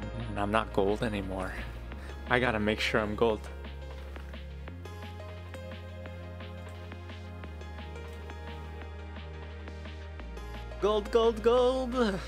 Man, I'm not gold anymore. I gotta make sure I'm gold. Gold, gold, gold!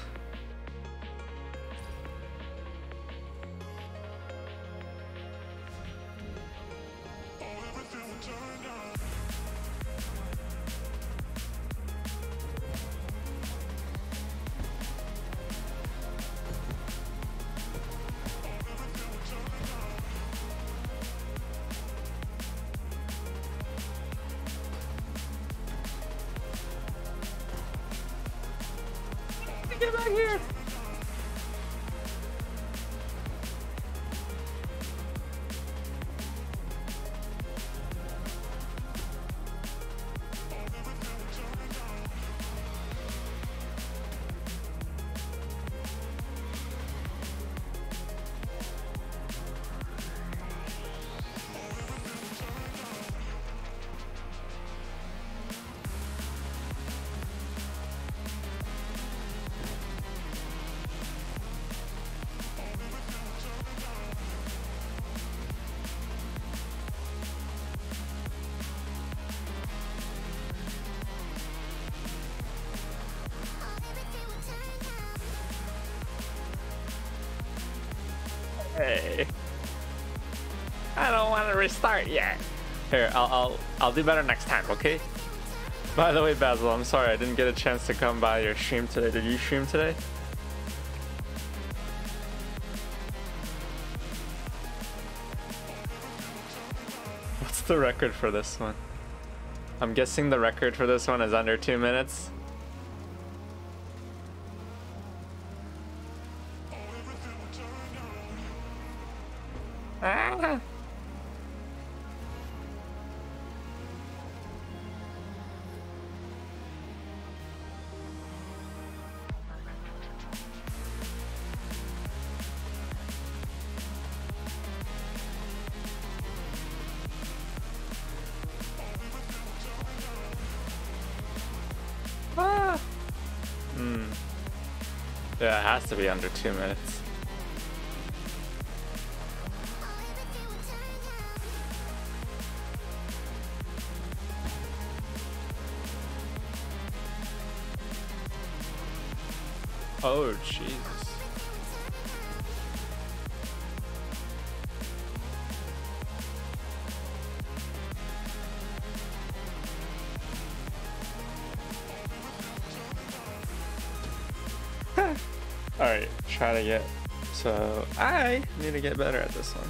Restart yet. Here, I'll, I'll, I'll do better next time, okay? By the way, Basil, I'm sorry I didn't get a chance to come by your stream today. Did you stream today? What's the record for this one? I'm guessing the record for this one is under two minutes. To be under two minutes. Oh, Jesus. Try to get. So, I need to get better at this one.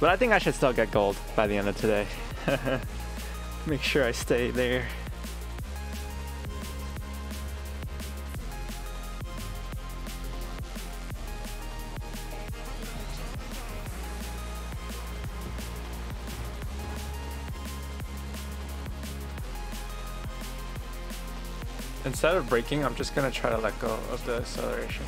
But I think I should still get gold by the end of today. Make sure I stay there. Instead of braking, I'm just gonna try to let go of the acceleration.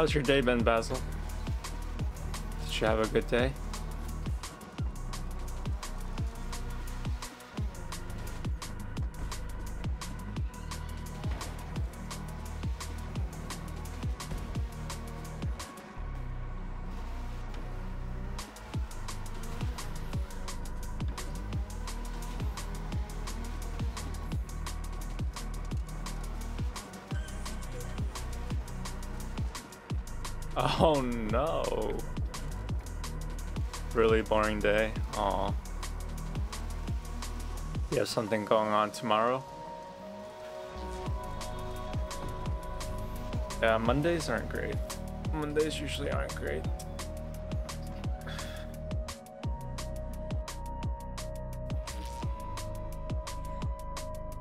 How's your day been, Basil? Did you have a good day? Oh no. Really boring day. Aw. You have something going on tomorrow? Yeah, Mondays aren't great. Mondays usually aren't great.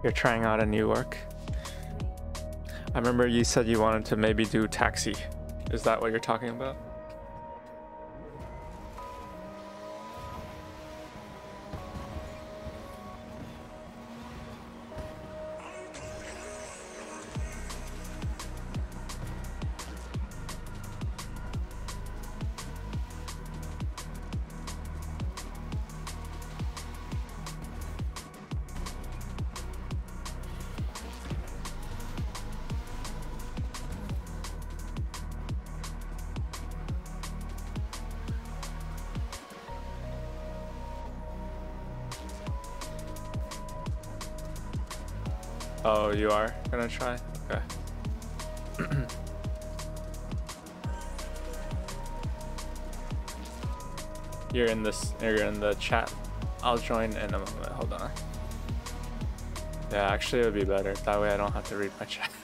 You're trying out a new work? I remember you said you wanted to maybe do taxi. Is that what you're talking about? Gonna try? Okay. you're in this. You're in the chat. I'll join in a moment. Hold on. Yeah, actually, it would be better. That way, I don't have to read my chat.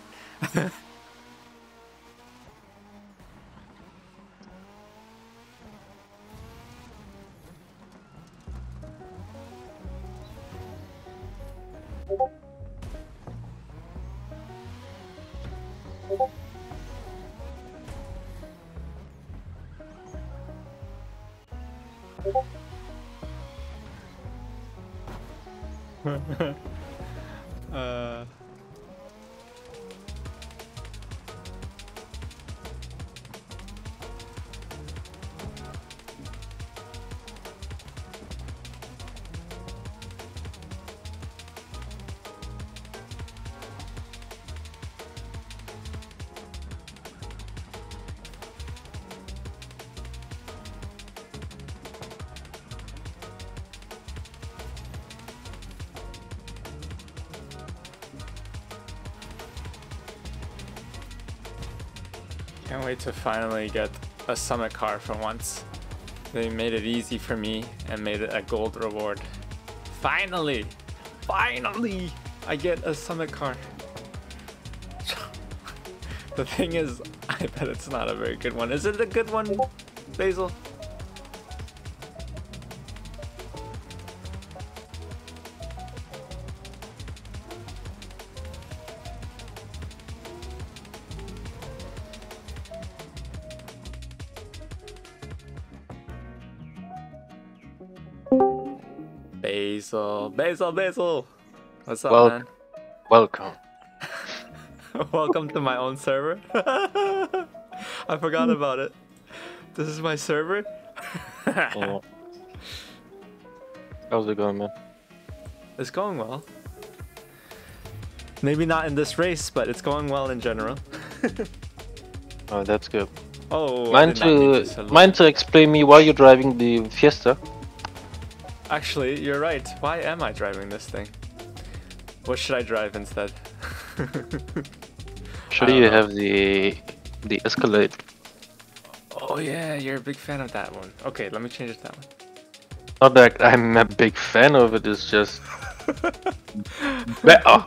To finally get a summit car for once. They made it easy for me and made it a gold reward. Finally! Finally! I get a summit car. the thing is, I bet it's not a very good one. Is it a good one, Basil? Basil, Basil. What's up, Well- man? Welcome. Welcome to my own server. I forgot hmm. about it. This is my server. Yeah. Oh. How's it going, man? It's going well. Maybe not in this race, but it's going well in general. Oh, that's good. Oh, did to salute. mind to explain me why you're driving the Fiesta? Actually, you're right. Why am I driving this thing? What should I drive instead? Should you know. have the the Escalade? oh yeah, you're a big fan of that one. Okay, let me change it to that one. Not that I'm a big fan of it. It's just better.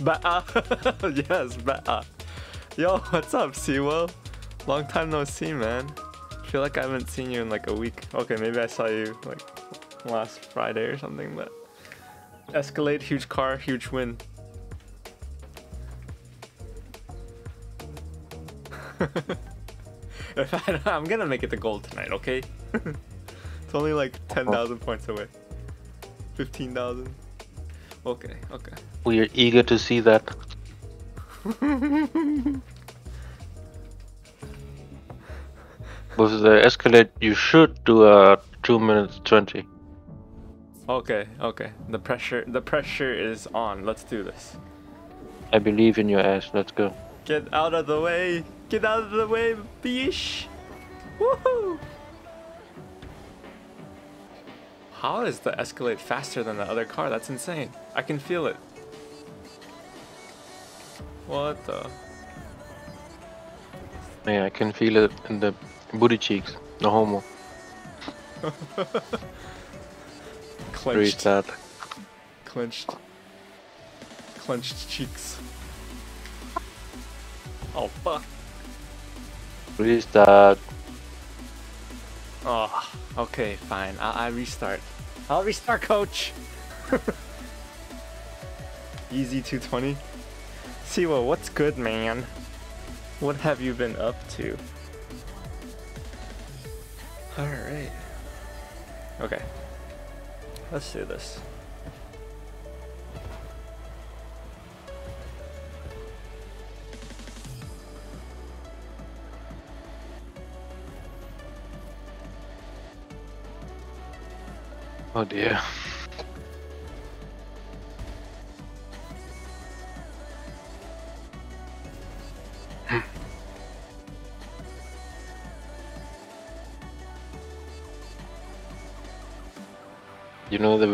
Ba yes, ba Yo, what's up, Siwo? Long time no see, man. feel like I haven't seen you in like a week. Okay, maybe I saw you like last Friday or something, but Escalade, huge car, huge win. if I, I'm gonna make it to gold tonight, okay? it's only like uh-huh. 10,000 points away. 15,000. Okay, okay. We are eager to see that. With the Escalade, you should do a two minutes twenty. Okay, okay. The pressure the pressure is on. Let's do this. I believe in your ass. Let's go. Get out of the way. Get out of the way, bish. Woohoo! How is the Escalade faster than the other car? That's insane. I can feel it. What the? Yeah, I can feel it in the booty cheeks. No homo. Clenched, sad. clenched, clenched cheeks. Oh fuck. Sad. Oh, ah, okay, fine. I, I restart. I'll restart, coach. Easy 220. Siwa, what's good, man? What have you been up to? Let's do this. Oh dear.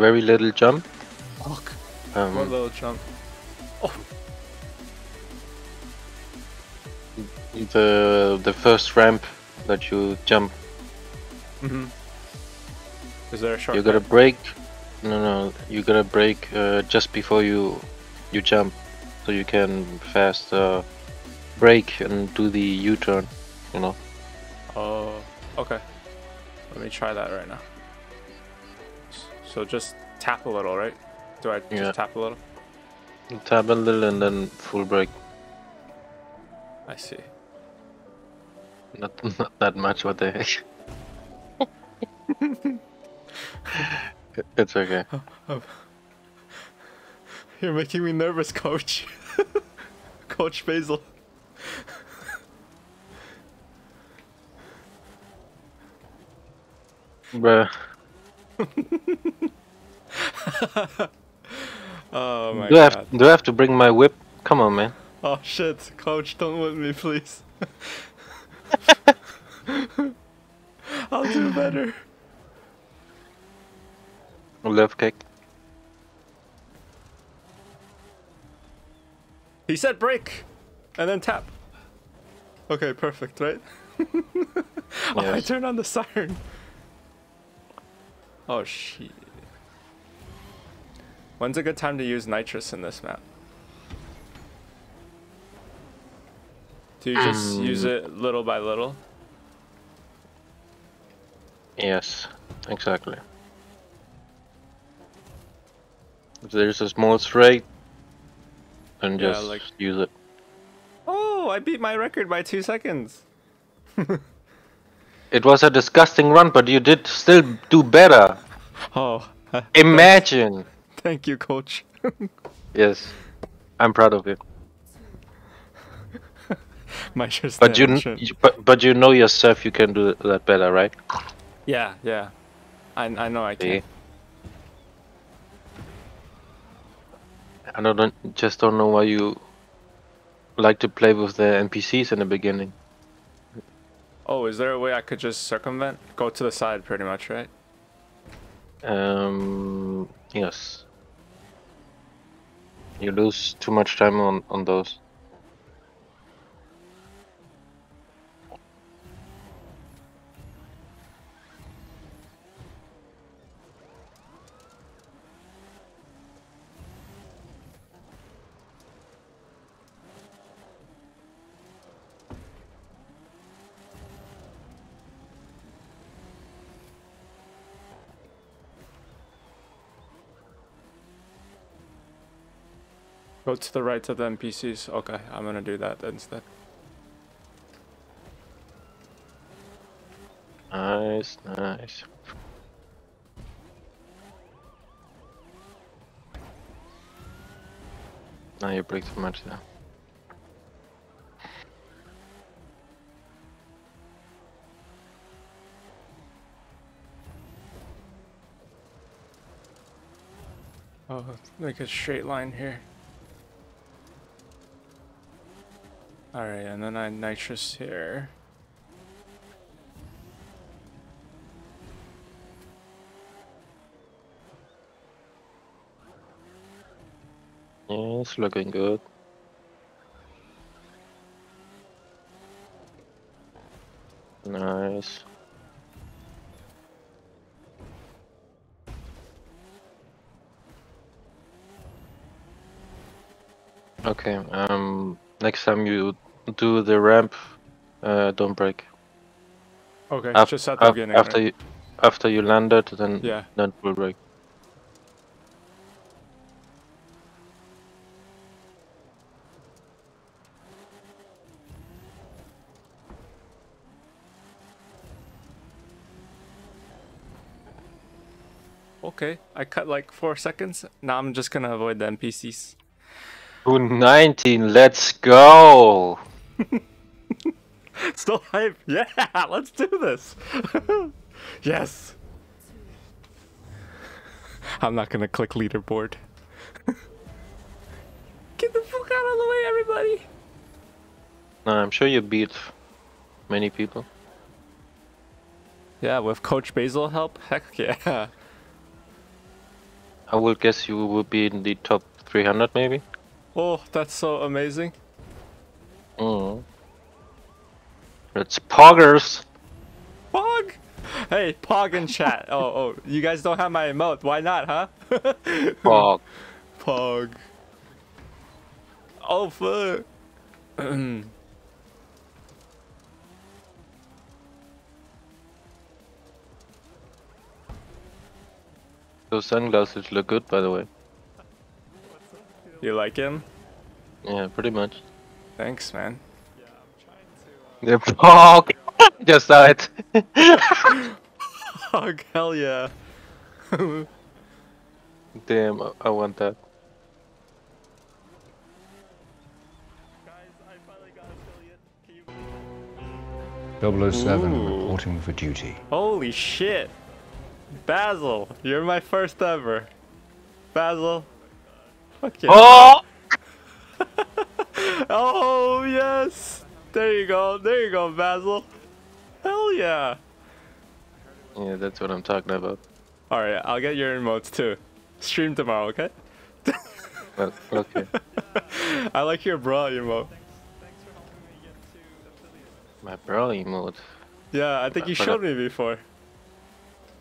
Very little jump? Fuck. Um, One little jump. The the first ramp that you jump, Mm-hmm. Is there a short? you gotta brake. No, no, you gotta brake uh, just before you you jump, so you can fast uh, brake and do the U-turn. You know. Oh, okay. Let me try that right now. So just tap a little, right? Do I just Yeah. tap a little? Tap a little and then full brake. I see. Not not that much. What the heck? it's okay. You're making me nervous, coach. coach Basil. Bruh. Oh my Do I have do I have to bring my whip? Come on, man. Oh shit, coach, don't whip me, please. I'll do better. Left kick. He said brake, and then tap. Okay, perfect, right? Oh, I Yes. turned on the siren. Oh shit. When's a good time to use nitrous in this map? Do you just um, use it little by little? Yes, exactly. If there's a small stray, then Yeah, just like- use it. Oh, I beat my record by two seconds. It was a disgusting run, but you did still do better. Oh, Imagine. thank you, coach. Yes, I'm proud of you. my But you, you- but but you know yourself, you can do that better, right? Yeah, yeah. I I know I can. I don't- just don't know why you like to play with the NPCs in the beginning. Oh, is there a way I could just circumvent? Go to the side, pretty much, right? Um, yes. You lose too much time on on those. Go to the right of the NPCs. Okay, I'm gonna do that instead. Nice, nice. Now you brake too much there. Oh, make a straight line here. Alright, and then I nitrous here. It's looking good. Nice. Okay, um, next time you do the ramp, uh, don't brake. Okay, Af- just at the af- beginning. after right? you, after you landed, then Yeah. then will brake. Okay, I cut like four seconds. Now I'm just gonna avoid the NPCs. Ooh, 19, let's go! Still hype. Yeah, let's do this. yes. I'm not gonna click leaderboard. Get the fuck out of the way, everybody. No, I'm sure you beat many people. Yeah, with Coach Basil help, heck yeah. I will guess you will be in the top 300 maybe. Oh, that's so amazing. Mm. It's poggers. Pog! Hey, Pog in chat. Oh, oh, you guys don't have my emote. Why not, huh? Pog. Pog. Oh, fuck. Those sunglasses look good, by the way. you like him? Yeah, pretty much. Thanks, man. Yeah, I'm trying to. The pog. Just saw it. Pog, hell yeah. Damn, I- I want that. Guys, I finally got affiliate. 007 Ooh. reporting for duty. Holy shit. Basil, you're my first ever. Basil. Fuck yeah. Oh! Oh yes! There you go, there you go, Basil. Hell yeah! Yeah, that's what I'm talking about. Alright, I'll get your emotes too. Stream tomorrow, okay? Well, okay. I like your bra emote. My bro emote. Yeah, I think you But- showed me before.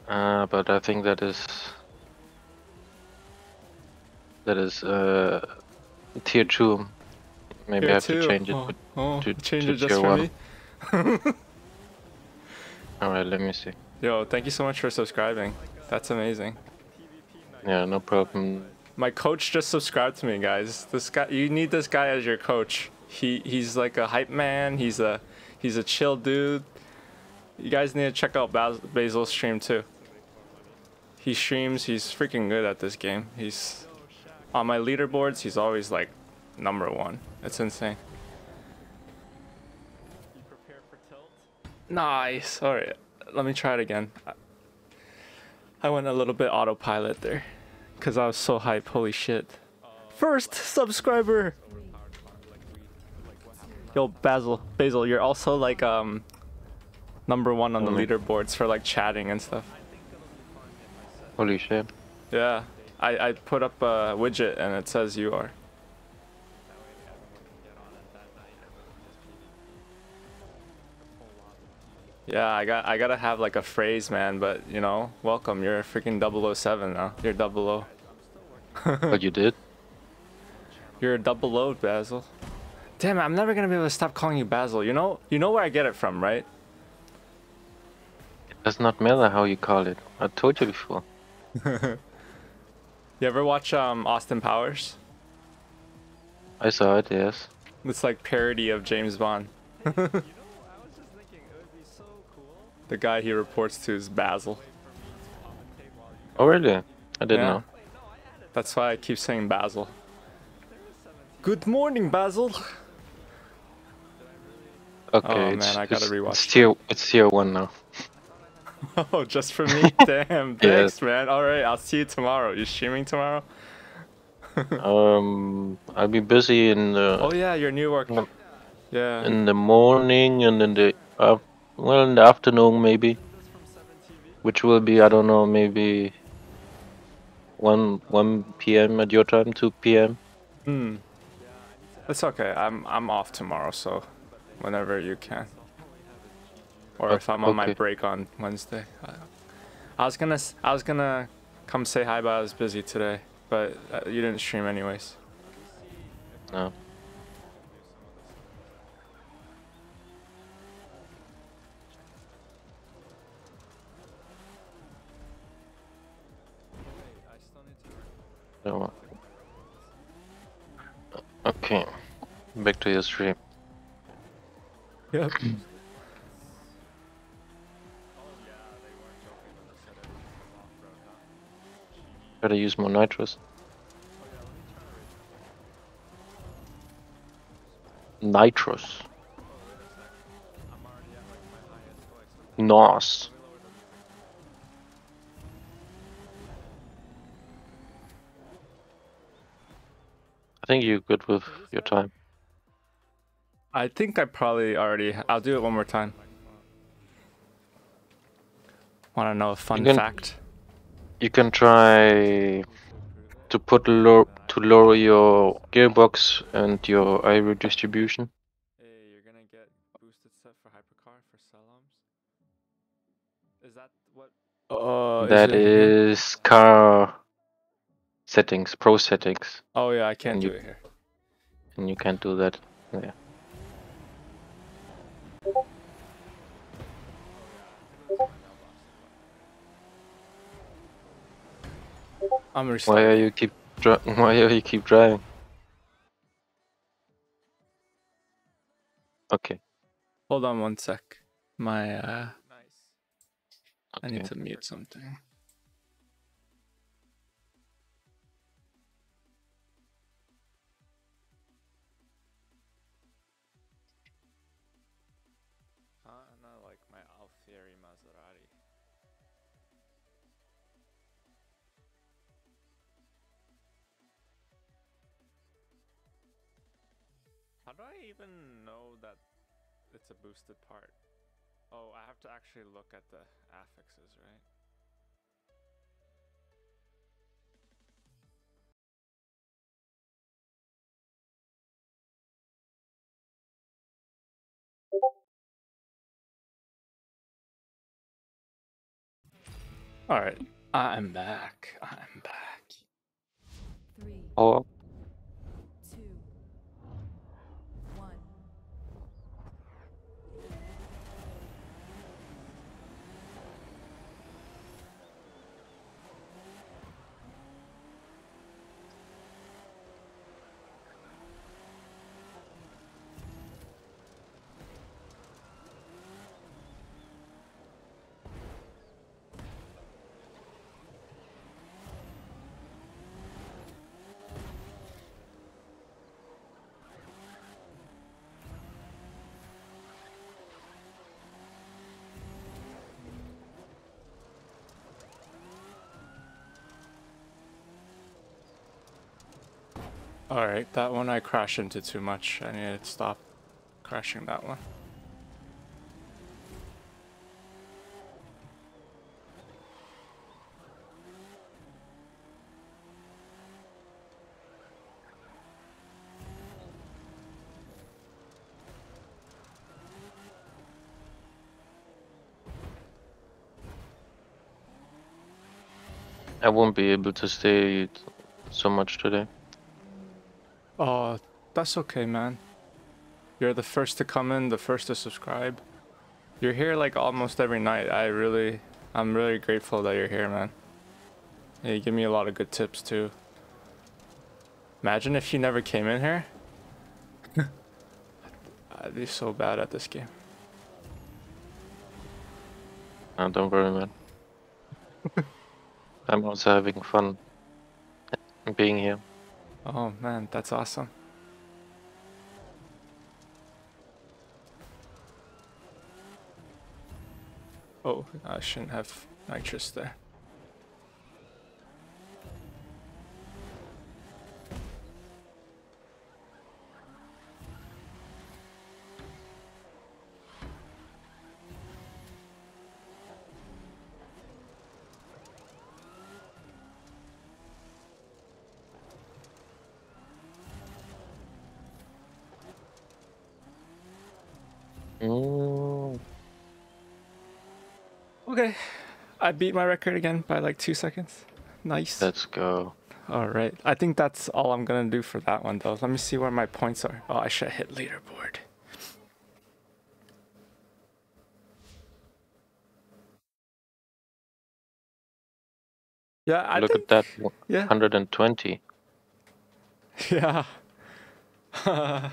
Uh, but I think that is that is uh tier two. Maybe I have too. to change it. Oh, But oh, to- change to it just for me. all right, let me see. Yo, thank you so much for subscribing. That's amazing. Yeah, no problem. My coach just subscribed to me, guys. This guy, you need this guy as your coach. He he's like a hype man. He's a he's a chill dude. You guys need to check out Bas- Basil's stream too. He streams. He's freaking good at this game. He's on my leaderboards. He's always like number one. It's insane. Nice. All right, let me try it again. I- went a little bit autopilot there. Cause I was so hype, holy shit. First subscriber! Yo, Basil, Basil, you're also like um number one on the leaderboards for like chatting and stuff. Holy shit. Yeah, I, I put up a widget and it says you are. Yeah, I got I gotta have like a phrase, man. But you know, welcome. You're a freaking 007 now. You're double O. What you did? You're a double load, Basil. Damn I'm never gonna be able to stop calling you Basil. You know, you know where I get it from, right? It does not matter how you call it. I told you before. You ever watch um Austin Powers? I saw it, yes. It's like parody of James Bond. The guy he reports to is Basil. Oh really? I didn't Yeah. know. That's why I keep saying Basil. Good morning, Basil. Okay, Oh, man, I gotta it's, rewatch It's tier, it's tier one now. Oh, just for me? Damn, thanks, man. All right, I'll see you tomorrow. You streaming tomorrow? um, I'll be busy in the Oh yeah, your New York. No. Yeah. in the morning and in the uh, well in the afternoon maybe, which will be I don't know maybe one one p.m. at your time, two p.m. Hmm. It's okay. I'm I'm off tomorrow, so whenever you can. Or if I'm on my break on Wednesday. I, was gonna I was gonna come say hi, but I was busy today. But uh, you didn't stream anyways. No. Okay, back to your stream. Yep. Gotta use more nitrous. Nitrous. Nos. I think you're good with your time. I think I probably already. I'll do it one more time. Want to know a fun can- fact? You can try to put low to lower your gearbox and your IRO distribution. Hey, you're gonna get boosted set for hypercar for Salams. Is that what? Oh, that is car settings, pro settings, Oh yeah, I can't do you- it here. and you can't do that. Yeah. I'm Why are you keep dri- Why are you keep driving? Okay. Hold on one sec. My uh, I okay. need to mute something. Even know that it's a boosted part? Oh, I have to actually look at the affixes, right? All right, I'm back. I'm back. Three, Oh, two, one. All right, that one I crashed into too much. I need to stop crashing that one. I won't be able to stay so much today. Oh, that's okay, man. You're the first to come in, the first to subscribe. You're here like almost every night. I really, I'm really grateful that you're here, man. Yeah, you give me a lot of good tips too. Imagine if you never came in here. I'd be so bad at this game. Don't worry, man. I'm also having fun being here. Oh man, that's awesome. Oh, I shouldn't have nitrous there. Mm, Okay, I beat my record again by like two seconds. Nice. let's go. All right, I think that's all I'm gonna do for that one though. Let me see where my points are. Oh, I should hit leaderboard. Yeah, I Look think, at that, Yeah, 120. yeah.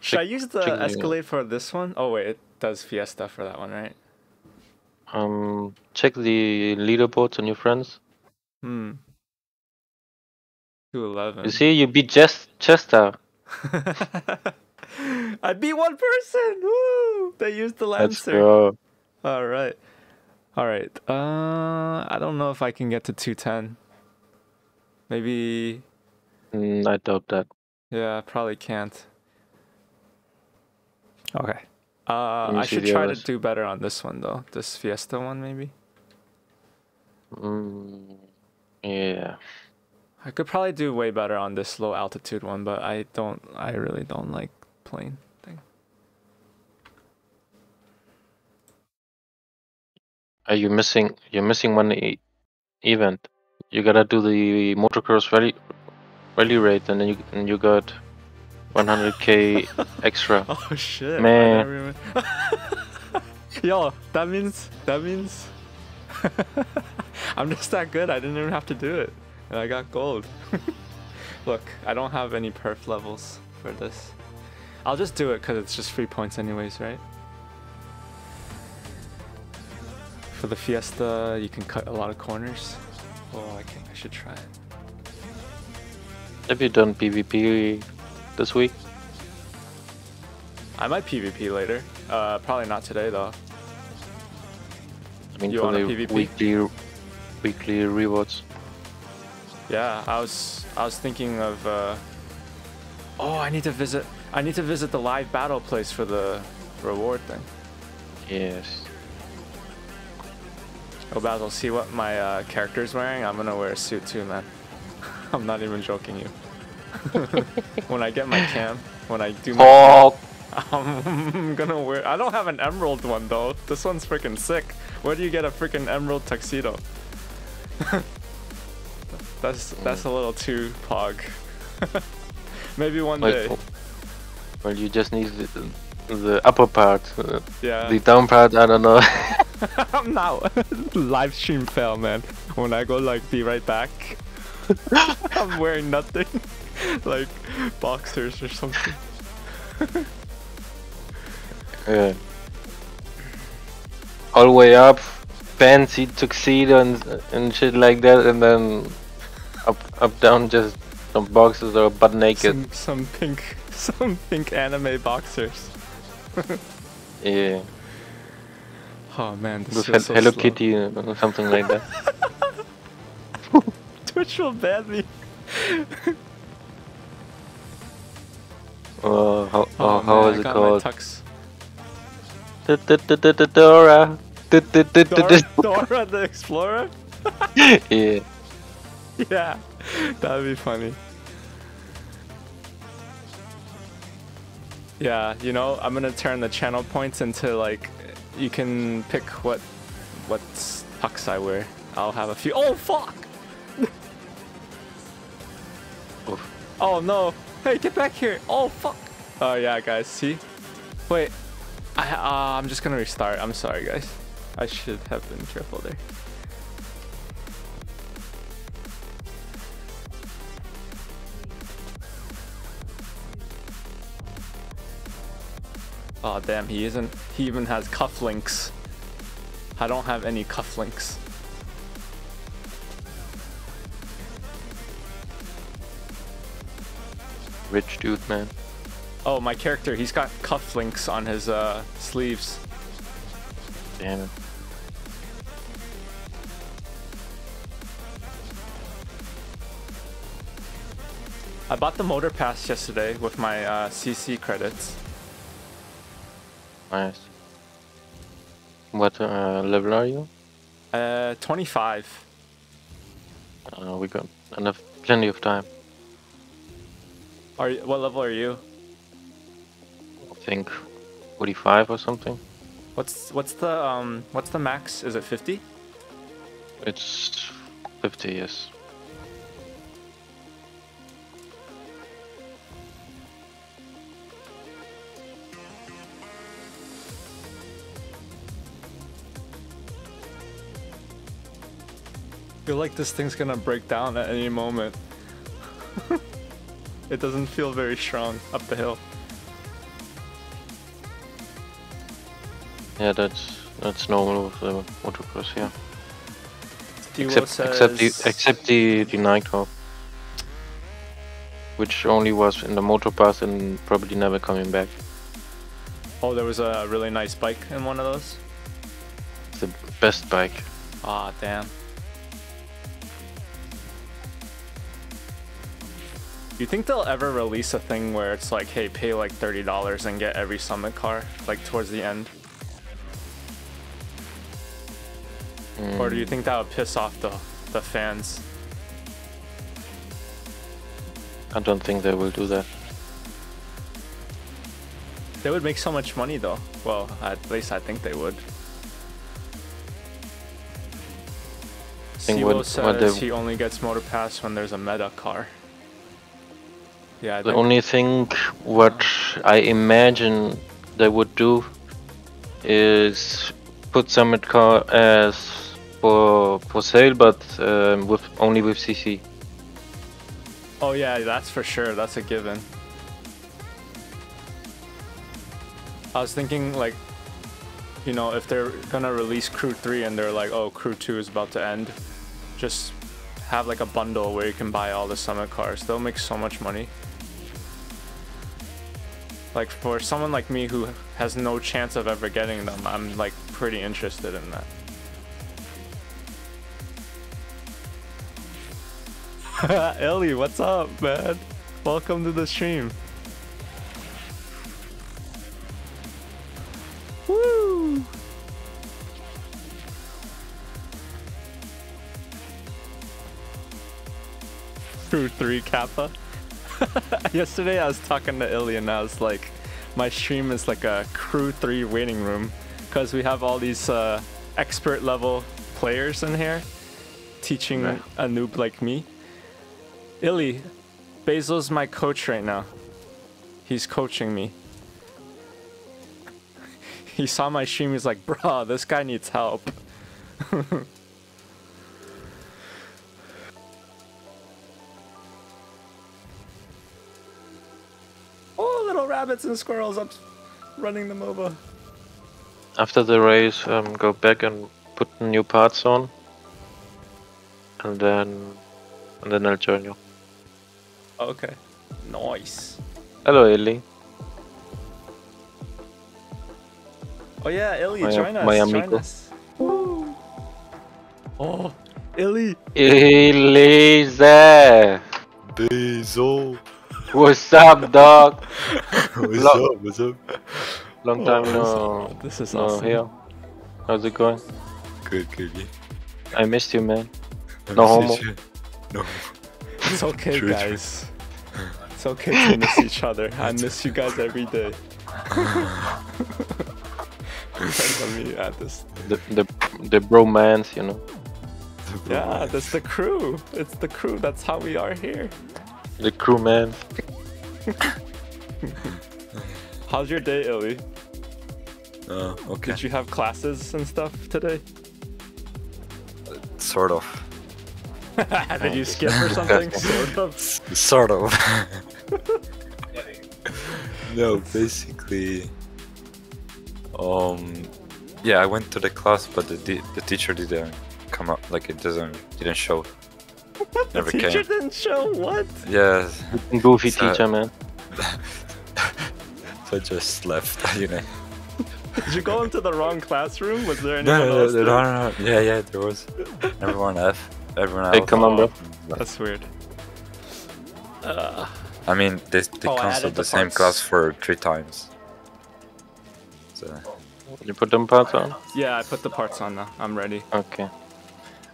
should I use the Escalade for this one? Oh wait, it does Fiesta for that one, right? Um, check the leaderboards on your friends. Hmm. Two eleven. You see, you beat Jes- Chester. I beat one person. Woo! They used the Let's Lancer. go. All right. All right. Uh, I don't know if I can get to 210. Maybe. Mm, I doubt that. Yeah, probably can't. Okay. Uh, I should try others. to do better on this one though. This Fiesta one, maybe. Mm, yeah. I could probably do way better on this low altitude one, but I don't. I really don't like plane thing. Are you missing? You're missing one e- event. You gotta do the motocross rally rally raid, and then you and you got 100k extra. Oh shit, Man. Yo, that means that means I'm just that good. I didn't even have to do it, and I got gold. Look, I don't have any perf levels for this. I'll just do it because it's just free points anyways, right? For the Fiesta, you can cut a lot of corners. Oh, I can. I should try it. Have you done PvP this week? I might PvP later. Uh, probably not today though. I mean, You for want a the PvP? weekly weekly rewards. Yeah, I was I was thinking of uh Oh, I need to visit I need to visit the live battle place for the reward thing. Yes. Oh Basil, see what my uh, character's wearing? I'm gonna wear a suit too, man. I'm not even joking you. When I get my cam, when I do my Oh, I'm gonna wear I don't have an emerald one though. This one's freaking sick. Where do you get a freaking emerald tuxedo? that's that's a little too pog. Maybe one well, day. well, you just need the, the upper part. Uh, Yeah. the down part, I don't know. I'm not live stream fail, man. When I go like be right back, I'm wearing nothing, like boxers or something. Yeah. All the way up, fancy tuxedo and and shit like that, and then up up down just some boxes or butt naked. Some, some pink, some pink anime boxers. Yeah, Oh man, this with feels so Hel- Hello slow. Kitty or something like that. Twitch will ban me. Oh, how Oh, oh, how man, is it called? tux. Dora. Dora, Dora the Explorer? Yeah. Yeah, that'd be funny. Yeah, you know, I'm gonna turn the channel points into like, you can pick what, what tux I wear. I'll have a few. Oh fuck! Oh no! Hey, get back here! Oh fuck! Oh yeah, guys, see? Wait, I uh, I'm just gonna restart. I'm sorry, guys. I should have been careful there. Oh damn, he isn't. He even has cufflinks. I don't have any cufflinks. Rich dude, man. Oh, my character, he's got cufflinks on his uh, sleeves. Damn it. I bought the motor pass yesterday with my uh, CC credits. Nice. What uh, level are you? Uh, 25. Uh, we got enough, plenty of time. Are you, what level are you? I think 45 or something. What's what's the um what's the max? Is it 50? It's 50, yes. feel like this thing's gonna break down at any moment. it doesn't feel very strong up the hill. Yeah, that's that's normal with the motocross, yeah. Duo Except except the except the the nitro, which only was in the motor pass and probably never coming back. Oh, there was a really nice bike in one of those. The best bike. Ah, damn. Do you think they'll ever release a thing where it's like, hey, pay like thirty dollars and get every summit car, like towards the end? Or do you think that would piss off the the fans? I don't think they will do that. They would make so much money though. Well, at least I think they would. Siwo says they- he only gets motor pass when there's a meta car. Yeah, The only thing what I imagine they would do is put Summit car as for for sale, but um, with only with CC. Oh yeah, that's for sure. That's a given. I was thinking like, you know, if they're gonna release Crew 3 and they're like, oh, Crew 2 is about to end, just have like a bundle where you can buy all the summit cars. They'll make so much money. Like for someone like me who has no chance of ever getting them, I'm like pretty interested in that. Ellie, what's up, man? Welcome to the stream. Woo! Crew 3 Kappa. Yesterday I was talking to Illy and I was like, my stream is like a Crew 3 waiting room because we have all these uh, expert level players in here teaching Right. a noob like me. Illy, Basil's my coach right now. He's coaching me. He saw my stream, he's like, bruh, this guy needs help. oh, little rabbits and squirrels up running them over. After the race, um, go back and put new parts on, and then and then I'll join you. Okay. Nice. Hello, Ellie. Oh yeah, Illy, My- join us. my join us. Woo. Oh, Illy. Elise, Basil. What's up, dog? What's Lo- up? What's up? Long Oh, time this- no, This is no awesome. here. How's it going? Good, good. Yeah. I missed you, man. I No homo. you. No. It's okay, True, true. guys. It's okay to miss each other. I miss you guys every day. Let me add this. The the the bromance, you know. Yeah, that's the crew. It's the crew. That's how we are here. The crew man. How's your day, Illy? Uh, okay. Did you have classes and stuff today? Sort of. Did you skip or something? sort of. Sort of. no, basically. Um. Yeah, I went to the class, but the the, the teacher didn't come up. Like it doesn't didn't show. Never Teacher came. didn't show what? Yeah. Goofy So- teacher, man. So I just left. You know. Did you go into the wrong classroom? Was there anyone No, no, else no, there? no, no, Yeah, yeah, there was. Everyone F. Everyone else. Hey, come on, bro. That's weird. Uh, I mean, they, they Oh, I canceled the the same class for three times. So, You put them parts on? yeah, I put the parts on now. I'm ready. Okay.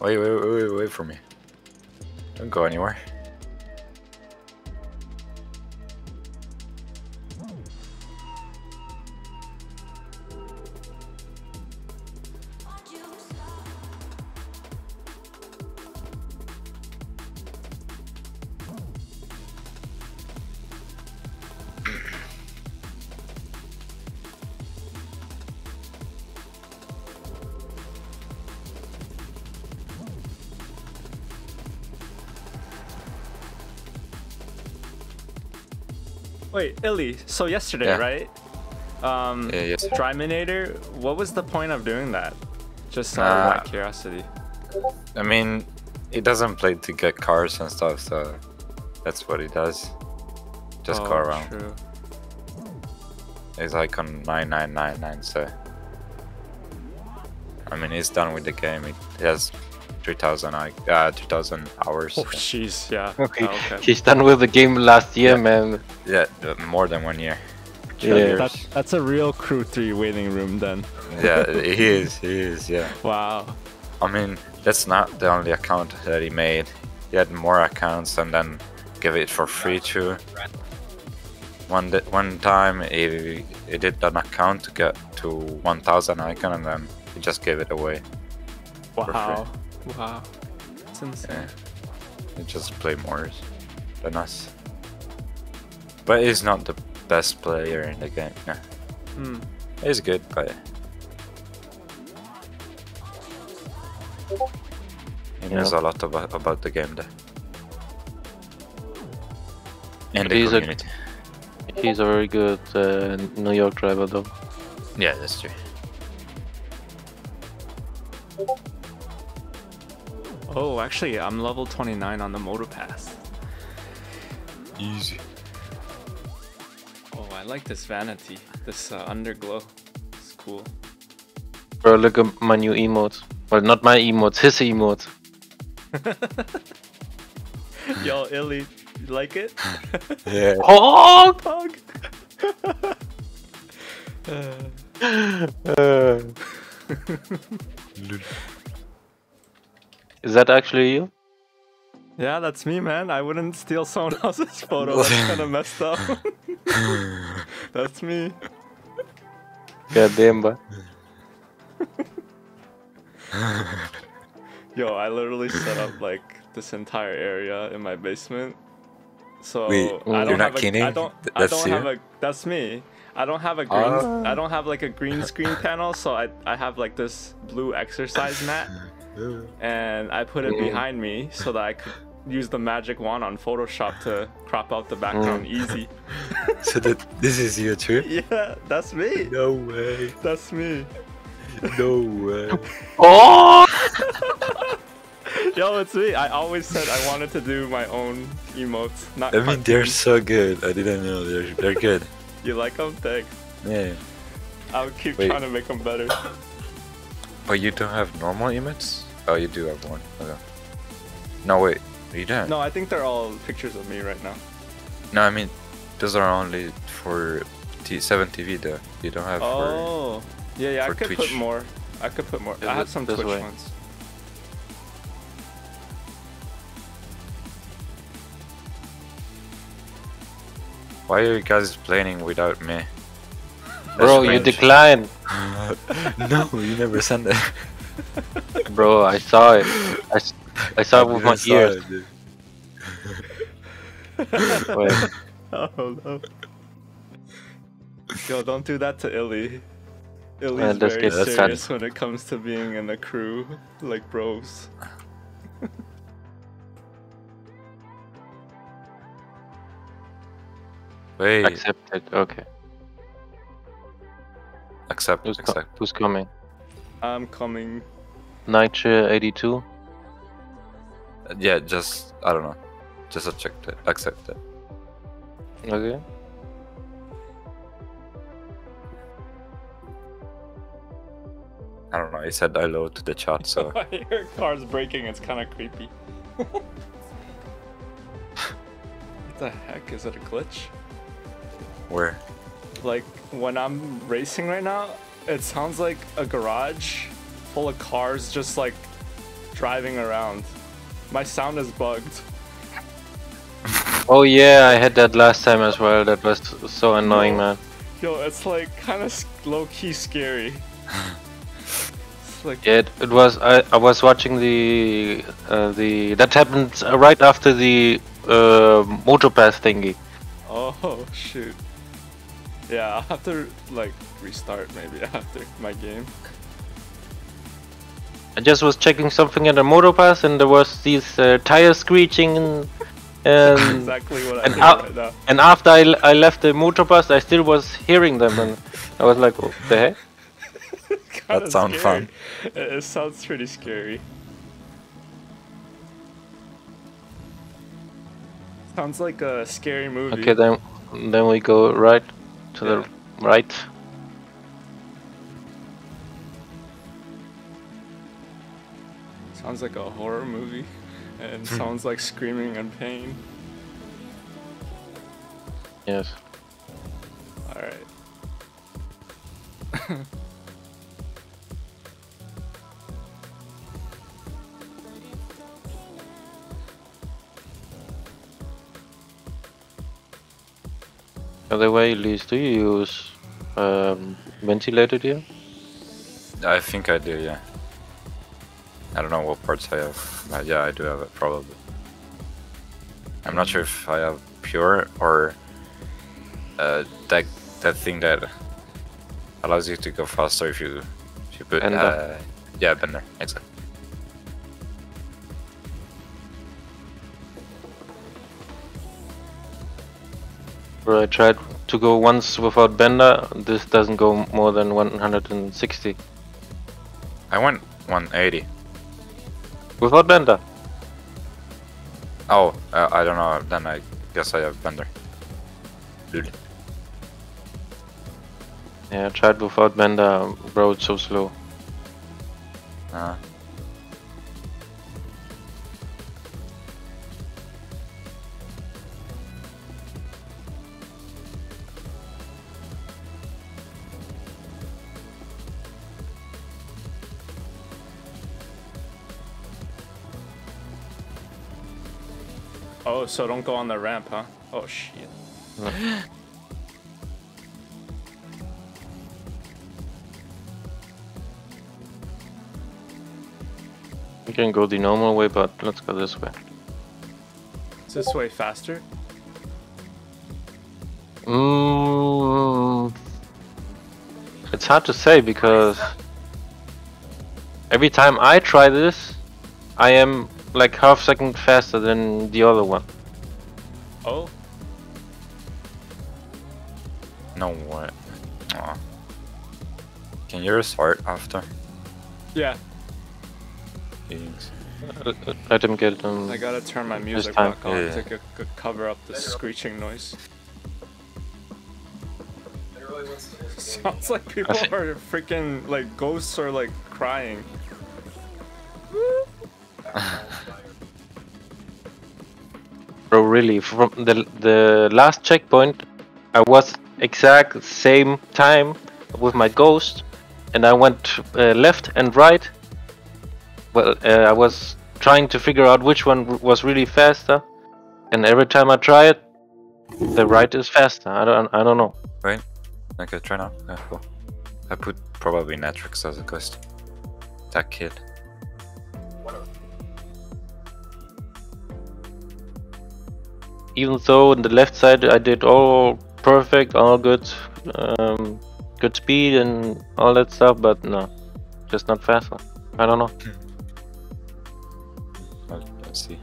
wait, wait, wait, wait, wait for me. Don't go anywhere. Wait, Illy. So yesterday, Yeah. right? Um, Yeah, yes. Dryminator. What was the point of doing that? Just out Uh, of my curiosity. I mean, he doesn't play to get cars and stuff, so that's what he does. Just go Oh, around. True. He's like on 9999, so. I mean, he's done with the game. He has 3,000 I- uh, 2,000 hours. Oh, jeez. Yeah. Okay. Oh, okay. He's done with the game last year, Yeah. man. Yeah, uh, more than one year. Two Yeah. That, that's a real Crew 3 waiting room then. yeah, he is. He is. Yeah. Wow. I mean, that's not the only account that he made. He had more accounts, and then give it for free too. One one time he, he did an account to get to 1000 icon and then he just gave it away. for Wow. Wow. It's insane. Yeah. He just play more than us. But he's not the best player in the game. Yeah. Hmm. He's good, but he knows a lot about, about the game there. And the He's a- community. He's a very good uh, New York driver, though. Yeah, that's true. Oh, actually, I'm level 29 on the motor pass. Easy. Oh, I like this vanity. This uh, underglow. It's cool. Bro, look at my new emotes. Well, not my emotes, his emotes. Yo, Illy, you like it? Yeah. Oh! Pog. Uh, is that actually you? yeah, that's me, man. I wouldn't steal someone else's photo. That's kind of messed up. that's me. God damn, but Yo, I literally set up like this entire area in my basement. So Wait, I don't you're not have a, kidding? I don't. Th- I that's don't you? have a. That's me. I don't have a green. Ah. I don't have like a green screen panel. So I I have like this blue exercise mat, and I put it Mm. behind me so that I could use the magic wand on Photoshop to crop out the background Mm. easy. so that this is you too? Yeah, that's me. No way. That's me. No way. Oh! Yo, it's me. I always said I wanted to do my own emotes. Not I mean, they're so good. I didn't know they're they're good. You like them? Thanks. Yeah. I'll keep Wait. trying to make them better. But you don't have normal emotes? Oh, you do have one. Okay. No, wait. You don't. No, I think they're all pictures of me right now. No, I mean, those are only for T- 7TV though. You don't have for. Oh, yeah, yeah. I for could put more. I could put more. Yeah, I have some Twitch way. ones. Why are you guys playing without me? Bro, you strange. declined. no, you never sent it. Bro, I saw it. I, I saw it with my ears. it. Wait, Oh no. Yo, don't do that to Illy. Illy's Uh, very get- let's serious when it comes to being in a crew, like bros. Wait, accepted. Okay. accept, Who's, co- accept. who's coming? I'm coming. Nightshare 82. Yeah, just I don't know. Just accept it. Accept it. Okay. I don't know. He said hello to the chat, so Your car's breaking. It's kind of creepy. what the heck? Is it a glitch? where? Like when I'm racing right now, it sounds like a garage full of cars just like driving around. My sound is bugged. Oh yeah, I had that last time as well. That was so annoying, man. Yo, it's like kind of low key scary. like Yeah, it, it was. I, I was watching the uh, the that happened right after the uh, Motopath thingy. oh shoot. Yeah, I'll have to like restart maybe after my game. I just was checking something at the Motopath, and there was these uh, tires screeching, and and, exactly what I and right now. and after I, l- I left the motor Motopath, I still was hearing them, and I was like, what the heck? Kinda sounds fun. It, it sounds pretty scary. Sounds like a scary movie. Okay, then then we go right to Yeah. the right. Sounds like a horror movie, and hmm. sounds like screaming and pain. Yes. All By the way, Elise, do you use um, ventilated here? I think I do, yeah. I don't know what parts I have, but yeah, I do have it probably. I'm not sure if I have pure or uh, that that thing that allows you to go faster if you if you put Bender. uh, yeah bender exactly. Where I tried to go once without bender, this doesn't go more than 160. I went 180. Without bender? Oh, uh, I don't know. Then I guess I have bender. Dude. Yeah, I tried without bender, bro, it's so slow. Uh, Oh, so don't go on the ramp, huh? Oh shit. We can go the normal way, but let's go this way. Is this way faster? Mm, it's hard to say because every time I try this, I am like half second faster than the other one. Oh, no way. Aw. Can you restart after? yeah. Jeez. Uh, Let him get um. I gotta turn my music time. back on Yeah. to c- c- cover up the screeching noise. Sounds like people are freaking like ghosts are like crying. Bro, really, from the the last checkpoint, I was exact same time with my ghost, and I went uh, left and right. Well, uh, I was trying to figure out which one was really faster, and every time I try it, the right is faster. I don't, I don't know. Right? Okay, try now. Yeah, cool. I put probably Natrix as a ghost. That kid. Even though on the left side I did all perfect, all good, um, good speed and all that stuff, but no, just not faster. I don't know. Let- Let's see.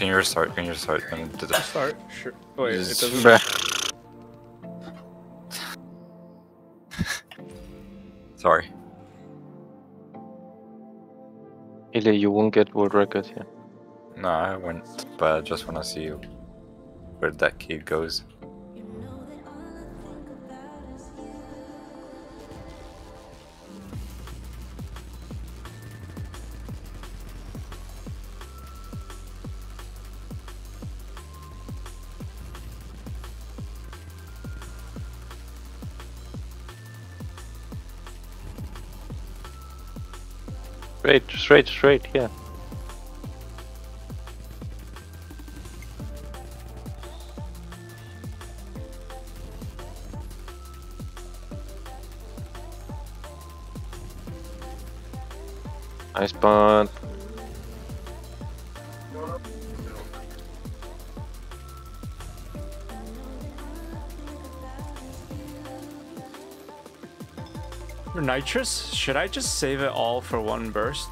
Can you restart? Can you restart? I mean, did it- Start. Sure. Oh, wait, it doesn't. Bruh. Sorry. Ilya, you won't get world record here. No, I went, but I just want to see where that kid goes. Straight, straight, straight, yeah. Nice spot. Nitrous, should I just save it all for one burst?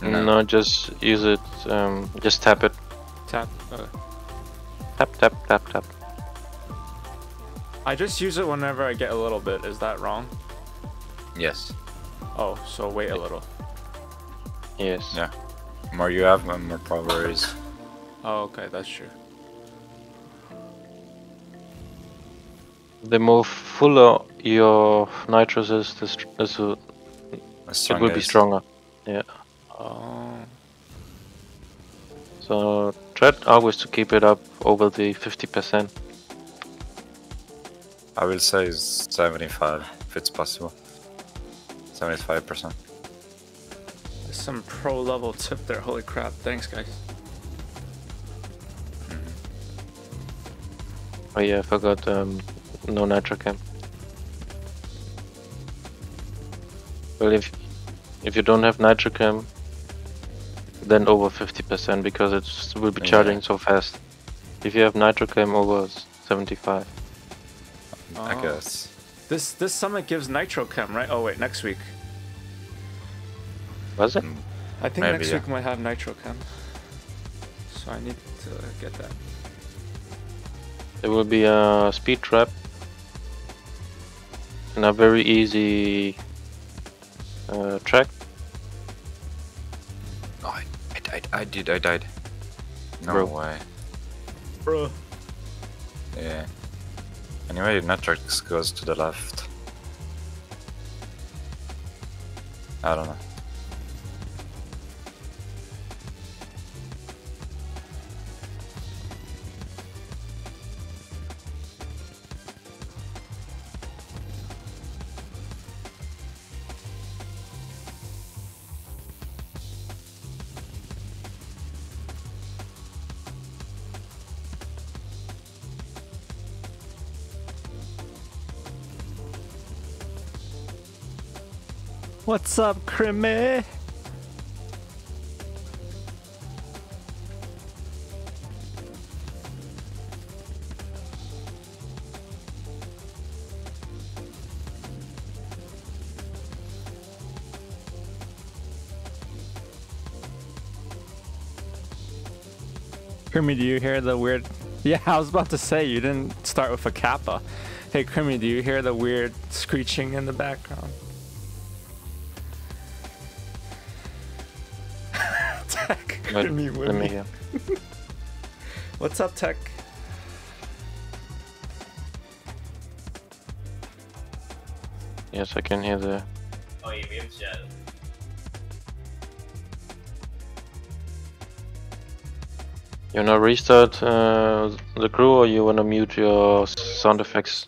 No. No. just use it. Um, just tap it. Tap. Uh, Tap, tap, tap, tap. I just use it whenever I get a little bit. Is that wrong? Yes. Oh, so wait a little. Yes. Yeah. The more you have, the more power there is. Oh, okay, that's true. The more fuller your nitrous is, the str- is The it will be stronger. Yeah. Oh. So try always to keep it up over the 50%. I will say 75 if it's possible. 75%. There's some pro level tip there. Holy crap. Thanks, guys. Oh yeah, I forgot um, no nitro cam. Well, if if you don't have nitro cam, then over 50% because it will be Yeah. charging so fast. If you have nitro cam over s- 75. I Oh. guess. This this summit gives nitro cam, right? Oh wait, next week. Was it? Mm, I think Maybe, next yeah. week might have nitro cam. So I need to get that. There will be a speed trap and a very easy uh, track. Oh, I, I died. I did. I died. No Bro. way. Bro. Yeah. Anyway, Netrix goes to the left. I don't know. What's up, Crimmy? Crimmy, do you hear the weird? Yeah, I was about to say you didn't start with a kappa. Hey, Crimmy, do you hear the weird screeching in the background? Tech, Wait, Crimmy with let me me. hear. What's up, Tech? Yes, I can hear the. Oj, wiecie. You wanna restart uh, the crew or you wanna mute your sound effects?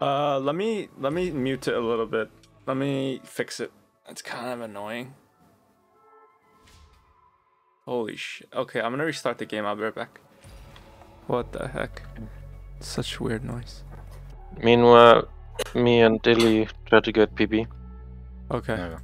Uh, let me let me mute it a little bit. Let me fix it. It's kind of annoying. Holy shit. Okay, I'm gonna restart the game. I'll be right back. What the heck? Such weird noise. Meanwhile, me and Dilly try to get PB. Okay. Yeah.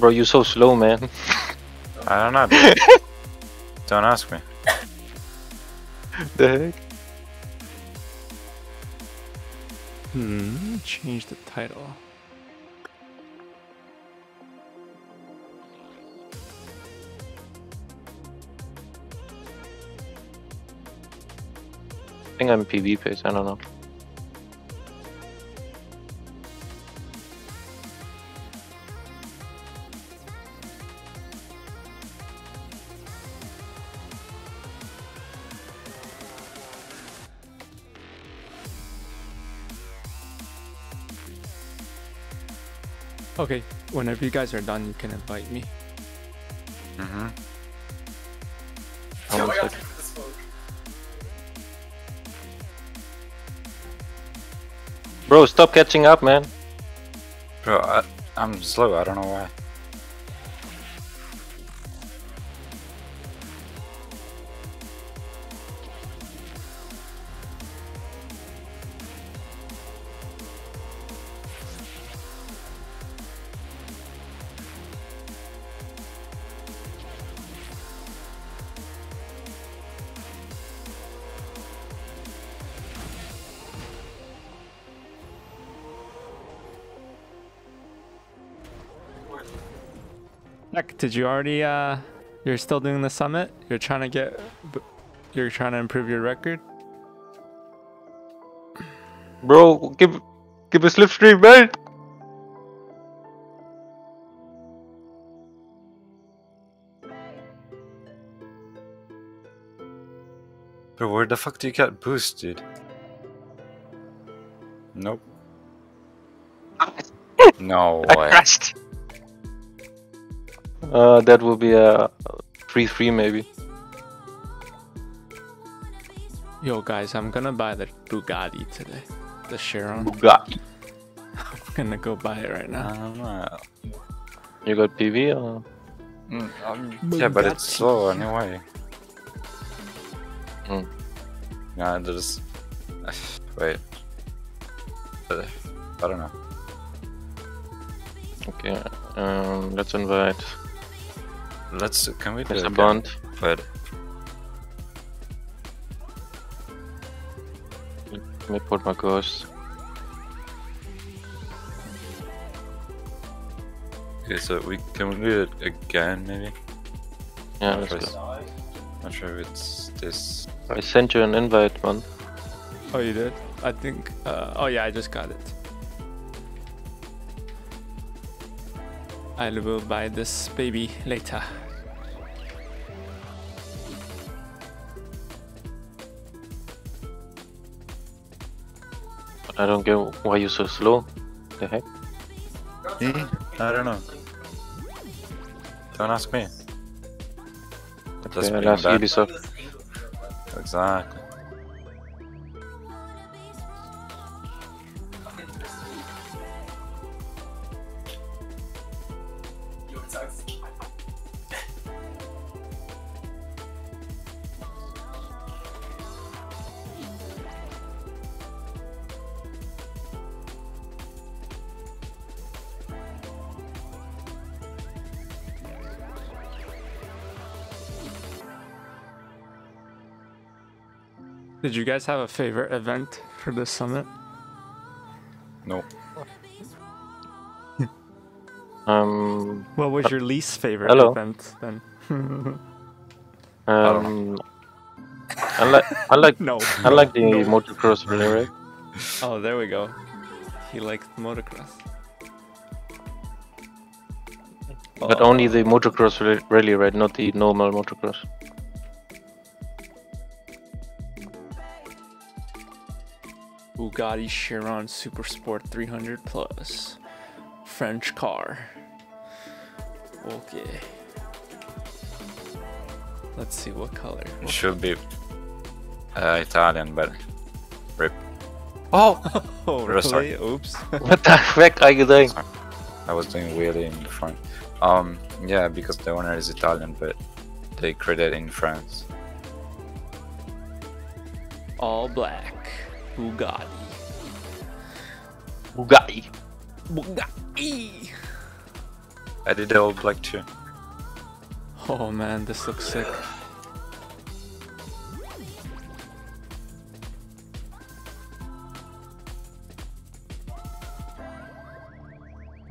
Bro, you so slow, man. I don't know. dude. don't ask me. the heck? Hmm. Change the title. I think I'm PB pace. I don't know. Whenever you guys are done, you can invite me. Mm-hmm. Hold on a sec. Bro, stop catching up, man. Bro, I, I'm slow. I don't know why. Did you already? Uh, you're still doing the summit. You're trying to get. You're trying to improve your record. Bro, give give a slipstream, man. Bro, where the fuck do you get boost, dude? Nope. No I way. crashed. Uh, that will be a three three maybe. Yo, guys, I'm gonna buy the Bugatti today. The Chiron. Bugatti. I'm gonna go buy it right now. don't. You got PB or? Mm, um, yeah, but it's slow anyway. Hmm. Yeah, there's. Wait. Uh, I don't know. Okay. Um, let's invite Let's. Can we do it Mr. again? Bond. Wait. Let me put my ghost. Okay, so we can we do it again maybe? Yeah, Not let's sure go. it's- Not sure if it's this. I sent you an invite, man. Oh, you did? I think. Uh, oh yeah, I just got it. I will buy this baby later. I don't get why you're so slow. The heck? Me? I don't know. Don't ask me. Being last bad. Ubisoft. Exactly. Did you guys have a favorite event for this summit? No. Um, What was your least favorite hello. event then? um, I like I like no. I like the No. motocross relay. Oh, there we go. He liked motocross. But only the motocross rally- rally, right? Not the normal motocross. Bugatti Chiron Super Sport 300 Plus. French car. Okay. Let's see what color. It should be uh, Italian, but rip. Oh! Oh, really? Oops. What the heck are you doing? I was doing wheelie in the front. Um, yeah, because the owner is Italian, but they created in France. All black. Bugatti. Bugatti. Bugatti! I did the old black too. Oh man, this looks sick.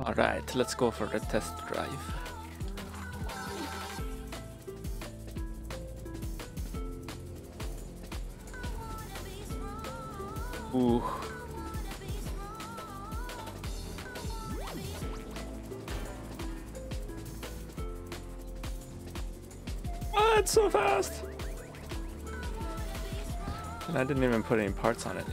Alright, let's go for the test drive. Ooh. Fast? And I didn't even put any parts on it.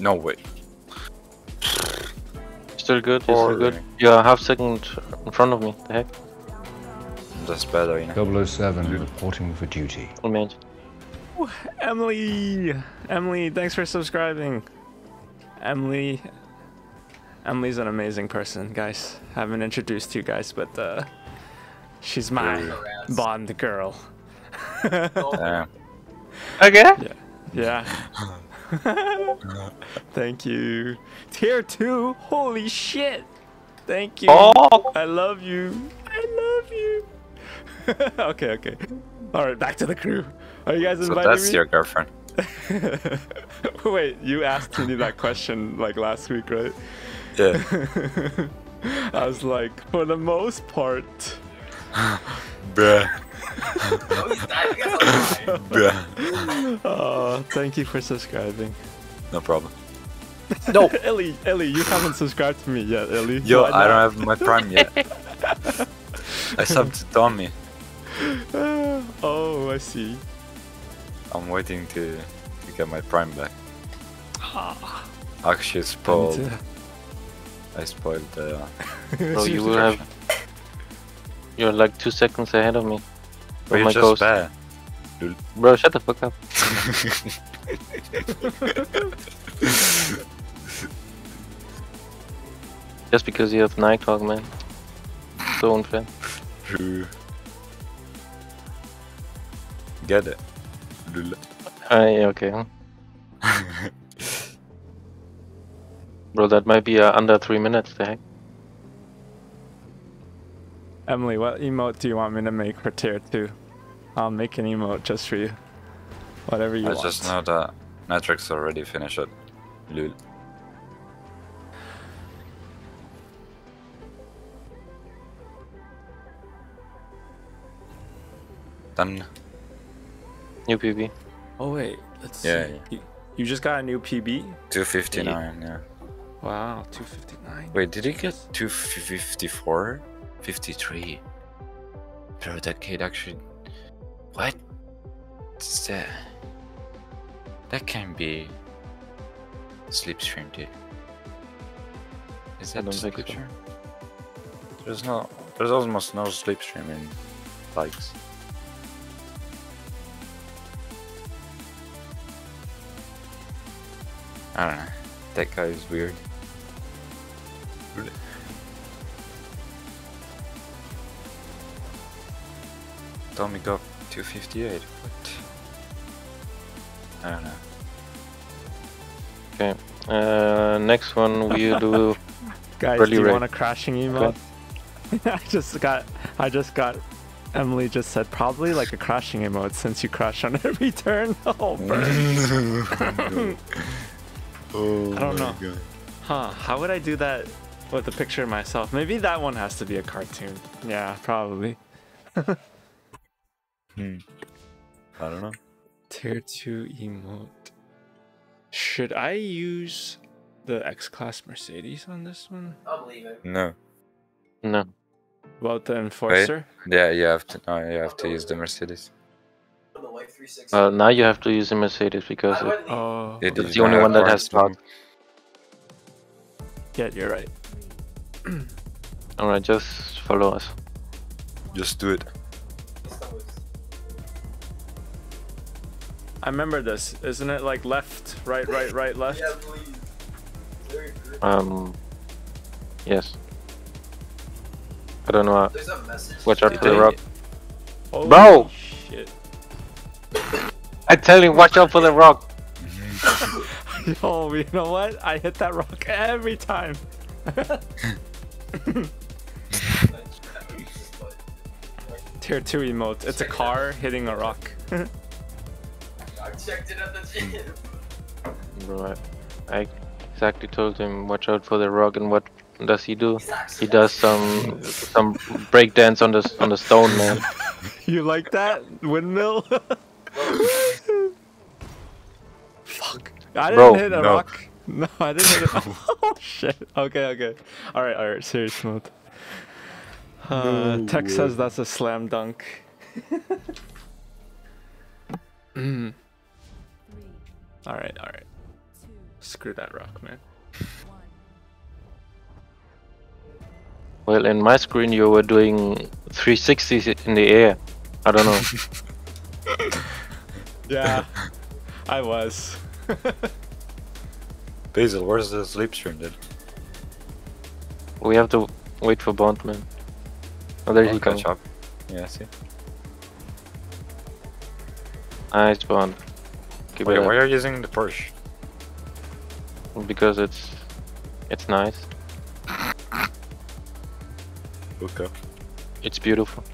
No way. Still good, you're still good. Yeah, half second in front of me. The heck? That's better, you know. 007 reporting for duty. Oh man. Emily! Emily, thanks for subscribing. Emily. Emily's an amazing person, guys. haven't introduced you guys, but uh, she's my Bond girl. Damn. Okay. Yeah. Thank you. Tier 2? Holy shit! Thank you. Oh! I love you. I love you. okay, okay. Alright, back to the crew. Are you guys So that's me? your girlfriend. Wait, you asked me that question like last week, right? Yeah. I was like, for the most part. Bruh. Bruh. Oh, thank you for subscribing. No problem. No, Ellie, Ellie, you haven't subscribed to me yet, Ellie. Yo, I don't have my prime yet. I subbed to Tommy. oh, I see. I'm waiting to, to get my prime back. Ah, Actually, I need spoiled. I spoiled the. Uh, Bro, you will have. You're like two seconds ahead of me. but Oh you're my just ghost. bad. Bro, shut the fuck up. Just because you have night Nighthawk, man. So unfair. True. Get it. Lul. Uh, yeah, okay. Bro, that might be uh, under three minutes, the heck? Emily, what emote do you want me to make for tier 2? I'll make an emote just for you. Whatever you I want. just know that Matrix already finished it. Lul. Done. New PB. Oh, wait. Let's Yeah, see. yeah. You, you just got a new PB? 259, yeah. Wow, 259. Wait, did he get 254? 53. Bro, that kid actually. What? What's that? That can be. Slipstream, dude. Is that don't think so. There's no. There's almost no slipstream in bikes. I don't know. That guy is weird. Tommy got 258. What? I don't know. Okay. Uh, next one we'll do. Guys, do you want a crashing emote? I just got, I just got, Emily just said probably like a crashing emote since you crash on every turn. Oh, burn. Oh I don't know. Huh, how would I do that with a picture of myself? Maybe that one has to be a cartoon. Yeah, probably. Hmm. I don't know. Tier 2 emote. Should I use the X-Class Mercedes on this one? I'll believe it. No. No. About the Enforcer? Yeah, you have to. No, you have to use the Mercedes. The Life 360. Uh, now you have to use a Mercedes because I it, wouldn't Oh, It It's the only one that has parts yeah, you're right. Alright, just follow us. Just do it. I remember this. Isn't it like left, right, right, right, left? Yeah, please. Very. Um. Yes. I don't know. uh, There's a message. Watch out for the rock. Holy Bro! Shit. I tell you, watch out for the rock. Oh, you know what? I hit that rock every time. Tier 2 emote. It's a car hitting a rock. I checked it at the gym. Bro, I, I exactly told him, watch out for the rock, and what does he do? He does some some breakdance on the on the stone, man. You like that windmill? Fuck. I didn't Bro, hit a no. rock. No, I didn't hit a Oh shit. Okay, okay. Alright, alright, serious mode. Uh, Tech says that's a slam dunk. mm. Alright, alright. Screw that rock, man. Well, in my screen you were doing 360s in the air. I don't know. Yeah, I was. Basil, where's the sleep stream then? we have to wait for Bondman. Oh, there oh, he I'll comes. catch up. Yeah, see. Nice Bond. Keep Wait, it why are you using the Porsche? because it's it's nice. Okay. It's beautiful.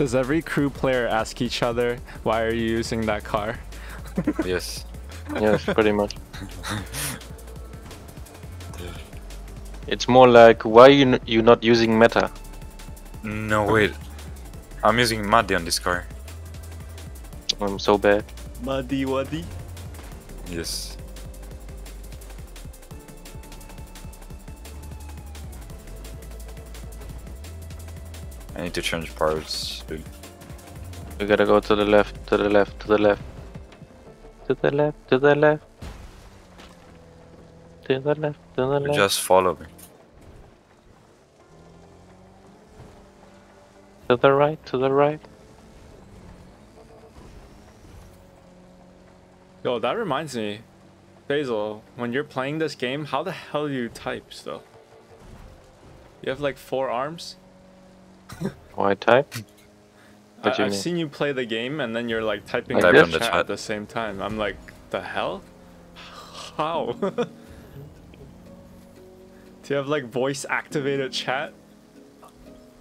Does every crew player ask each other, why are you using that car? yes. Yes, pretty much. It's more like why you n- you not using meta? No, wait. I'm using Muddy on this car. I'm so bad. Muddy Waddy? Yes. I need to change parts, dude. You gotta go to the left, to the left, to the left. To the left, to the left. To the left, to the left. Just follow me. To the right, to the right. Yo, that reminds me. Basil, when you're playing this game, how the hell do you type still? You have like four arms? Why type? What I, have mean? sing you play the game and then you're like typing Like in the On the chat, chat. at the same time. I'm like, the hell? How? do you have like voice activated chat?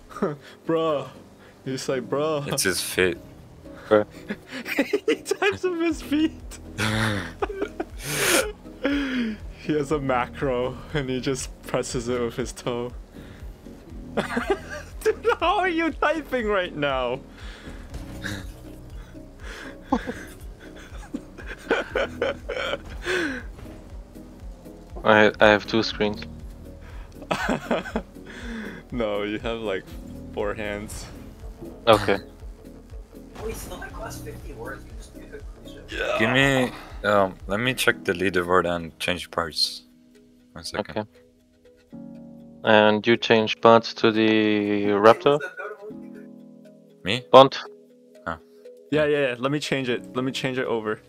bruh. You just like, bro. It's his feet. He types with his feet. he has a macro and he just presses it with his toe. Dude, how are you typing right now? I I have two screens. no, you have like four hands. Okay. Oh, he's still like last 50 words. You just do a cruise ship. Give me. Um, let me check the leaderboard and change parts. One second. Okay. And you change parts to the Raptor? Me? Bond? Yeah, yeah, yeah. Let me change it. Let me change it over.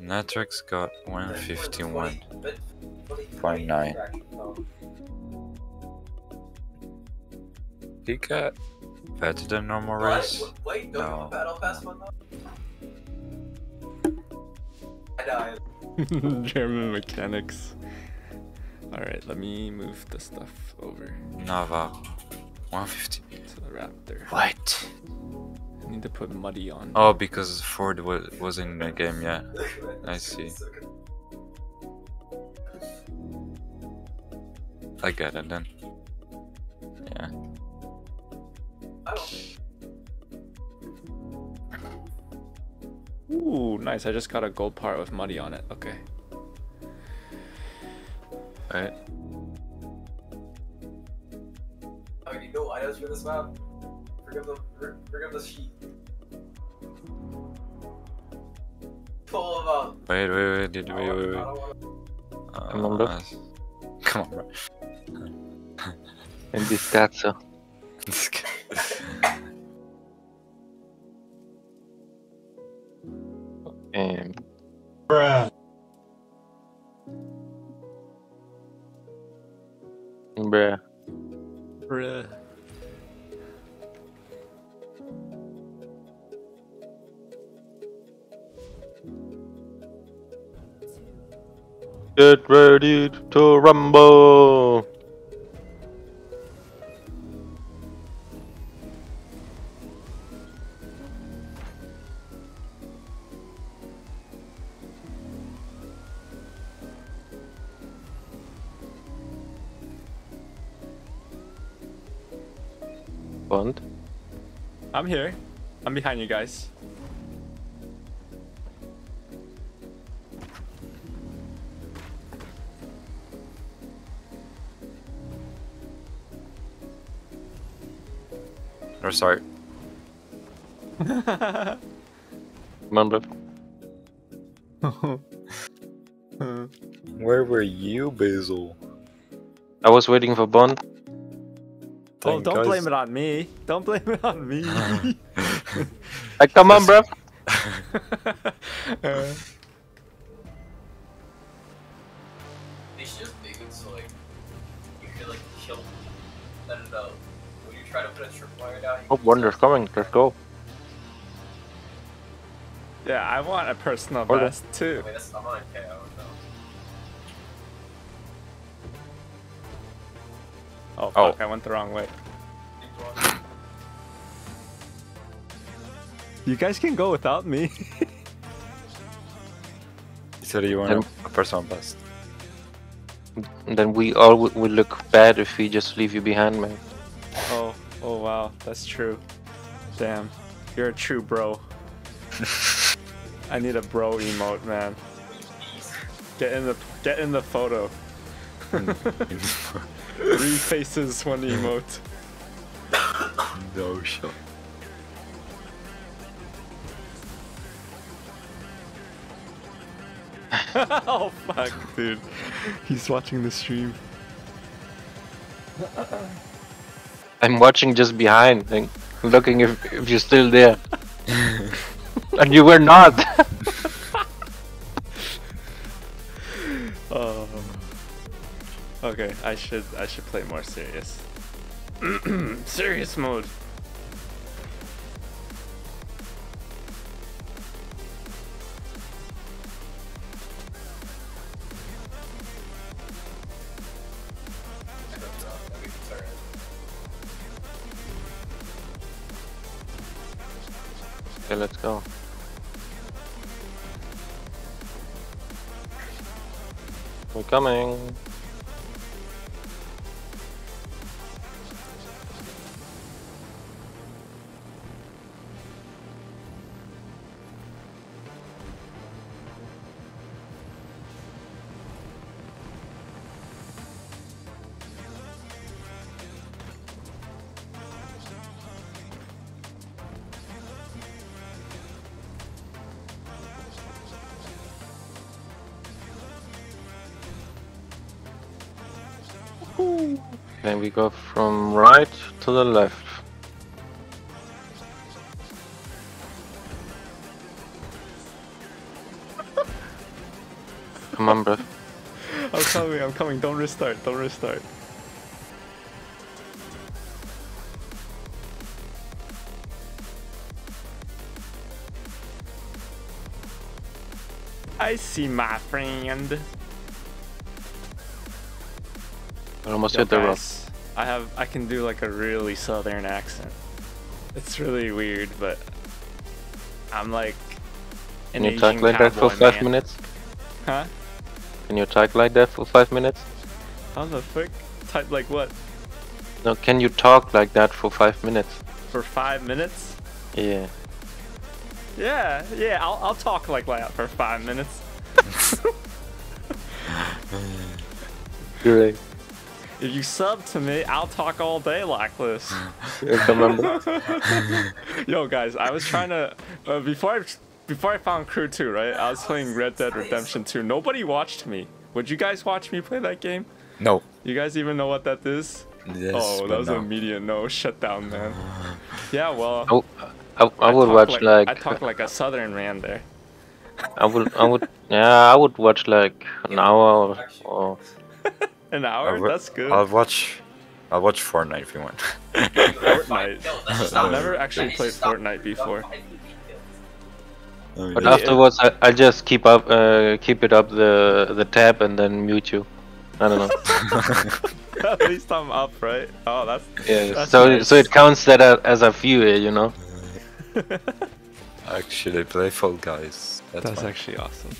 Natrix got 151. But- but he- Point nine. He got better than normal What? race. Wait, Wait, don't No. battle pass one? I died. German mechanics. Alright, let me move the stuff over Navarro. 150. to the Raptor. What? I need to put muddy on. Oh, because Ford was, was in the game, yeah. I see. I get it then. Yeah. Ooh, nice. I just got a gold part with muddy on it. Okay. Right. I already know items for this map. Forgive the, for- forgive the sheet. Pull them out. Wait, wait, wait, did wait, wait, wait. don't Come on, bro. Uh, Come on, bro. In this Get ready to rumble! Bond? I'm here. I'm behind you guys. Restart. Come on, bro. Where were you, Basil? I was waiting for Bond. Oh, don't blame it on me. Don't blame it on me. Like, come on, bro. Uh, Oh, Wonder's coming. Let's go. yeah, I want a personal Hold on. best too. Wait, that's I'm on K. I don't. Oh, Oh. fuck, I went the wrong way. You guys can go without me. so said you want a personal best. Then we all would would look bad if we just leave you behind, man. Wow, that's true. Damn, you're a true bro. I need a bro emote, man. Get in the get in the photo. Three faces, one emote. no shot. oh fuck, dude. He's watching the stream. I'm watching just behind, like, looking if if you're still there. and you were not. Oh. Okay, I should I should play more serious. serious mode. Coming. Go from right to the left. Come on, bro. I'm coming, I'm coming. Don't restart, don't restart. I see my friend. I almost Yo, hit the rock. Guys, I have I can do like a really southern accent. It's really weird, but I'm like an Can you talk like that for five man. minutes? Huh? Can you talk like that for five minutes? How the frick? Type like what? No, can you talk like that for five minutes? For five minutes? Yeah. Yeah, yeah. I'll I'll talk like that for five minutes. Great. If you sub to me, I'll talk all day like this. Come on, bro. Yo, guys, I was trying to uh, before I before I found Crew 2, right? I was playing Red Dead Redemption 2. Nobody watched me. Would you guys watch me play that game? No. You guys even know what that is? Yes, oh, that was no. a immediate no. Shut down, man. Yeah, well. I would talk watch like, I talk like a southern man there. I would I would yeah I would watch like an hour or, or An hour? I'll That's good. I'll watch. I'll watch Fortnite if you want. Fortnite. No, I've never actually played just Fortnite before. but Yeah. afterwards I, I just keep up uh, keep it up the the tab and then mute you. I don't know. At least I'm up, right? Oh, that's Yeah. That's so nice. so it counts that as a viewer, you know. Actually, play Fall Guys. That's, that's actually awesome.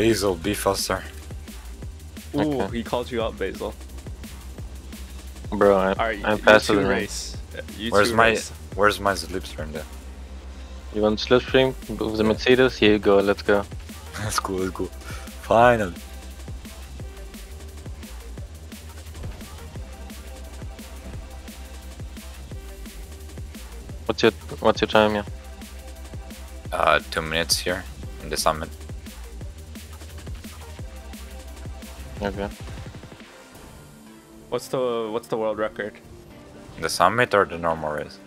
Basil, be faster. Ooh, Okay. he called you out, Basil. Bro, I, Alright, I'm you faster than race. You Where's my race. Where's my slipstream there? You want slipstream with the Mercedes? Here you go, let's go. That's cool. That's cool. Finally. What's your What's your time? Yeah. Uh, two minutes here in the summit. Okay. What's the what's the world record? The summit or the normal race?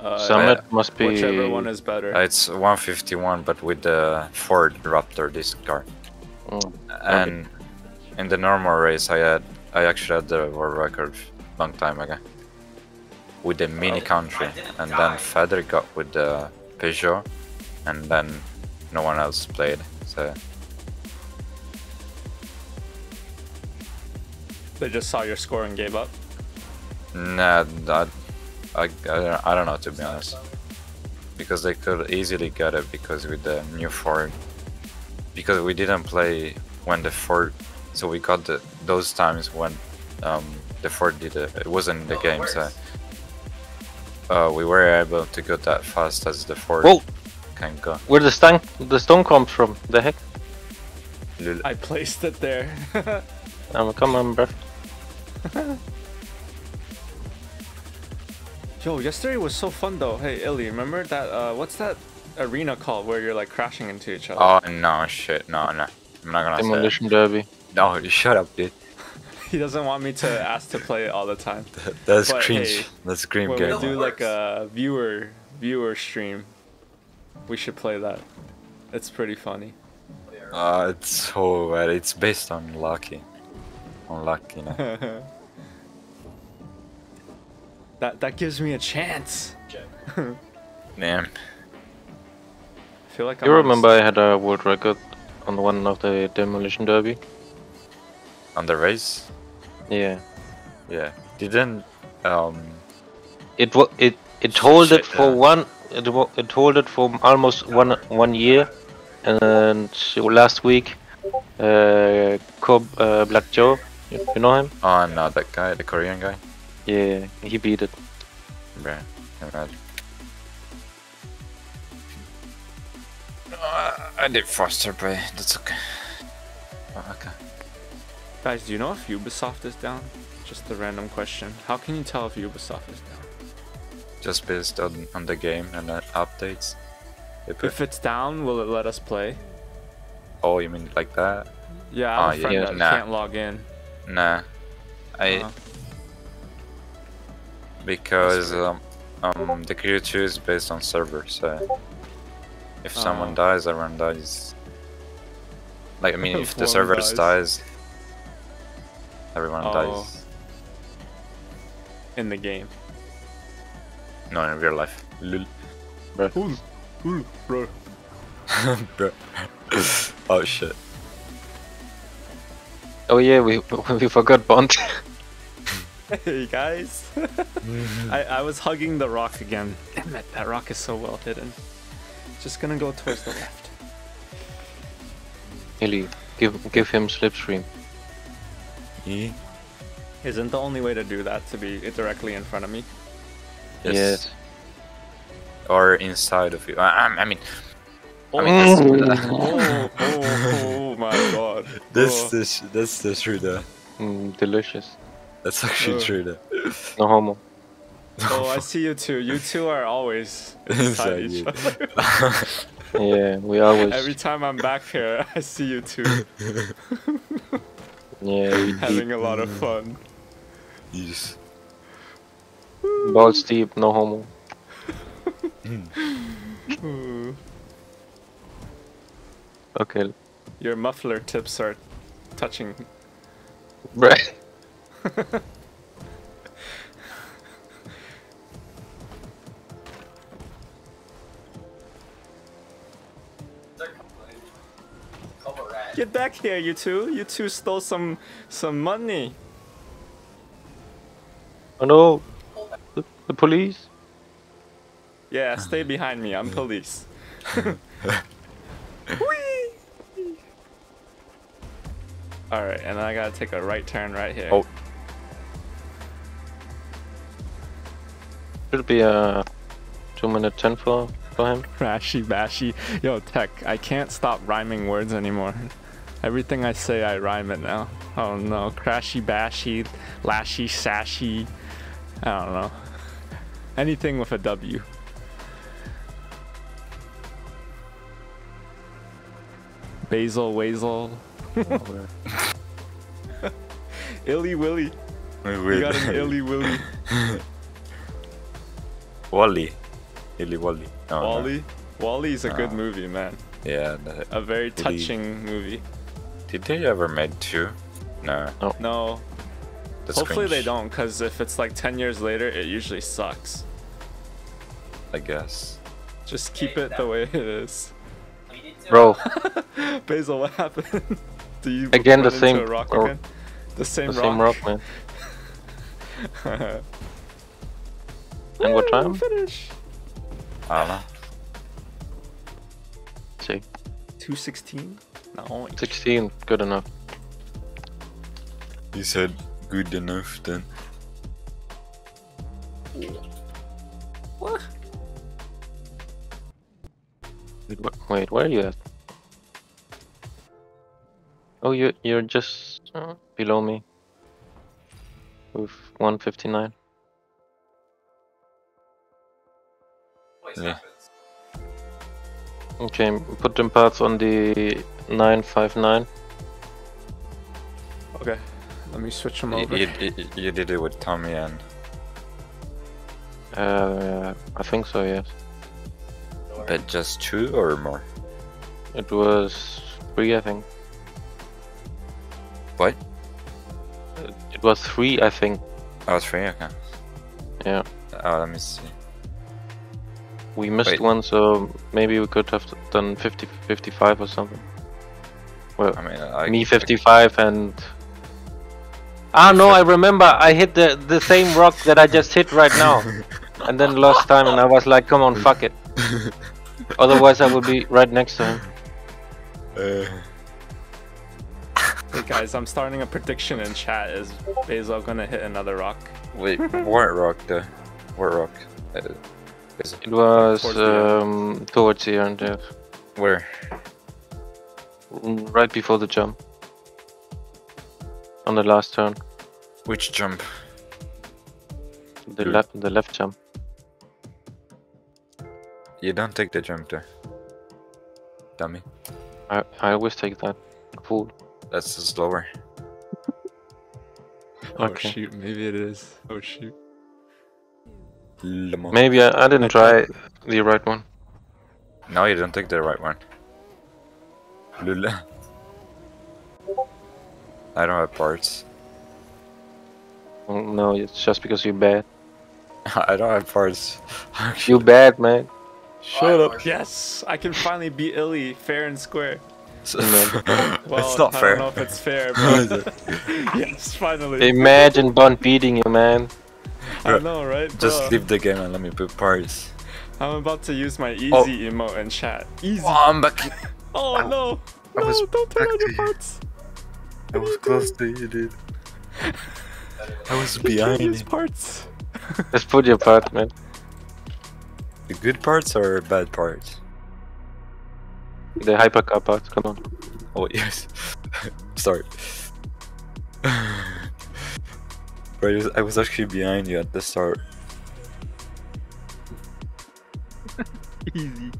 Uh, Summit must be. Whichever one is better. Uh, it's 151, but with the Ford Raptor, this car. Mm, And in the normal race, I had I actually had the world record long time ago with the Mini Country, and then Feder got with the Peugeot, and then no one else played. So They just saw your score and gave up. nah, that, I, I, don't, I don't know to be honest, because they could easily get it because with the new Ford, because we didn't play when the Ford, so we got the those times when um, the Ford did it. It wasn't in the game, so uh, we were able to go that fast as the Ford Whoa! can go. Where the stone the stone comes from? The heck? I placed it there. Come on, bro. Yo, yesterday was so fun though. Hey, Illy, remember that? Uh, what's that arena called where you're like crashing into each other? Oh no, shit, no, no, I'm not gonna say. Demolition Derby. No, you shut up, dude. He doesn't want me to ask to play it all the time. That's But, cringe. hey, That's scream When game. we do like a viewer viewer stream, we should play that. It's pretty funny. Uh, it's so bad. It's based on lucky. On lucky, you know. That that gives me a chance. Damn. I feel like You I'm on remember I had a world record on the one of the Demolition Derby? On the race? Yeah. Yeah. Didn't um It was it it hold it for yeah. one. It wa- it hold it for almost one one year, and so last week, uh, Cob uh, Black Joe, you, you know him? oh no that guy, the Korean guy? Yeah, he beat it. Bruh. Imagine. Uh, I did faster, but that's okay. Oh, okay. Guys, do you know if Ubisoft is down? Just a random question. How can you tell if Ubisoft is down? Just based on, on the game and the updates. They If it's down, will it let us play? oh, you mean like that? Yeah, I have Oh, a friend yeah, that nah. can't log in. Nah. I Uh-huh. Because um, um the crew 2 is based on server, so if someone Oh. dies, everyone dies. Like I mean, if If the server dies. dies, everyone Oh. dies. in the game. No, in real life. Lul. Ooh, ooh, bro. Bro. oh shit. Oh yeah, we we forgot Bond. Hey guys. I, I was hugging the rock again. Damn it, that rock is so well hidden. Just gonna go towards the left. Illy, give give him slipstream. E? Isn't the only way to do that to be directly in front of me? Yes. Or inside of you. I, I- I mean, Oh, mean, oh, oh, oh my god. that's Oh. the sh- that's the true though. Mm, delicious. That's actually Uh. true though. No homo. Oh, I see you two. You two are always inside Inside each other. Yeah, we always. Every time I'm back here, I see you two Yeah, we having a lot of fun. yes. balls deep. No homo. Okay. Your muffler tips are touching. Right. Come a rat. Get back here, you two. You two stole some some money. Oh no. The, the police. Yeah, stay behind me. I'm police. Whee! All right, and then I gotta take a right turn right here. Oh. Should be a two minute ten for for him. Crashy bashy. Yo, Tech, I can't stop rhyming words anymore. Everything I say, I rhyme it now. Oh no. Crashy bashy, lashy sashy. I don't know. Anything with a W. Basil Wazel. Illy Willy. You got an Illy Willy. Wally. Illy Wally. No, no. Wally. WALL-E is a good Ah. movie, man. Yeah. The, A very Illy. touching movie. did they ever make two? No. No, That's hopefully they don't, because if it's like 10 years later, it usually sucks. I guess. Just keep it the way it is. We need to, Bro, Basil, what happened? Do you Again, the run same- rock oh, again? The same the rock. same rock, man. And what time? Finish. I don't know. See, 216? No. 16, good enough. You said good enough then. What? Wait, Wait, where are you at? Oh, you you're just uh, below me. With 159. Yeah. happens. Okay, put them parts on the 959. Okay. Let me switch them over. you, you- you did it with Tommy and Uh, I think so, yes. but just two or more? It was three, I think. What? It was three, I think. Oh, three. Okay. Yeah. Oh, let me see. We missed Wait. one, so maybe we could have done 50 55 or something. Well, I mean, I, me 55 and. Ah, no, I remember I hit the, the same rock that I just hit right now. and then lost time, and I was like, come on, fuck it. Otherwise, I would be right next to him. Uh, Hey guys, I'm starting a prediction in chat. Is Basil gonna hit another rock? wait, what rock though? What rock? Uh, is it, It was Towards the end. um, towards the end, yes. where? Mm, Right before the jump. On the last turn. Which jump? The left the left jump. You don't take the jump there. Dummy. I, I always take that. Fool. That's slower. Oh Okay. shoot, maybe it is. Oh shoot. Lamo. Maybe I, I didn't try the right one. No, you don't take the right one. Lula. I don't have parts. Mm, No, it's just because you're bad. I don't have parts. You bad, man. Shut up. Yes, I can finally beat Illy fair and square. Man. Well, it's not I fair. don't know if it's fair, but yes, finally. Imagine Bond beating you, man. I know, right? Just Bro, leave the game and let me put parts. I'm about to use my easy Oh. emote in chat. Easy. Oh, I'm back. Oh no! Oh, I No! was Don't turn on your parts. I was close to you, dude. I was You can't behind use you. parts. Just put your part, man. The good parts or bad parts? The hypercar parts. come on. Oh, yes. Sorry. Bro, I was- actually behind you at the start. Easy.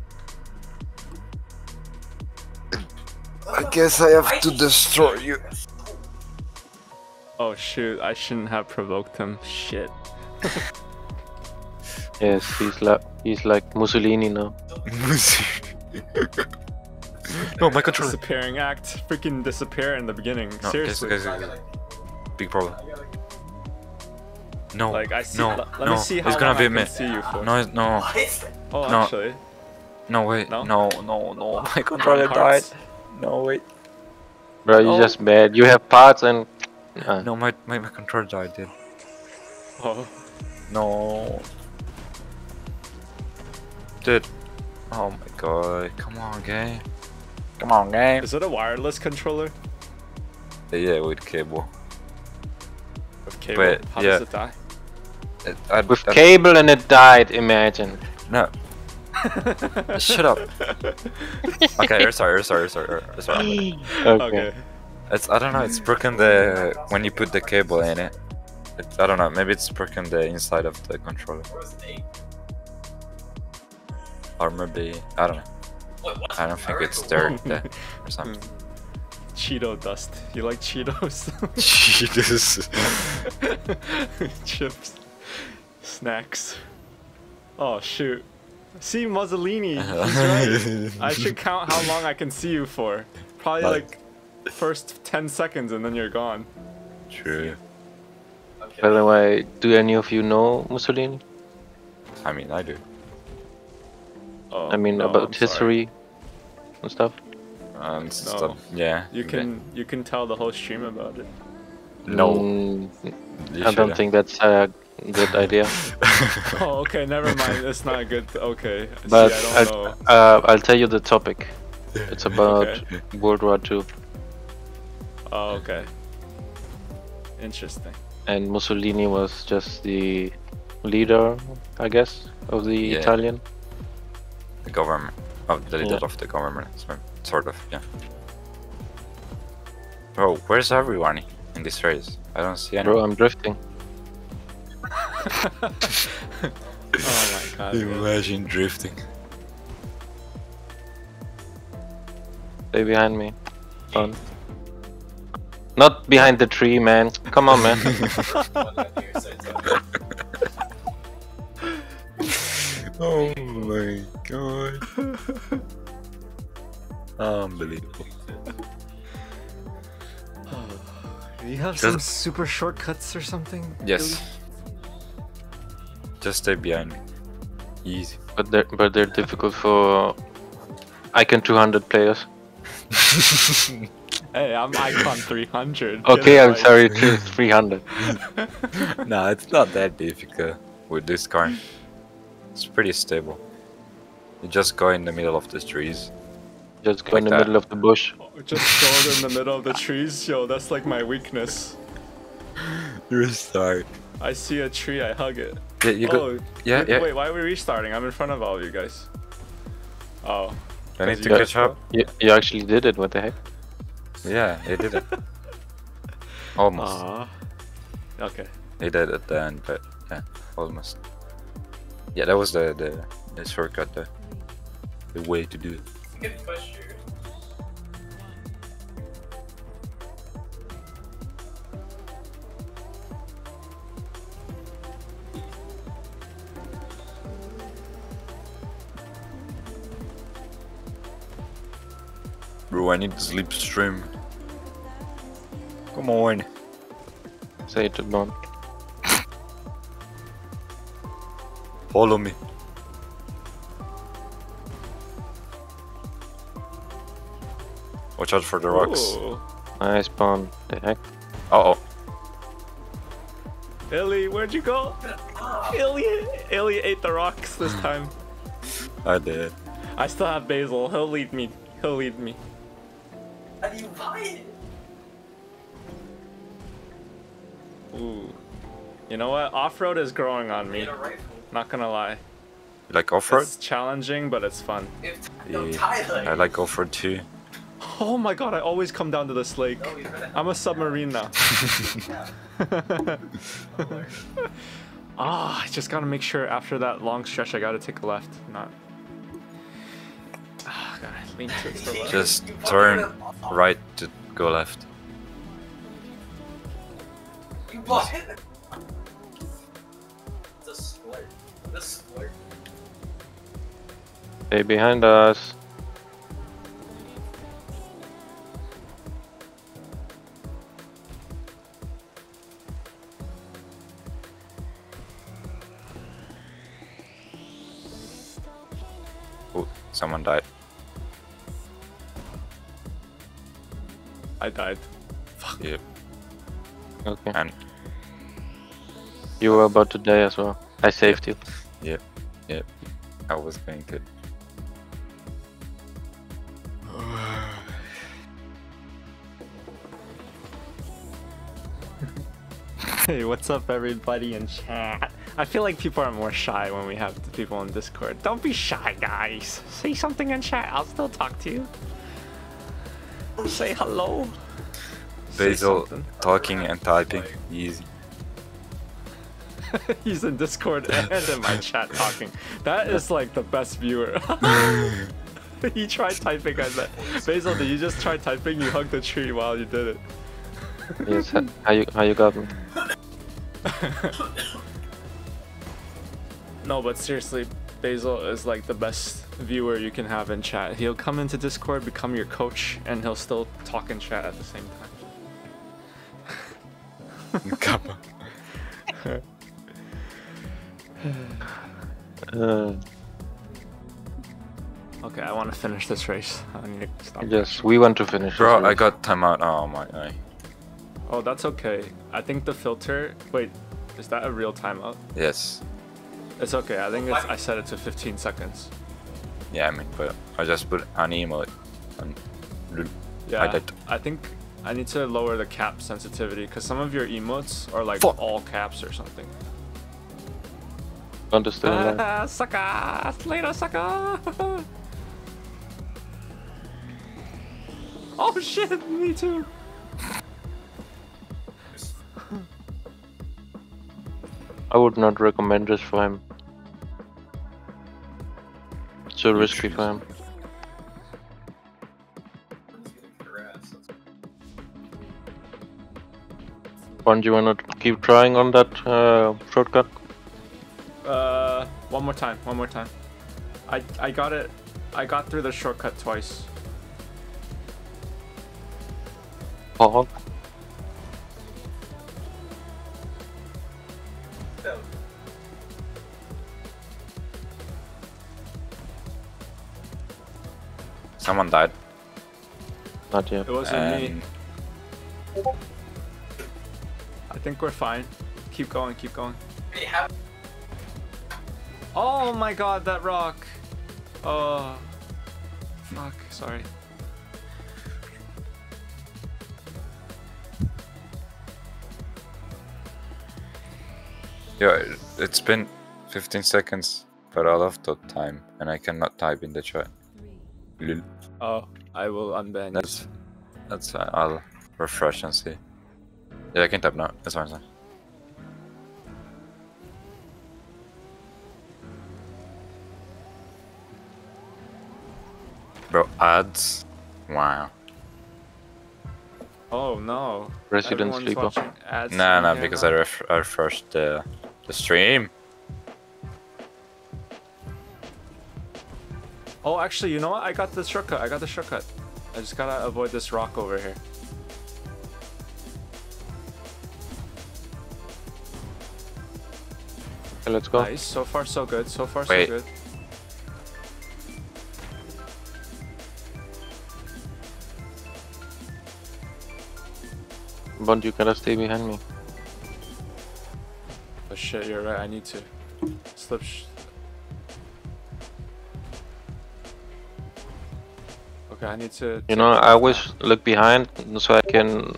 I guess I have to destroy you. Oh shoot! I shouldn't have provoked him. Shit. Yes, he's like he's like Mussolini now. no, my controller. Disappearing act. Freaking disappear in the beginning. No, Seriously. guys, guys, guys, big problem. No, Like I see. no, let, let no. me see how it's gonna long be I a can see you for. No, no, oh, no. actually. no, wait, No? no, no, no. My controller died. No, wait. Bro, you're just bad. You have parts and. Uh, No, my, my, my controller died, dude. Oh. No. Dude. Oh my god. Come on, game. Come on, game. Is it a wireless controller? Yeah, with cable. With cable. But, How yeah. does it die? It, I, With I- cable and it died, imagine. No. Shut up. Okay, you're sorry, you're sorry, you're sorry, you're sorry. Okay. okay. It's I don't know. It's broken the when you put the cable in it. It's, I don't know. Maybe it's broken the inside of the controller, Where's the or maybe I don't know. I don't think it's cool. there, there or something. Hmm. Cheeto dust. You like Cheetos? Cheetos. Chips. Snacks. Oh shoot. See Mussolini. He's right. I should count how long I can see you for. Probably Like- like first 10 seconds and then you're gone. True. Okay. By the way, do any of you know Mussolini? I mean, I do. Oh, I mean, no, about I'm sorry. history and stuff. And stuff. Yeah. You but can you can tell the whole stream about it. No. Mm, I don't shouldn't. think that's a good idea. Oh, okay, never mind. It's not good. Okay. But See, I don't I'll, uh, I'll tell you the topic. It's about Okay. World War II, Oh, okay. Interesting. and Mussolini was just the leader, I guess, of the Yeah. Italian. the government of the leader Yeah. of the government, so- sort of. Yeah. Bro, where's everyone in this race? I don't see anyone. Bro, I'm drifting. Oh my god. dude. Imagine drifting. Stay behind me. Fun. Not behind the tree, man. Come on, man. One that near side's up. oh my god. Unbelievable. Do you have Just- some super shortcuts or something? Yes. Just stay behind me. Easy. but they're but they're difficult for Icon 200 players. Hey, I'm Icon 300. Okay, I'm right. sorry, to 300. nah, it's not that difficult with this car. It's pretty stable. You just go in the middle of the trees. Just go Like in the that. middle of the bush. Oh, just go in the middle of the trees. Yo, that's like my weakness. Restart. I see a tree, I hug it. Yeah, you go. oh, yeah, wait, yeah. Wait, why are we restarting? I'm in front of all of you guys. Oh. I need to you catch guys up. You, you actually did it, what the heck? Yeah, he did it. Almost. Ah. Okay. He did it at the end, but yeah, almost. Yeah, that was the the, the shortcut, the, the way to do it. Bro, I need to sleep stream. Come on. Say it to Bond. Follow me. Watch out for the rocks. Ooh. Nice Bond. The heck? Uh oh. Illy, where'd you go? Illy, Illy ate the rocks this time. I did. I still have Basil. He'll lead me. He'll lead me. How do you buy it? Ooh. You know what? Off-road is growing on me. Get a rifle. Not gonna lie. You like off road? It's challenging, but it's fun. No, Yeah, I like off road too. Oh my god, I always come down to this lake. No, you're gonna I'm a submarine now. Ah, I just gotta make sure after that long stretch I gotta take a left. Not. Gotta lean to the. Just turn right to go left. You bought it. It's a squirt. The squirt. Stay behind us. Oh, someone died. I died. Fuck. Yep. Okay. And You were about to die as well. I saved you. yep, yep. I was going to. Hey, what's up, everybody in chat? I feel like people are more shy when we have the people on Discord. Don't be shy, guys. Say something in chat. I'll still talk to you. Say hello. Basil something. talking and typing. Easy. He's in Discord and in my chat talking. That is like the best viewer. he tried typing, I bet. Basil, did you just try typing? You hugged the tree while you did it. Yes, h- how you how you got me? No, but seriously, Basil is like the best viewer you can have in chat. He'll come into Discord, become your coach, and he'll still talk in chat at the same time. Kappa. Uh, Okay, I want to finish this race. I need to stop. yes, we want to finish. Bro, this I race. got timeout. Oh my eye. Oh, that's okay. I think the filter. Wait, is that a real timeout? Yes. It's okay. I think it's. I set it to 15 seconds. Yeah, I mean, but I just put an emote. on Lul. Yeah. did. I think I need to lower the cap sensitivity because some of your emotes are like Fuck. all caps or something. Understand to stay? Ah, sucker! Later, sucker! oh shit, me too. I would not recommend this for him. It's too risky for him. Bond, you wanna keep trying on that uh, shortcut? Uh, one more time, one more time. I I got it. I got through the shortcut twice. Paul? Someone died. Not yet. It wasn't me. I think we're fine. Keep going, keep going. Oh my god, that rock. Oh. Fuck, sorry. yeah, it's been 15 seconds, but I love the time, and I cannot type in the chat. Lul. Oh, I will unban. That's that's. Uh, I'll refresh and see. Yeah, I can type now. That's fine. it's fine. Bro, ads. Wow. Oh no. Resident Everyone's sleeper. watching No, in no, because. I, ref- I refreshed the the stream. Oh, actually, you know what? I got the shortcut. I got the shortcut. I just gotta avoid this rock over here. Okay, let's go. Nice. So far, so good. So far, Wait. so good. Bond, you gotta stay behind me. Oh shit, you're right. I need to slip. Okay, I need to. You know, I always look behind so I can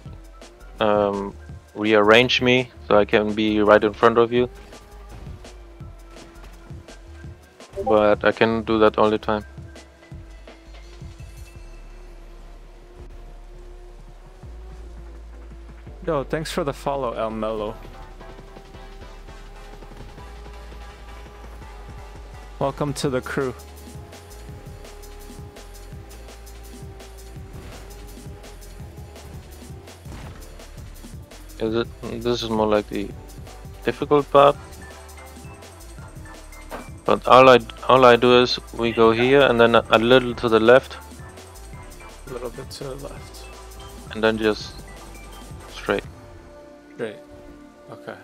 um, rearrange me so I can be right in front of you. But I can do that all the time. Yo, thanks for the follow, El Melo. Welcome to the crew. Is it? This is more like the difficult part. But all I all I do is we go here and then a, little to the left A little bit to the left. and then just straight. Great. Okay.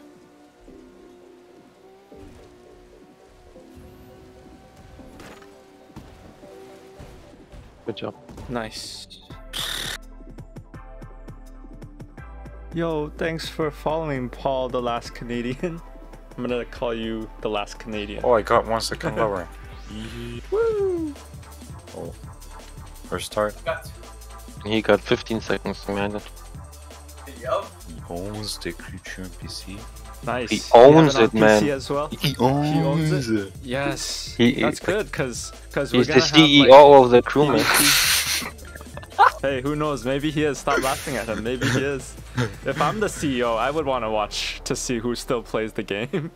Good job. Nice. Yo, thanks for following Paul, the last Canadian. I'm gonna call you the last Canadian. Oh, I got one second lower. Woo! Oh. First start. got He got 15 seconds behind it. Yup. owns the Crew 2 on PC. Nice. He owns on it, man. PC as well. He owns owns it? it. Yes. He- That's good because because we're He's the gonna have, CEO like- of the crew, man. Hey, who knows? Maybe he is. Stop laughing at him. Maybe he is. if I'm the CEO, I would want to watch to see who still plays the game.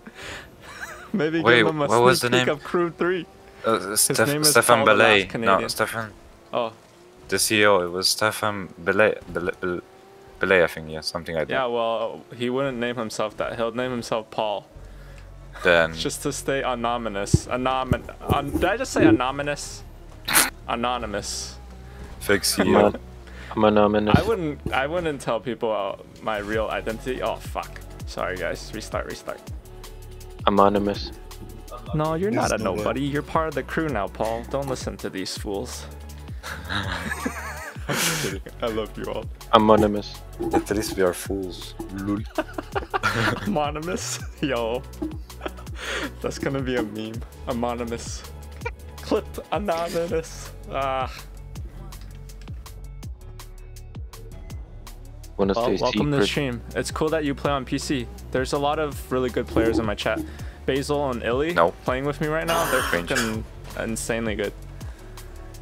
Maybe Wait, give him a what was the name? of Crew 3. Uh, Steph- name is Stefan Belay. No. Stefan. Oh, The CEO. It was Stefan Belay. Belay, Belay, Belay I think. Yeah, something like yeah, that. well, he wouldn't name himself that. He'll name himself Paul. Then Just to stay anonymous. Anonym. Un- did I just say anonymous? Anonymous. Fake I'm, CEO. a, I'm anonymous. I wouldn't. I wouldn't tell people uh, my real identity. Oh fuck. Sorry guys. Restart. Restart. Anonymous. No, you're not a no way. nobody. You're part of the crew now, Paul. Don't listen to these fools. I'm just kidding. I love you all. Anonymous. At least we are fools. Lul. Anonymous. Yo. That's gonna be a meme. Anonymous. Clip anonymous. Ah. Wanna Well, stay welcome to the stream. It's cool that you play on PC. There's a lot of really good players in my chat. Basil and Illy No. playing with me right now. They're Cringe. freaking insanely good.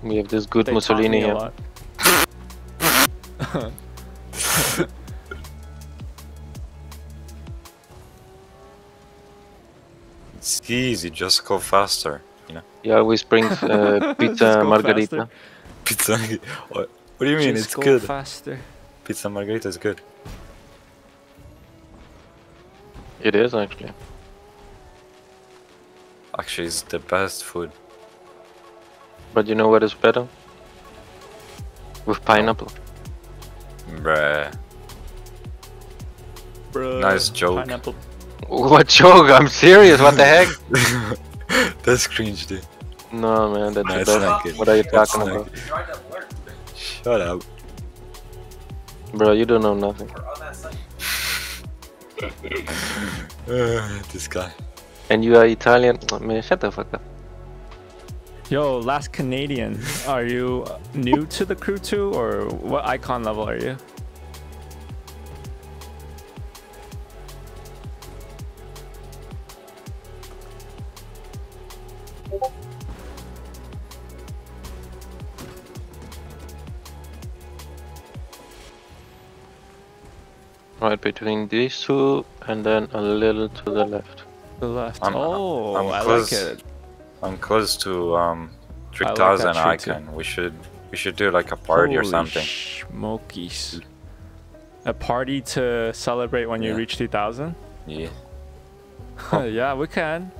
We have this good They Mussolini me a here. lot. It's easy. Just go faster. You know. He always brings uh, pizza go margarita. Pizza. what, what do you mean? Just it's go good. faster. Pizza margarita is good. It is actually. Actually, it's the best food. But you know what is better? With pineapple. Bruh. Bruh. Nice joke. Pineapple. What joke? I'm serious. What the heck? That's cringe, dude. No man, that's Nah, the best. not good. What are you That's talking about, You're trying to learn Shut up. Bro? You don't know nothing. We're on that site. Uh, this guy. And you are Italian. Oh, Man, shut the fuck up. Yo, last Canadian. Are you new to the crew too, or what icon level are you? Right between these two, and then a little to the left. The left. I'm- oh, I'm I close. like it. I'm close to um like that 3000 too. icon. We should we should do like a party or Holy something. Smokies. A party to celebrate when you reach 2000? Yeah. yeah, we can.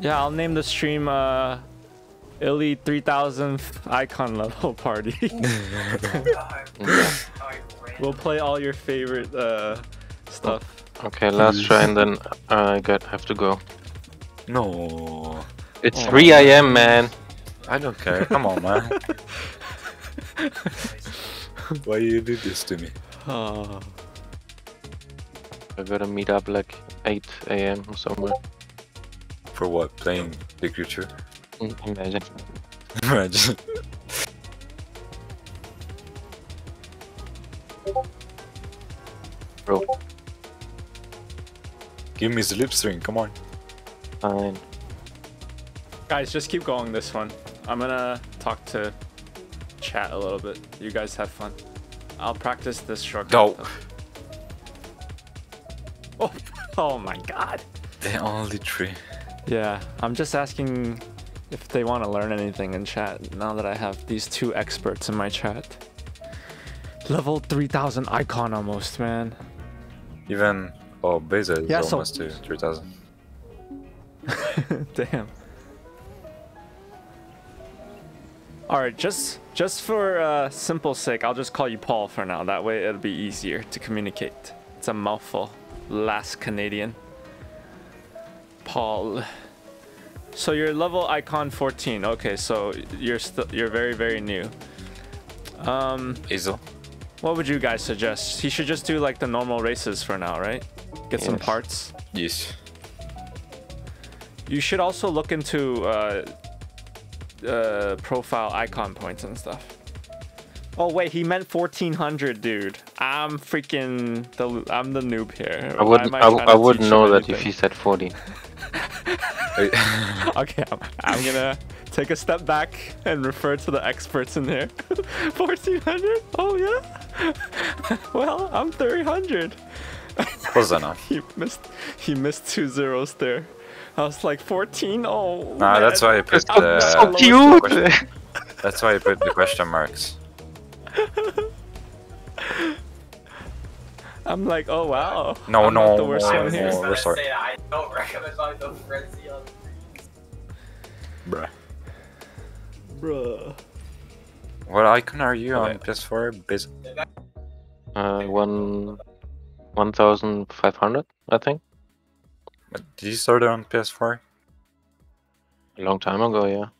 Yeah, I'll name the stream uh Illy 3000 icon level party. we'll play all your favorite uh stuff. Okay, last try, and then I got have to go. No. It's Oh. 3 a.m., man. I don't care. Come on, man. Why you do this to me? Oh. I gotta meet up like 8 a.m. or somewhere. For what? Playing the Crew 2? Mm, Imagine. Imagine. Bro, Give me the lip string, Come on. fine. Guys, just keep going this one. I'm gonna talk to chat a little bit. You guys have fun. I'll practice this short. Go. Oh, oh my god. The only tree. Yeah, I'm just asking if they want to learn anything in chat now that I have these two experts in my chat. Level 3000 icon almost, man. Even oh, Beza is Yeah, so- almost to 3000. Damn. All right, just just for uh, simple sake, I'll just call you Paul for now. That way, it'll be easier to communicate. It's a mouthful. Last Canadian. Paul. So you're level icon 14. Okay, so you're still you're very very new. Um, Hazel. What would you guys suggest? He should just do like the normal races for now, right? Get some parts. Yes. You should also look into uh, uh, profile icon points and stuff. Oh wait, he meant 1400, dude. I'm freaking the I'm the noob here. I wouldn't. am I, trying w- I to wouldn't know that if he said 40. Okay, I'm, I'm gonna take a step back and refer to the experts in here. 1400? Oh yeah. well, I'm 300. Close enough. He missed. He missed two zeros there. I was like 14. Oh. Nah, that's why I put I'm the. so Cute! That's why I put the question marks. I'm like, oh wow. No, I'm no, the worst no, one was here. just no. gonna restart. I don't recommend buying the frenzy on Bruh. Bruh. What icon are you on PS4? Bas- Uh, one, 1,500, I think. Did you start it on PS4? A long time ago, yeah.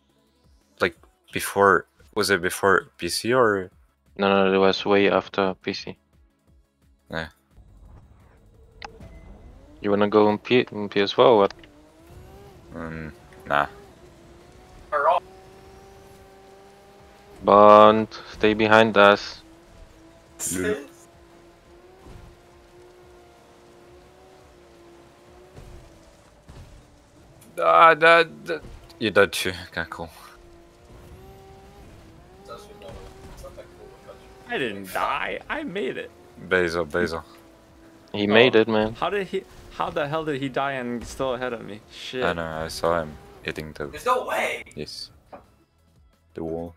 Like before? Was it before PC or? No, no, it was way after PC. Yeah. You wanna go on, P- on PS4 or what? Mm, nah. Or. Bond, stay behind us. Ah, that, that. You died too. Okay, cool. I didn't die. I made it. Basil, Basil. He made Oh. it, man. How did he? How the hell did he die and still ahead of me? Shit. I know. I saw him hitting the. There's no way. Yes. The wall.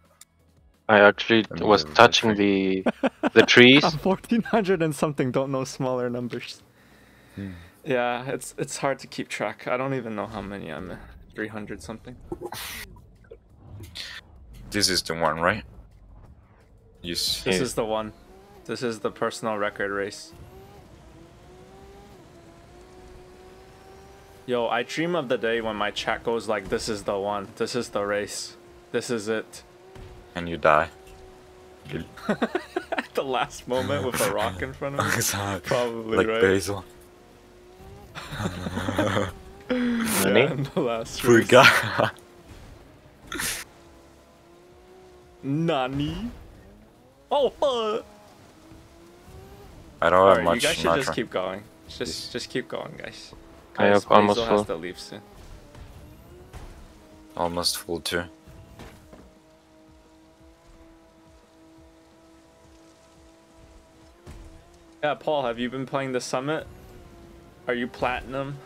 I actually I mean, was the- the touching the the trees. I'm 1400 and something. Don't know smaller numbers. Hmm. Yeah, it's it's hard to keep track. I don't even know how many I'm at. 300 something. This is the one, right? Yes. This is the one. This is the personal record race. Yo, I dream of the day when my chat goes like, "This is the one. This is the race. This is it." And you die. At the last moment with a rock in front of me. Probably like right. Basil. Nani? Yeah, in the last race. Forgot. Nani? Oh, fuck. I don't have Alright, much you guys should just keep going. Just, Yes. just keep going, guys. I Guys, have almost Basil has full. to leave eh? soon. Almost full too. Yeah, Paul, have you been playing the summit? Are you platinum?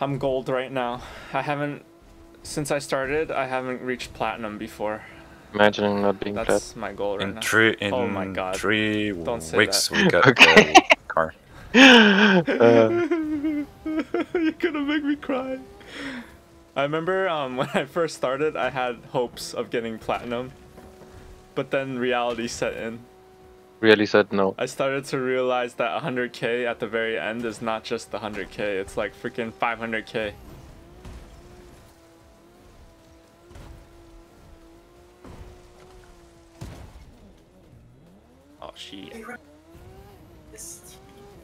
I'm gold right now. I haven't since I started, I haven't reached platinum before. Imagining not being That's my goal right In now. three in Oh my God. three Don't say weeks that. we got Okay. the car. flat. uh, You're gonna make me cry. I remember um, when I first started, I had hopes of getting platinum, but then reality set in. Really said no. I started to realize that 100k at the very end is not just the 100k, it's like freaking 500k. Oh shit.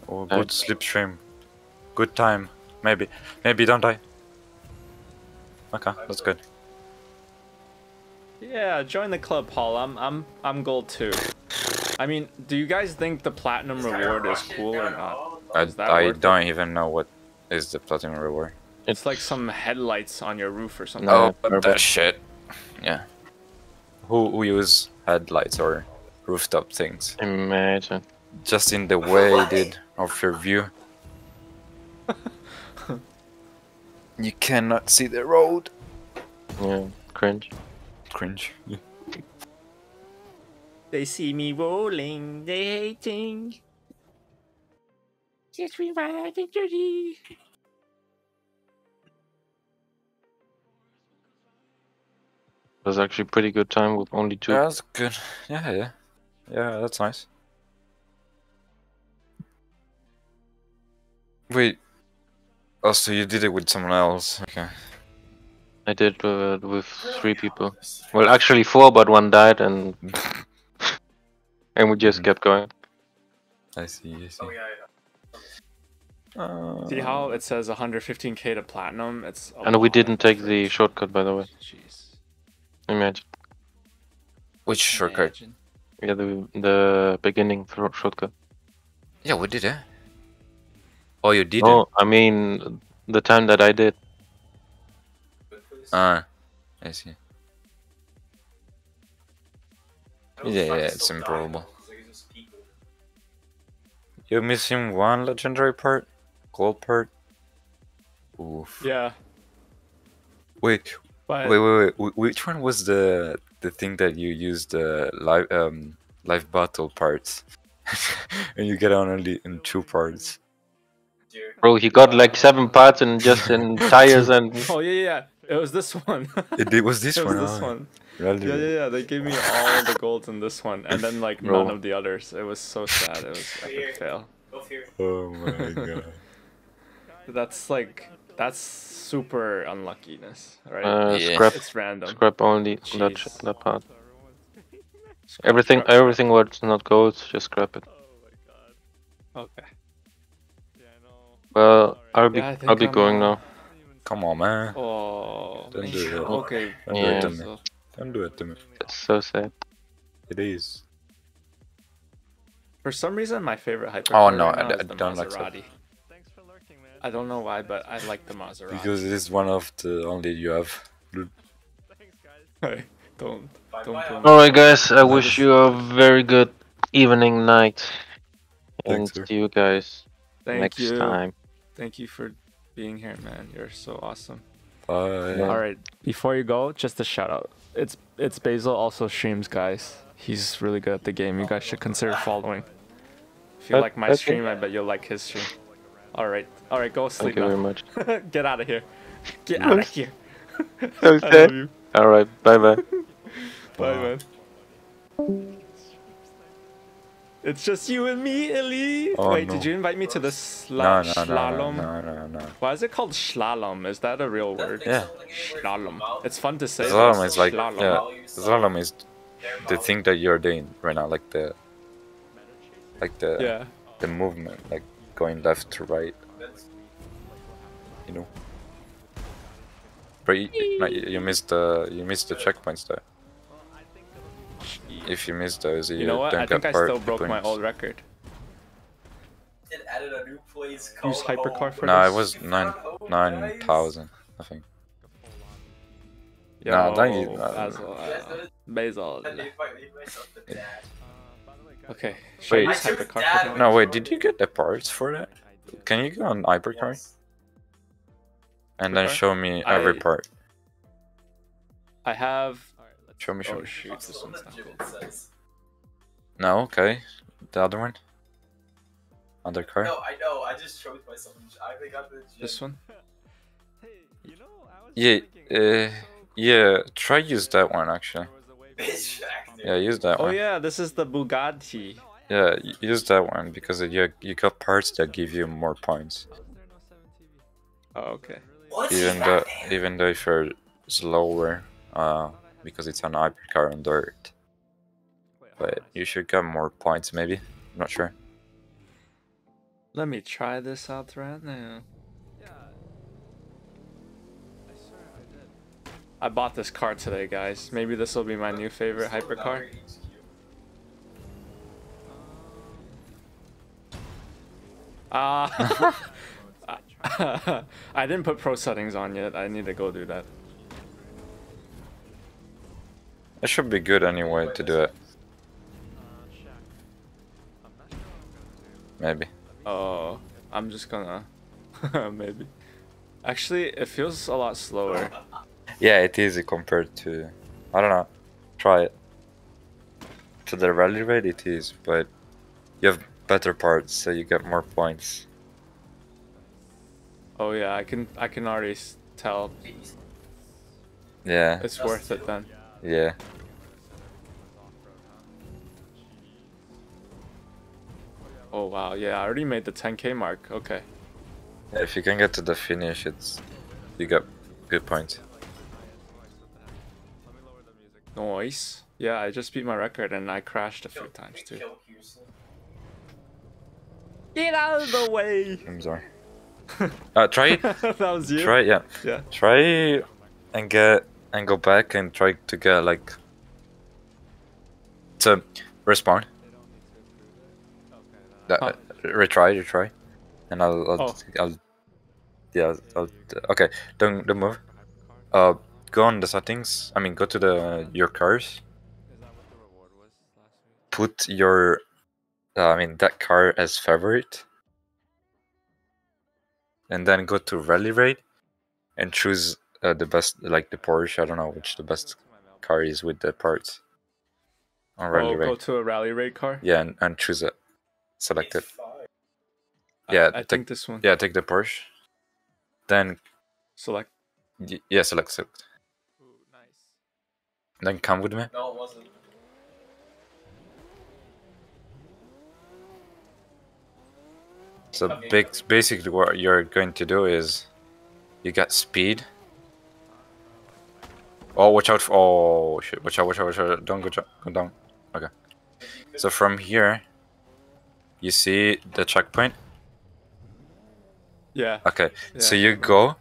Oh, good slipstream. Good time. Maybe. Maybe don't die. Okay, that's good. Yeah, join the club, Paul. I'm I'm I'm gold too. I mean, do you guys think the platinum reward is cool or not? I, I don't even know what is the platinum reward. It's like some headlights on your roof or something. No. oh, perfect. that shit. Yeah. Who who use headlights or rooftop things? Imagine. Just in the way did of your view. you cannot see the road. Yeah, cringe. Cringe. They see me rolling, they hating. Just we riding dirty. It was actually pretty good time with only two. Yeah, that's good. Yeah, yeah. Yeah, that's nice. Wait. Oh, so you did it with someone else. Okay. I did uh, with three people. Well, actually four, but one died, and and we just Mhm. kept going. I see, I see. Oh yeah, yeah. Uh, See how it says 115k to platinum? It's a And we didn't take the shortcut, by the way. Jeez. Imagine. Which shortcut? Imagine. Yeah, the the beginning thro- shortcut. Yeah, we did it. Oh, you did No, I mean the time that I did. Ah, I see. Yeah, yeah, it's improbable. You're missing one legendary part? Gold part? Oof. Yeah. Wait, But wait, wait, wait. Which one was the the thing that you used the live um live battle parts, and you get on only in two parts? Bro, he got like seven parts and just in tires and Oh yeah, yeah. It was this one. It, it was this it was one. this one. Really? Yeah, yeah, yeah. They gave me all the golds in this one, and then like Bro. none of the others. It was so sad. It was epic fail. Oh my god. That's like that's super unluckiness, right? uh, Yeah. scrap it's random. scrap only that sh- Jeez. that part. Scrap, Everything scrap, scrap. everything what's not gold, just scrap it. Oh my god! Okay. Well, I'll be Yeah, I I'll be I'm, going now. Come on, man. Oh. Don't do that. Okay. Don't do Yeah. it to me. So- Don't do it to me. It's so sad. It is. For some reason, my favorite hypercar Oh, no, right I now is I the don't like that. Maserati. I don't know why, but I like the Maserati. Because it is one of the only you have. Hey, don't don't put me- Alright guys, I wish you a very good evening, night. And Thanks, sir. see you guys Thank next you. time. Thank you for being here, man. You're so awesome. Bye. All right, before you go, just a shout out. It's it's Basil also streams, guys. He's really good at the game. You guys should consider following. If you Uh, like my stream, I bet you'll like his stream. All right, all right, go sleep Thank you very much. Get out of here. Get out of here. I love you. Alright, bye bye. Bye, man. It's just you and me, Illy. Oh, Wait, no. did you invite me to the No, sla- no, no, no, slalom? no, no, no. Why is it called slalom? Is that a real word? Yeah. Slalom. It's fun to say. Slalom is like Slalom. yeah. Slalom is the thing that you're doing right now, like the like the Yeah. the movement, like going left to right. You know. But you you missed the you missed the checkpoints there. If you miss those, you, You know what? don't I think get I still broke my old record. It added a new place Use hypercar for No, this. it was nine nine thousand, I think. Yo, Nah, don't you- uh, Basil. Basil. Okay. Okay. Should I Wait. use I took hypercar for No, wait, did you get the parts for that? Can you go on Hypercar and then show me every I- part? I have. Show me, show Oh me. shoot, this one's not cool. No, okay. The other one? Other car? No, I know. I just chose myself. I think I'm the This one. Yeah, uh, yeah, try use that one actually. bitch. Yeah, use that Oh one. yeah, this is the Bugatti. Yeah, use that one because you you got parts that give you more points. Oh okay. What? Even though even though if you're slower, uh, because it's an hypercar on dirt. But you should get more points maybe. I'm not sure. Let me try this out right now. I bought this car today, guys. Maybe this will be my new favorite hypercar. Ah. I didn't put pro settings on yet. I need to go do that. It should be good anyway to do it. Maybe. Oh, I'm just gonna maybe. Actually, it feels a lot slower. Yeah, it is compared to. I don't know. Try it. To the rally raid, it is, but you have better parts, so you get more points. Oh yeah, I can I can already tell Yeah, it's worth it then. Yeah. Oh wow, yeah, I already made the 10k mark. Okay. If you can get to the finish, it's you got good points. Nice. Yeah, I just beat my record and I crashed a few times too. Get out of the way! I'm sorry. Uh, try it. that was you? Try it, yeah. Yeah. Try and get and go back and try to get like. Respawn. To approve. Okay. then Uh, retry, retry, and I'll, I'll, Oh. I'll yeah, I'll, okay. Don't, don't move. Uh, go on the settings. I mean, go to the your cars. Is that what the reward was last week? Put your, uh, I mean, that car as favorite, and then go to rally raid, and choose uh, the best, like the Porsche. I don't know which the best car is with the parts on rally Oh, go to a rally raid car. Yeah, and, and choose it. Select it. Yeah, I, take- think this one. Yeah, take the Porsche. Then Select. y- yeah, select select. Ooh, nice. Then come with me. No, it wasn't. So big, basically, what you're going to do is, you got speed. Oh, watch out! For, oh shit! Watch out! Watch out! Watch out! Don't go, go down. Okay. So from here, you see the checkpoint. Yeah. Okay. so you go,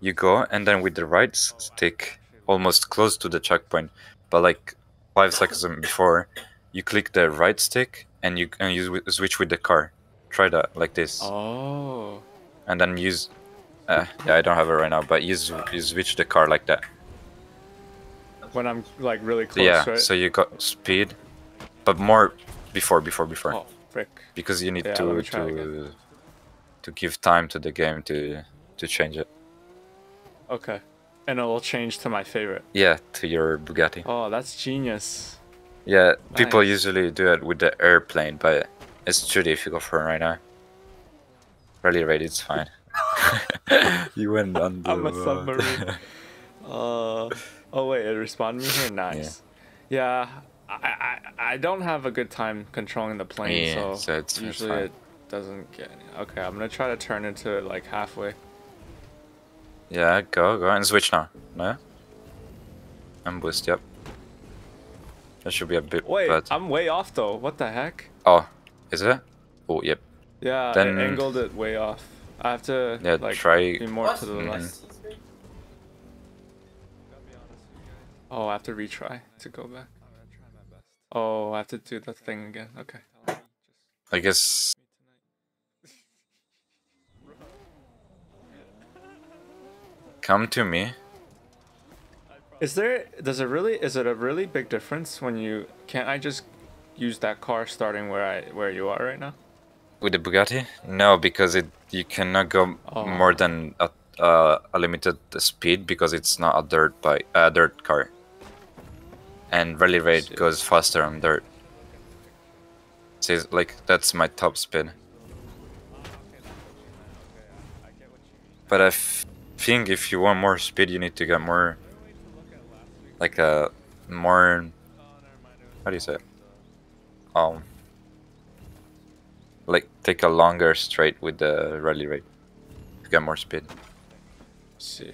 you go, and then with the right stick, almost close to the checkpoint, but like five seconds before, you click the right stick and you and you switch with the car. Try that like this. Oh. and then use uh, yeah i don't have it right now but use you switch the car like that When I'm like really close, yeah right? so you got speed but more before before before Oh, frick. because you need Yeah, to let me try to again. to give time to the game to to change it Okay. And it will change to my favorite. yeah to your bugatti Oh, that's genius. yeah people usually do it with the airplane but it's too difficult for right now rally raid it's fine you went on the I'm a submarine. Uh, oh wait, it responded me here. Nice. Yeah, I, I I don't have a good time controlling the plane, Yeah, so, so it's- usually it doesn't get. Okay, I'm gonna try to turn into it like halfway. yeah go go and switch now no I'm boost yep that should be a bit Wait, better. I'm way off though. What the heck? Oh, is it? Oh, yep. Yeah, Then- I angled it way off. I have to Yeah, like try- be more What? to the Mhm. left. Oh, I have to retry to go back. Oh, I have to do that thing again. Okay. I guess. Come to me. Is there does it really is it a really big difference when you can't I just use that car starting where I where you are right now? With the Bugatti? No, because it you cannot go Oh. more than a, uh, a limited speed because it's not a dirt bike, a dirt car. And rally raid goes faster on dirt. It's like that's my top speed. But I f- think if you want more speed, you need to get more, like a more. How do you say it? Um. Like take a longer straight with the rally raid to get more speed. Let's see.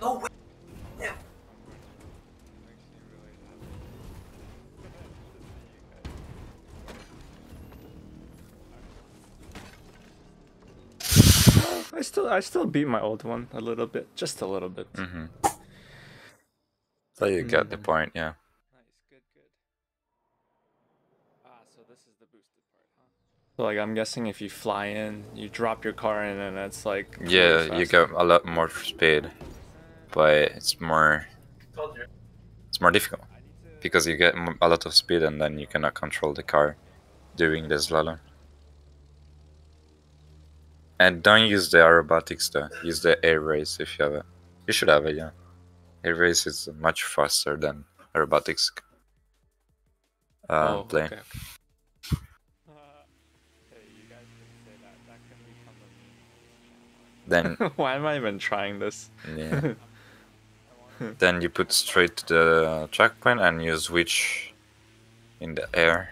No way. I still I still beat my old one a little bit, just a little bit. Mm-hmm. So you get the Mm. point, yeah. Nice, good, good. Ah, so this is the boosted part, huh? So like I'm guessing if you fly in, you drop your car in, and it's like way Yeah, you get a lot more speed, but it's more it's more difficult because you get a lot of speed and then you cannot control the car during the slalom. And don't use the aerobatics though. Use the air race if you have it. You should have it, yeah. Air race is much faster than aerobatics. Uh, oh, plane. okay, okay. hey, you guys can say that. That can become Then Why am I even trying this? yeah. then you put straight to the checkpoint and you switch in the air.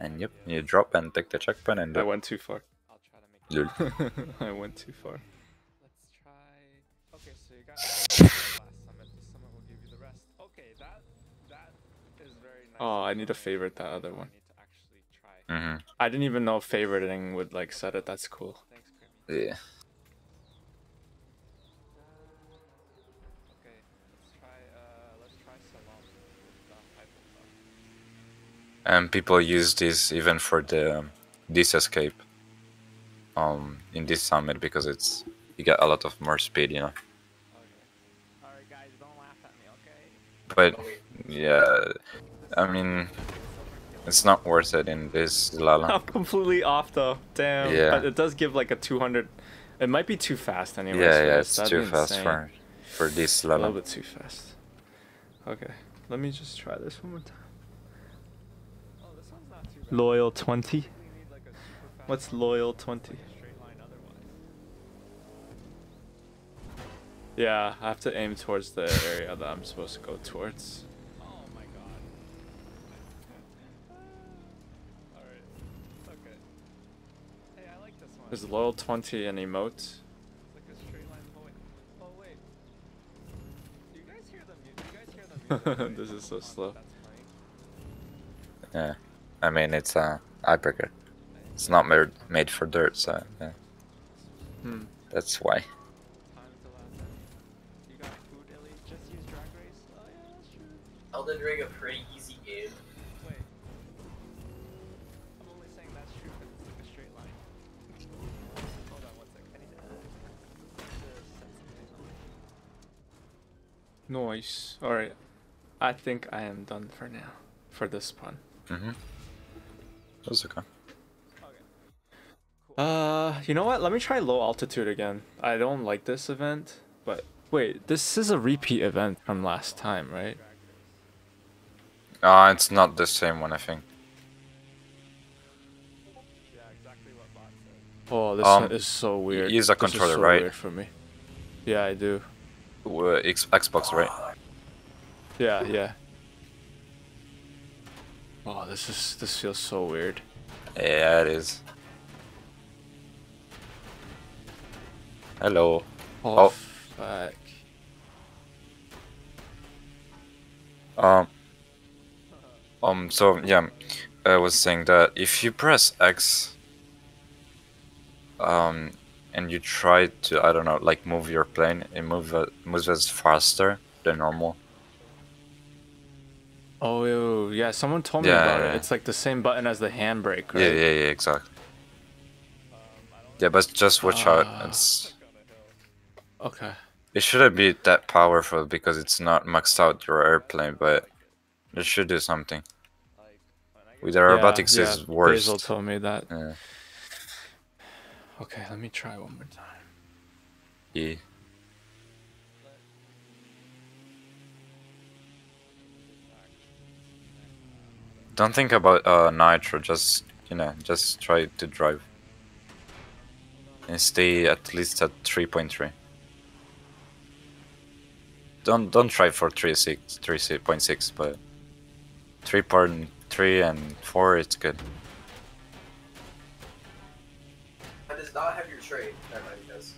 And yep, you drop and take the checkpoint and I went too far. I'll try to make Lol. I went too far. Let's try. Okay, so you got last summit. The summit will give you the rest. Okay, that that is very Oh, I need to favorite that other one. hmm I didn't even know favoriting would like set it. That's cool. Yeah. Okay, let's try. Uh, let's try slalom. And people use this even for the um, this escape. Um, in this summit because it's you get a lot of more speed, you know. Alright, guys, don't laugh at me, okay? But yeah, I mean, it's not worth it in this Lala. I'm completely off though. Damn. Yeah. But it does give like a 200. It might be too fast anyway. yeah, yeah, it's too fast for for this Lala. A little bit too fast. Okay, let me just try this one more time. Loyal 20. What's loyal 20? Yeah, I have to aim towards the area that I'm supposed to go towards. Oh my god. Alright. Okay. Hey, I like this one. Is loyal 20 an emote? It's like a straight line poet. Oh wait. Do you guys hear the? Do you guys hear the this is so slow. Yeah, I mean it's a hypercar. It's not made made for dirt, so yeah, Hmm. that's why. You got food, Illy? Just use drag race? Oh yeah, that's true. Elden Ring a pretty easy game. Wait. I'm only saying that's true because it's like a straight line. Hold on one sec. I need to, to set something up. Nice. Alright. I think I am done for now. For this pun. Mm-hmm. That's okay. Uh, you know what? Let me try low altitude again. I don't like this event, but wait, this is a repeat event from last time, right? Uh, it's not the same one, I think. Oh, this Um, one is so weird. use a This is controller, so right? Weird for me. Yeah, I do. Uh, X- Xbox, right? Yeah, yeah. Oh, this is this feels so weird. Yeah, it is. Hello. Oh, Oh. fuck. Um. Um. So yeah, I was saying that if you press X, um, and you try to I don't know like move your plane, it move uh, moves as faster than normal. Oh, yeah. Someone told me Yeah, about yeah. it. It's like the same button as the handbrake, right? Yeah, yeah, yeah, exactly. Yeah, but just watch out. Ah. It's Okay. it shouldn't be that powerful because it's not maxed out your airplane, but it should do something. With the aerobatics yeah, is worse. Basil told me that. Okay, let me try one more time. Yeah. Don't think about uh, nitro. Just you know, just try to drive and stay at least at three point three. Don't don't try for three six three point six, but three point three and four it's good. That does not have your trade. Never mind, it does.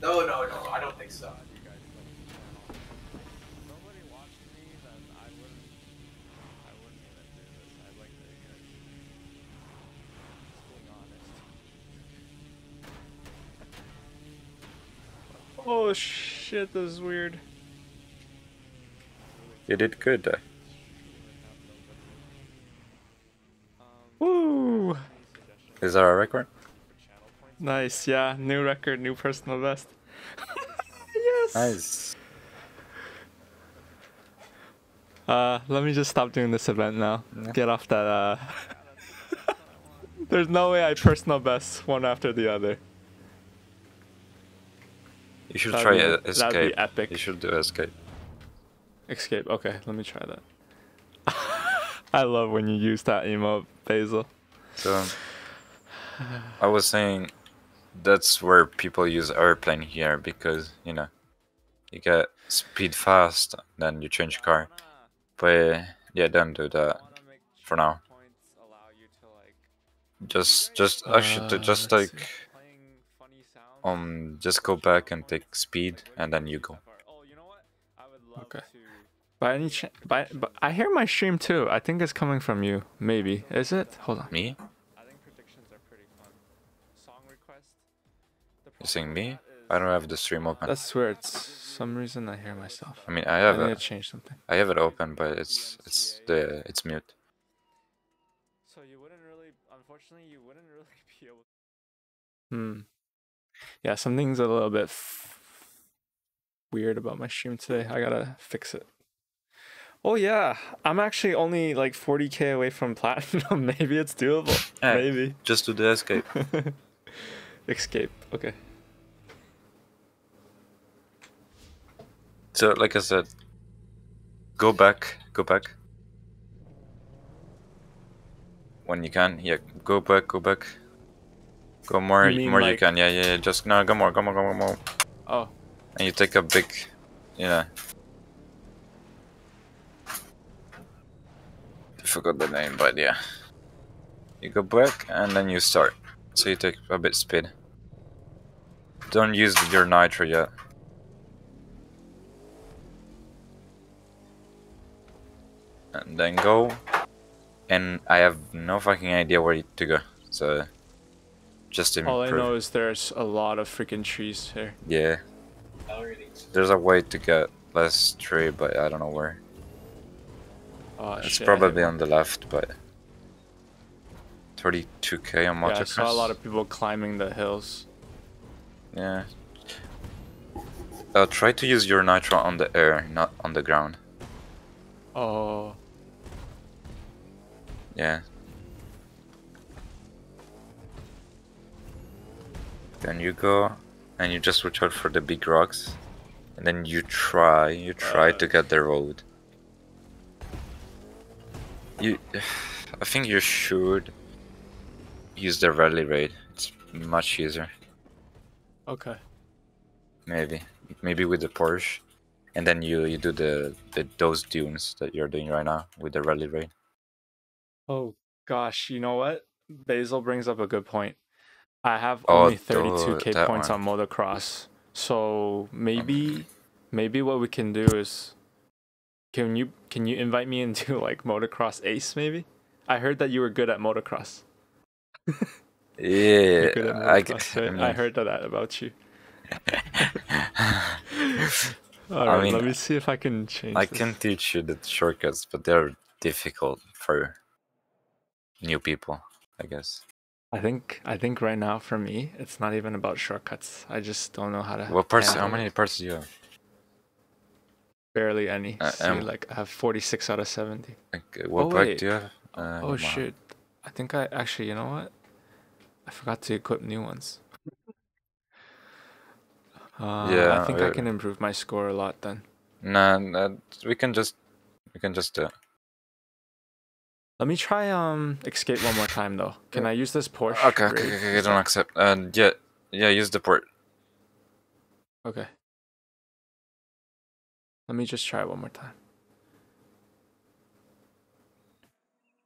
No, no, no. I don't think so. Oh shit, this is weird. You did good. Uh, Woo! is that a record? Nice, yeah. New record, new personal best. yes. Nice. Uh, let me just stop doing this event now. Get off that. Uh. There's no way I personal best one after the other. You should That'd try be- uh, that'd be escape. epic. You should do escape. Escape. Okay, let me try that. I love when you use that emote, Basil. So I was saying that's where people use airplane here because you know you get speed fast, then you change car. But yeah, don't do that for now. Just just actually Uh, just like see. Um just go back and take speed and then you go. Okay. By any chance, by, but I hear my stream too. I think it's coming from you. Maybe is it? Hold on. Me? I think predictions are pretty fun. Song request. You saying me? I don't have the stream open. That's weird. It's some reason I hear myself. I mean, I have. I have need it. to change something. I have it open, but it's it's the it's mute. So you wouldn't really, unfortunately, you wouldn't really be able. Hmm. Yeah, something's a little bit f- weird about my stream today. I gotta fix it. Oh yeah, I'm actually only like 40k away from platinum. Maybe it's doable. Hey. Maybe. Just do the escape. Escape. Okay. So, like I said, go back, go back. When you can, yeah, go back, go back. Go more, You more you can. Yeah, yeah, yeah. Just no, go more, go more, go more, go more. Oh, And you take a big, yeah. I forgot the name, but yeah. You go back and then you start. So you take a bit speed. Don't use your nitro yet. And then go. And I have no fucking idea where to go. So just improve. all I know is there's a lot of freaking trees here. Yeah. There's a way to get less tree, but I don't know where. Oh, It's shit, probably on the left, but 32k on motocross. Yeah, I saw a lot of people climbing the hills. Yeah. Uh, try to use your nitro on the air, not on the ground. Oh, Yeah. Then you go and you just watch out for the big rocks. And then you try, you try to get the road. You, I think you should use the rally raid. It's much easier. okay. Maybe, maybe with the Porsche, and then you you do the, the those dunes that you're doing right now with the rally raid. Oh gosh, you know what? Basil brings up a good point. I have Oh, only dude, 32k that points one. on motocross. So maybe maybe what we can do is can you can you invite me into like motocross ace maybe? I heard that you were good at motocross. Yeah, You're good at I, motocross, I right? mean- I heard that about you. I Alright, mean, let me see if I can change I this. can teach you the shortcuts, but they're difficult for new people, I guess. I think I think right now for me it's not even about shortcuts. I just don't know how to What parts? How many it. parts do you have? barely any. Uh, See, um, like I have 46 out of 70. Like, uh, what Oh, bike wait. do you have? Uh, oh wow. shit. I think I actually, you know what? I forgot to equip new ones. Uh, Yeah, I think I uh, can improve my score a lot then. Nah, nah, we can just, we can just. Uh, Let me try um escape one more time though. Can I use this Porsche? okay, okay, okay, okay, don't accept. Uh, yeah, yeah, use the port. Okay. Let me just try it one more time.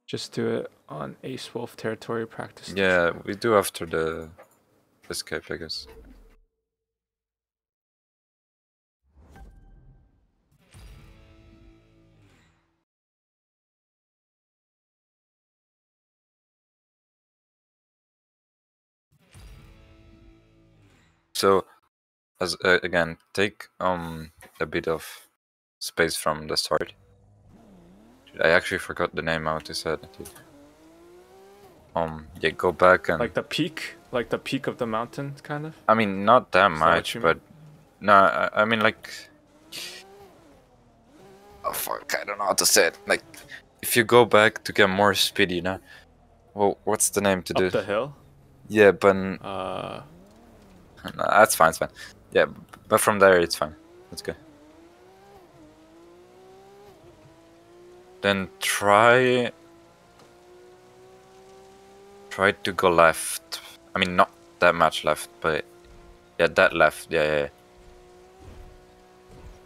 Just do it on Ace Wolf territory practice. Yeah, we do after the escape, I guess. So, as uh, again, take um a bit of space from the start. I actually forgot the name how to say it. Um, yeah, go back and Like the peak, like the peak of the mountain, kind of. I mean, not that Is that much, you but no, I, I mean like. Oh fuck! I don't know how to say it. Like, if you go back to get more speed, you know. Well, what's the name to do? Up the hill. Yeah, but Uh, no, that's fine. It's fine. Yeah, but from there it's fine. That's good. Then try. Try to go left. I mean, not that much left, but yeah, that left. Yeah, yeah. yeah.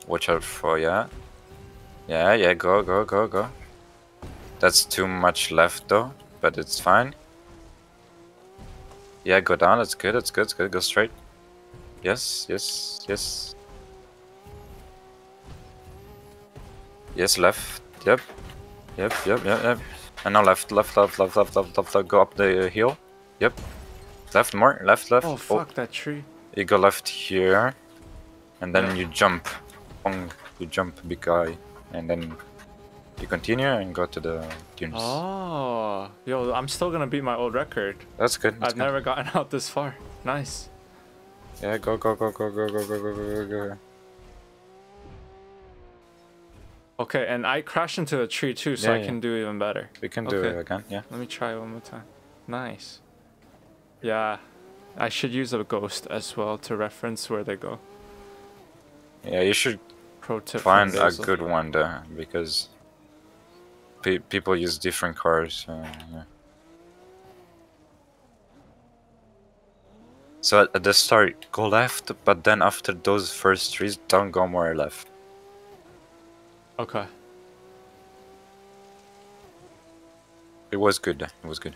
Watch out for yeah. Yeah, yeah. Go, go, go, go. That's too much left though, but it's fine. Yeah, go down. That's good. That's good. That's good. Go straight. Yes, yes, yes. Yes, left. Yep. Yep, yep, yep, yep. And now left, left, left, left, left, left, left, left. Go up the hill. Yep. Left more. Left, left. Oh, oh. fuck that tree. You go left here. And then you jump. Bong. You jump, big guy. And then you continue and go to the dunes. Oh, yo, I'm still gonna beat my old record. That's good. That's I've good. never gotten out this far. Nice. Yeah, go, go, go, go, go, go, go, go, go, go, go. Okay, and I crashed into a tree too, so Yeah, I yeah. can do even better. We can do Okay. it again, yeah. Let me try one more time. Nice. Yeah, I should use a ghost as well to reference where they go. Yeah, you should Pro tip. find a good one there because pe- people use different cars. Uh, yeah. So at, at the start, go left, but then after those first trees, don't go more left. Okay. It was good. It was good.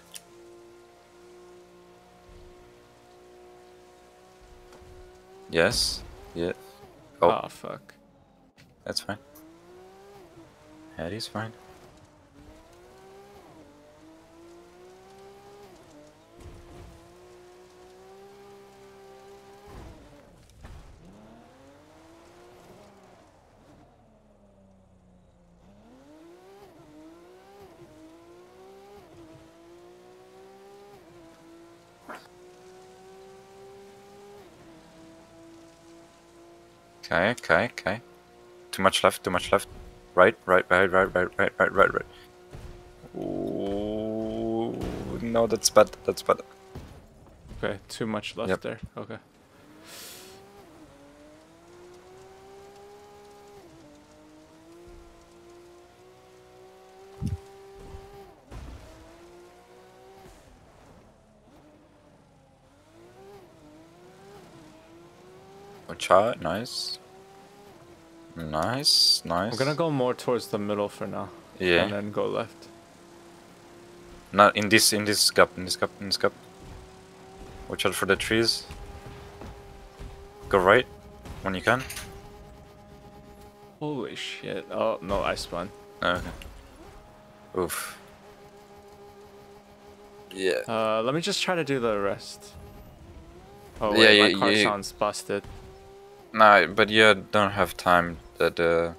Yes. Yeah. Oh. Oh, fuck. That's fine. That is fine. Okay, okay, okay. Too much left, too much left. Right, right, right, right, right, right, right, right, right. Ooh, no, that's bad, that's bad. Okay, too much left Yep. there. Okay. Watch out, nice. Nice, nice. I'm gonna go more towards the middle for now. Yeah. And then go left. Not in this, in this gap, in this gap, in this gap. Watch out for the trees. Go right when you can. Holy shit. Oh, no, I spun. Okay. Oof. Yeah. Uh, let me just try to do the rest. Oh, Yeah, wait, yeah, my car yeah. sounds busted. No, but you don't have time. That uh, the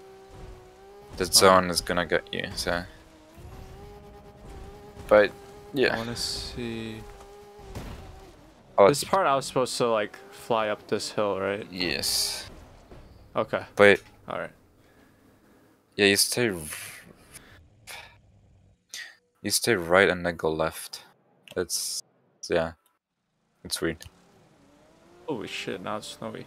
the oh. zone is gonna get you. So. But yeah. I wanna see. Oh, This part I was supposed to, like, fly up this hill, right? yes. Okay, But alright. yeah, you stay. You stay right and then go left. It's yeah. It's weird. Holy shit, now it's snowy.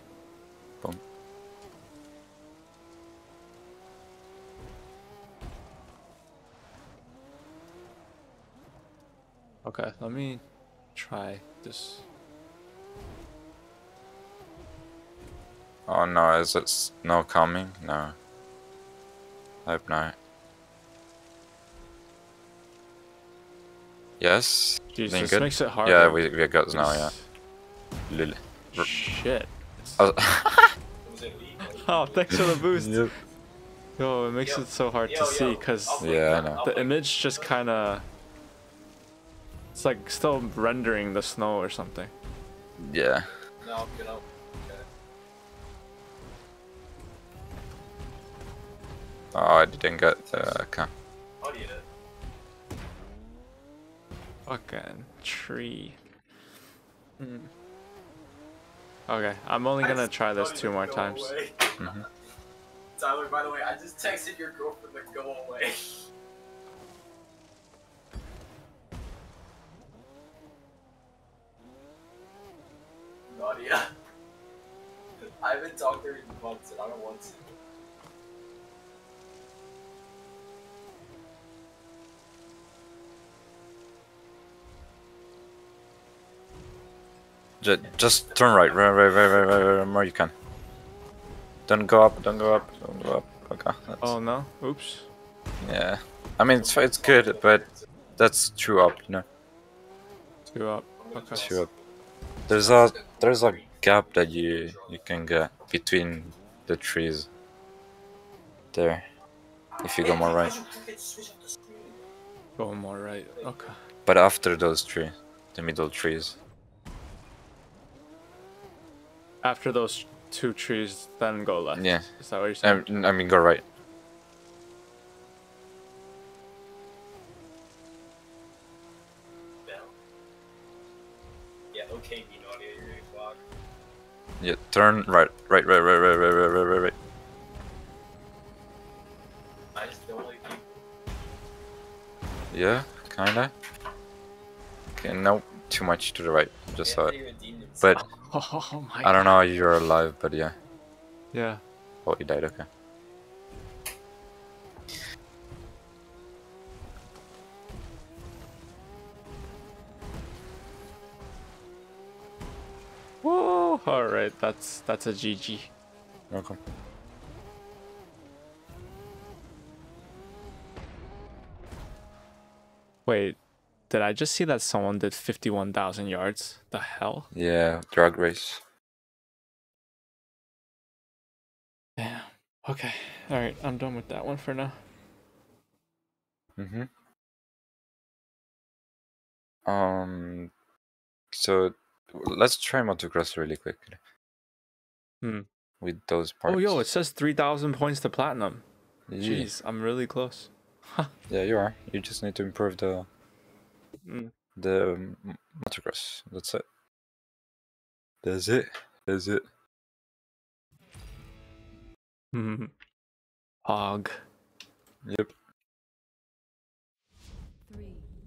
Okay, let me try this. Oh no, is it snow coming? No. Hope not. Yes. Jeez, Doing this good? makes it harder. Yeah, we we got snow, Yeah. Lil. Shit. Oh, Was it weak? Thanks for the boost. Yep. Yo, it makes Yo, it so hard yo, to yo, see because Yeah, I flick- know. I'll the image just kind of. It's like still rendering the snow or something. yeah. No, I'm gonna. Okay. Oh, I didn't get the okay. I'll. Fucking tree. Hmm. Okay, I'm only I gonna try this two more times. away. Mhm. Tyler, by the way, I just texted your girlfriend to go away. Nadia. I haven't talked to her in months and I don't want to. Just, just turn right, right, right, right, right, right, right, more you can. Don't go up, don't go up, don't go up. Okay. That's... Oh no, oops. Yeah. I mean, it's, it's good, but that's two up, you know. Two up, okay. Two up. There's a there's a gap that you you can get between the trees. There. If you go more right. Go more right. Okay. But after those three, the middle trees. After those two trees, then go left. Yeah. Is that what you're saying? Um, I mean, go right. Yeah, turn right, right, right, right, right, right, right, right, right, right. I just don't like people. Yeah, kinda. Okay, no, too much to the right. Just saw it. But oh my. I don't know you're alive, but yeah. Yeah. Oh, you died. Okay. Whoa. All right. That's that's a GG. Welcome. Wait. Did I just see that someone did 51,000 yards? The hell? Yeah, drag race. Damn. Okay. All right. I'm done with that one for now. Mm-hmm. Um. So let's try motocross really quickly. Hmm. With those parts. Oh, yo, it says 3,000 points to platinum. Yeah. Jeez, I'm really close. Yeah, you are. You just need to improve the Mm. the um, m- motocross. That's it. That's it. That's it. Hmm. Hog. Yep.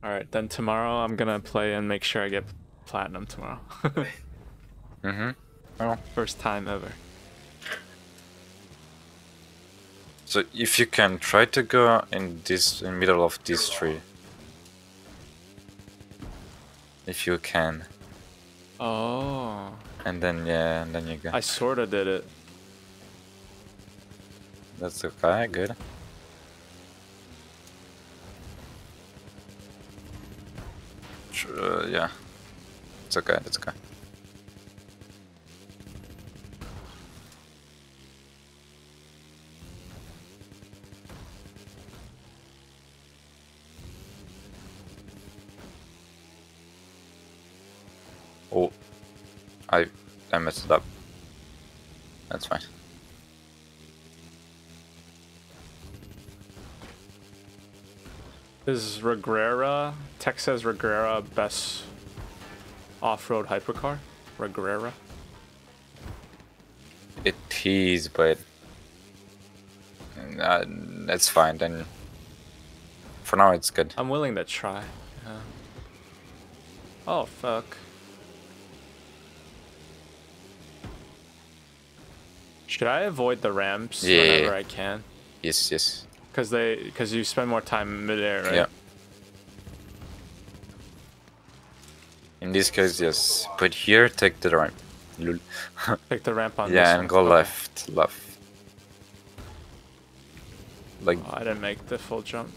All right, then tomorrow I'm gonna play and make sure I get platinum tomorrow. Mm-hmm. Oh. First time ever. So if you can try to go in this in middle of this tree. If you can. Oh, And then yeah, and then you go. I sorta did it. That's okay, good. Sure, uh, yeah. Okay, it's okay. Oh, I I messed it up. That's fine. Is Regera, Texas Regera best off-road hypercar? Regera? It is, but uh, that's fine. Then for now, it's good. I'm willing to try. Yeah. Oh fuck. Should I avoid the ramps Yeah. whenever I can? Yes, yes. Cause they, cause you spend more time midair, right? Yeah. In this case, yes. But here, take the ramp. Lul. Take the ramp on. yeah, and go Okay. left, left. Like, Oh, I didn't make the full jump.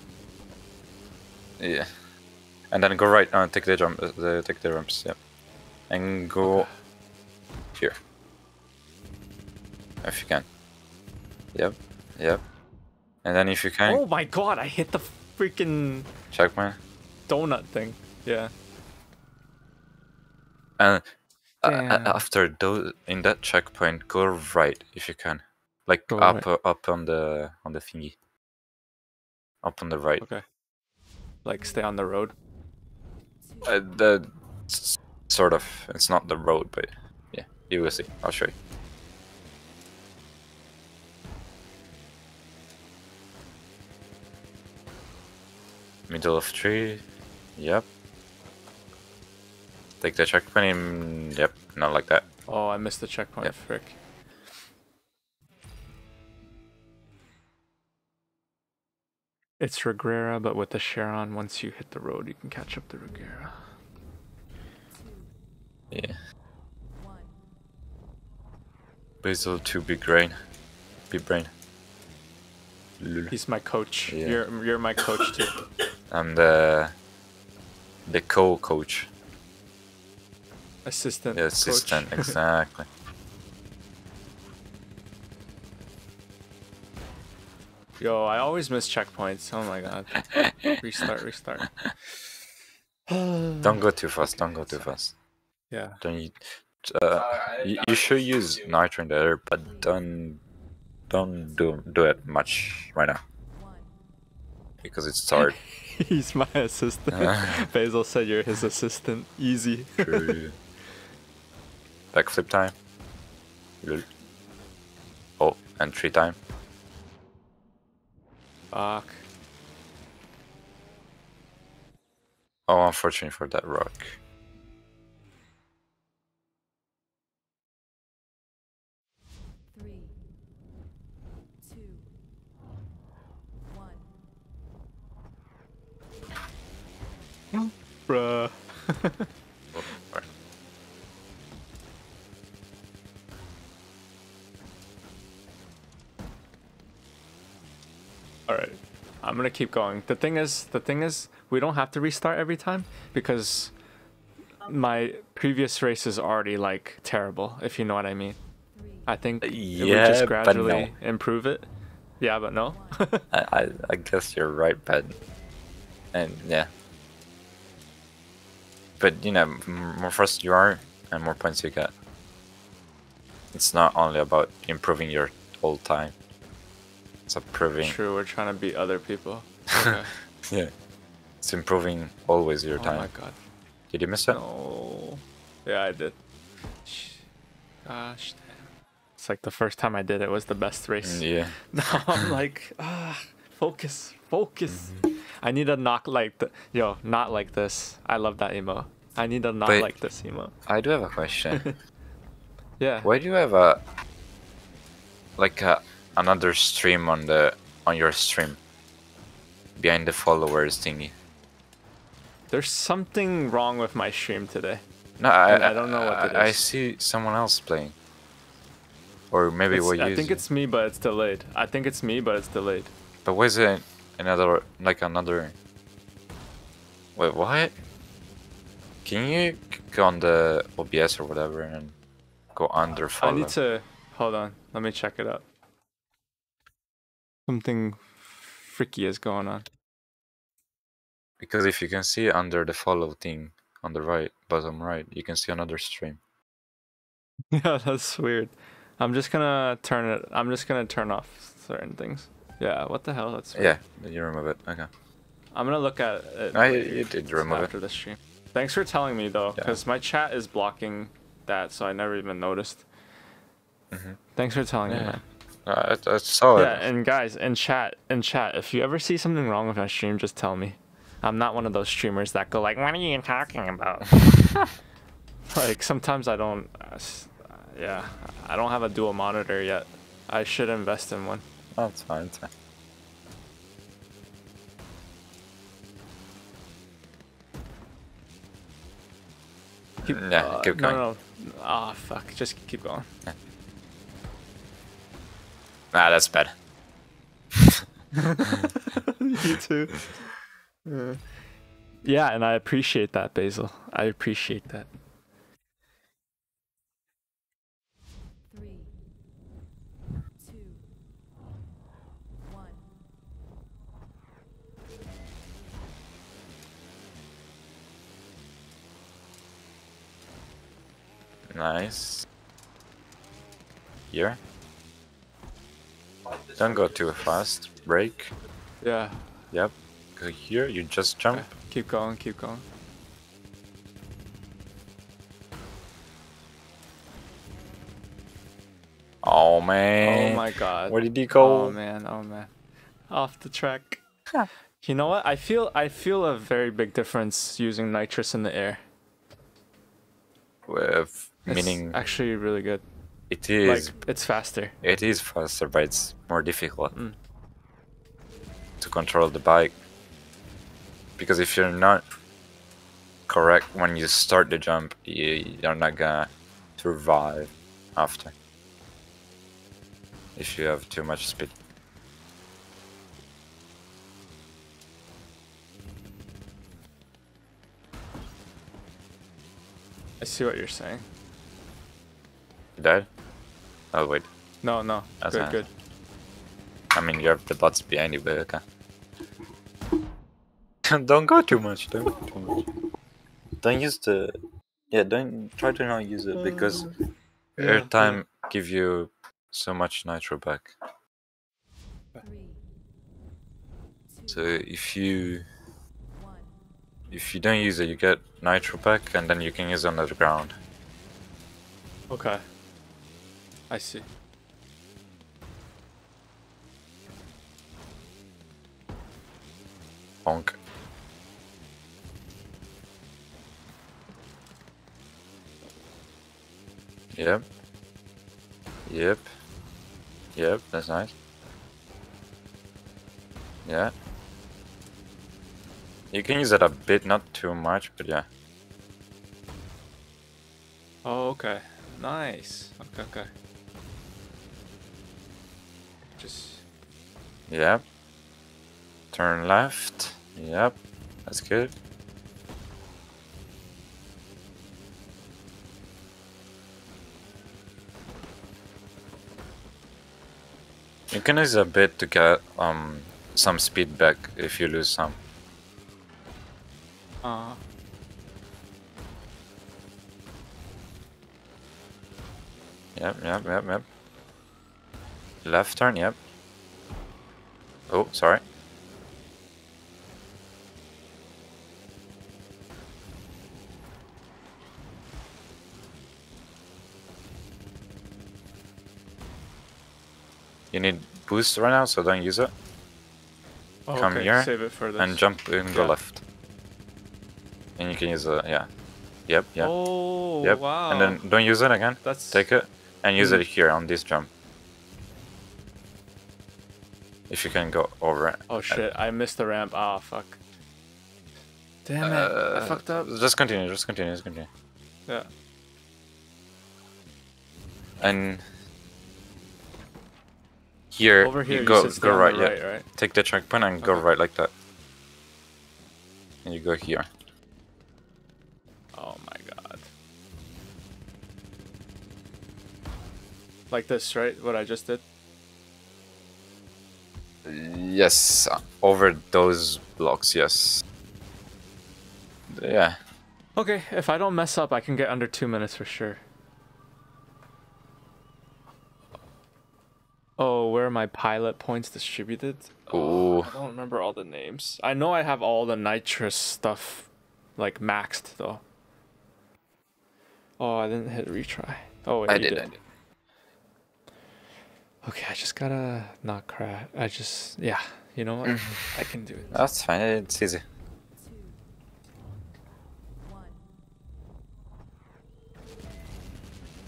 yeah. And then go right. Uh, take the jump. Uh, the, take the ramps. Yeah. And go here. If you can. Yep. Yep. And then if you can, Oh my god! I hit the freaking check man. donut thing. Yeah. And uh, Damn. after those in that checkpoint, go right if you can, like Go up right. uh, up on the on the thingy, up on the right. Okay. Like stay on the road. Uh, the sort of. It's not the road, but yeah, you will see. I'll show you. Middle of tree. Yep. Take the checkpoint. In, yep, not like that. Oh, I missed the checkpoint. Yep. Frick. It's Regera, but with the Chiron, once you hit the road, you can catch up to Regera. Yeah. one. Basil two big brain. Big brain. Lul. He's my coach. Yeah. You're you're my coach too. I'm the the co-coach, Assistant. coach. assistant, exactly. Yo, I always miss checkpoints. Oh my god. restart, restart. Don't go too fast. Don't go too fast. Yeah. Don't you? Uh, you, you should use nitro in the air, but don't don't do do it much right now because it's hard. He's my assistant. Basil said you're his assistant. Easy. True. Backflip time. Lol. Oh, entry time. Fuck. Oh, unfortunately for that rock. Three. Two. One. Bruh. Alright. I'm gonna keep going. The thing is the thing is we don't have to restart every time because my previous race is already like terrible, if you know what I mean. I think if we Yeah, just gradually no. improve it. Yeah, but no. I, I I guess you're right, but and yeah. But you know, more fast you are, and more points you get. It's not only about improving your whole time. It's improving. True, we're trying to beat other people. Okay. Yeah. It's improving always your oh time. my god. Did you miss it? No. Yeah, I did. Gosh damn. It's like the first time I did it was the best race. Mm, Yeah. Now I'm like, ah, focus, focus. Mm-hmm. I need a knock like the yo, not like this. I love that emo. I need a knock But- like this emo. I do have a question. Yeah. Why do you have a like a, another stream on the on your stream behind the followers thingy? There's something wrong with my stream today. No, I, I don't know what it I, I see someone else playing. Or maybe It's- what you I think it's me, but it's delayed. I think it's me, but it's delayed. But is it another like another? Wait, what? Can you go on the OBS or whatever and go under follow? I need to hold on. Let me check it out. Something freaky is going on. Because if you can see under the follow thing on the right, bottom right, you can see another stream. Yeah, that's weird. I'm just gonna turn it. I'm just gonna turn off certain things. Yeah, what the hell? That's weird. Yeah, you remove it. Okay. I'm gonna look at it. I, you, did remove after it. the stream. Thanks for telling me though, Yeah. because my chat is blocking that, so I never even noticed. Mhm. Thanks for telling me, Yeah. Man. I, I saw Yeah, and guys, in chat, in chat, if you ever see something wrong with my stream, just tell me. I'm not one of those streamers that go like, "What are you talking about?" like sometimes I don't. Uh, uh, yeah, I don't have a dual monitor yet. I should invest in one. Oh, it's fine. It's fine. Keep, Yeah, uh, keep going. No, no. Ah, fuck. Just keep going. Nah, that's bad. you too. Yeah. yeah, and I appreciate that, Basil. I appreciate that. Three. Two. One. Nice. Here. Don't go too fast. Brake. Yeah. Yep. Go here. You just jump. Okay. Keep going. Keep going. Oh man. Oh my god. Where did he go? Oh man. Oh man. Off the track. You know what? I feel I feel a very big difference using nitrous in the air. With It's meaning actually really good. It is Like it's faster. it is faster, but it's more difficult Mm. to control the bike. Because if you're not correct when you start the jump, you, you're not gonna survive after. If you have too much speed. I see what you're saying. You dead? Oh wait. No, no. That's good, fine. good. I mean, you have the bot speed anyway, okay. don't go too much, don't go too much. Don't use the... Yeah, don't... Try to not use it, because airtime give you so much nitro back. Three. So if you... If you don't use it, you get nitro back, and then you can use it on the ground. Okay. I see. Honk. Yep. Yep. Yep, that's nice. Yeah. You can use it a bit, not too much, but yeah. Oh, okay. Nice. Okay, okay. Just Yep. Turn left. Yep. That's good. You can use a bit to get um some speed back if you lose some. uh Yep, yep, yep, yep. Left turn, yep. Oh, sorry. You need boost right now, so don't use it. oh, Come okay. here Save it for this. And jump and go Yeah. left. And you can use it, yeah. Yep, yep, Oh, yep. wow. And then don't use it again. that's Take it and use Mm. it here on this jump. If you can go over it. Oh shit! I missed the ramp. Ah, fuck. Damn it! I Uh, fucked up. Just continue, just continue, just continue. Yeah. And here, Over here, you you go stay go on right, yeah. right, right? Take the checkpoint and go right like that. And you go here. Oh my god. Like this, right? What I just did. Yes, over those blocks, yes. Yeah. Okay, if I don't mess up, I can get under two minutes for sure. Oh, where are my pilot points distributed? Ooh. Oh, I don't remember all the names. I know I have all the nitrous stuff, like maxed though. Oh, I didn't hit retry. Oh wait, I did, did. I did. Okay, I just gotta not crash. I just yeah, you know what? I can do it. That's fine, it's easy.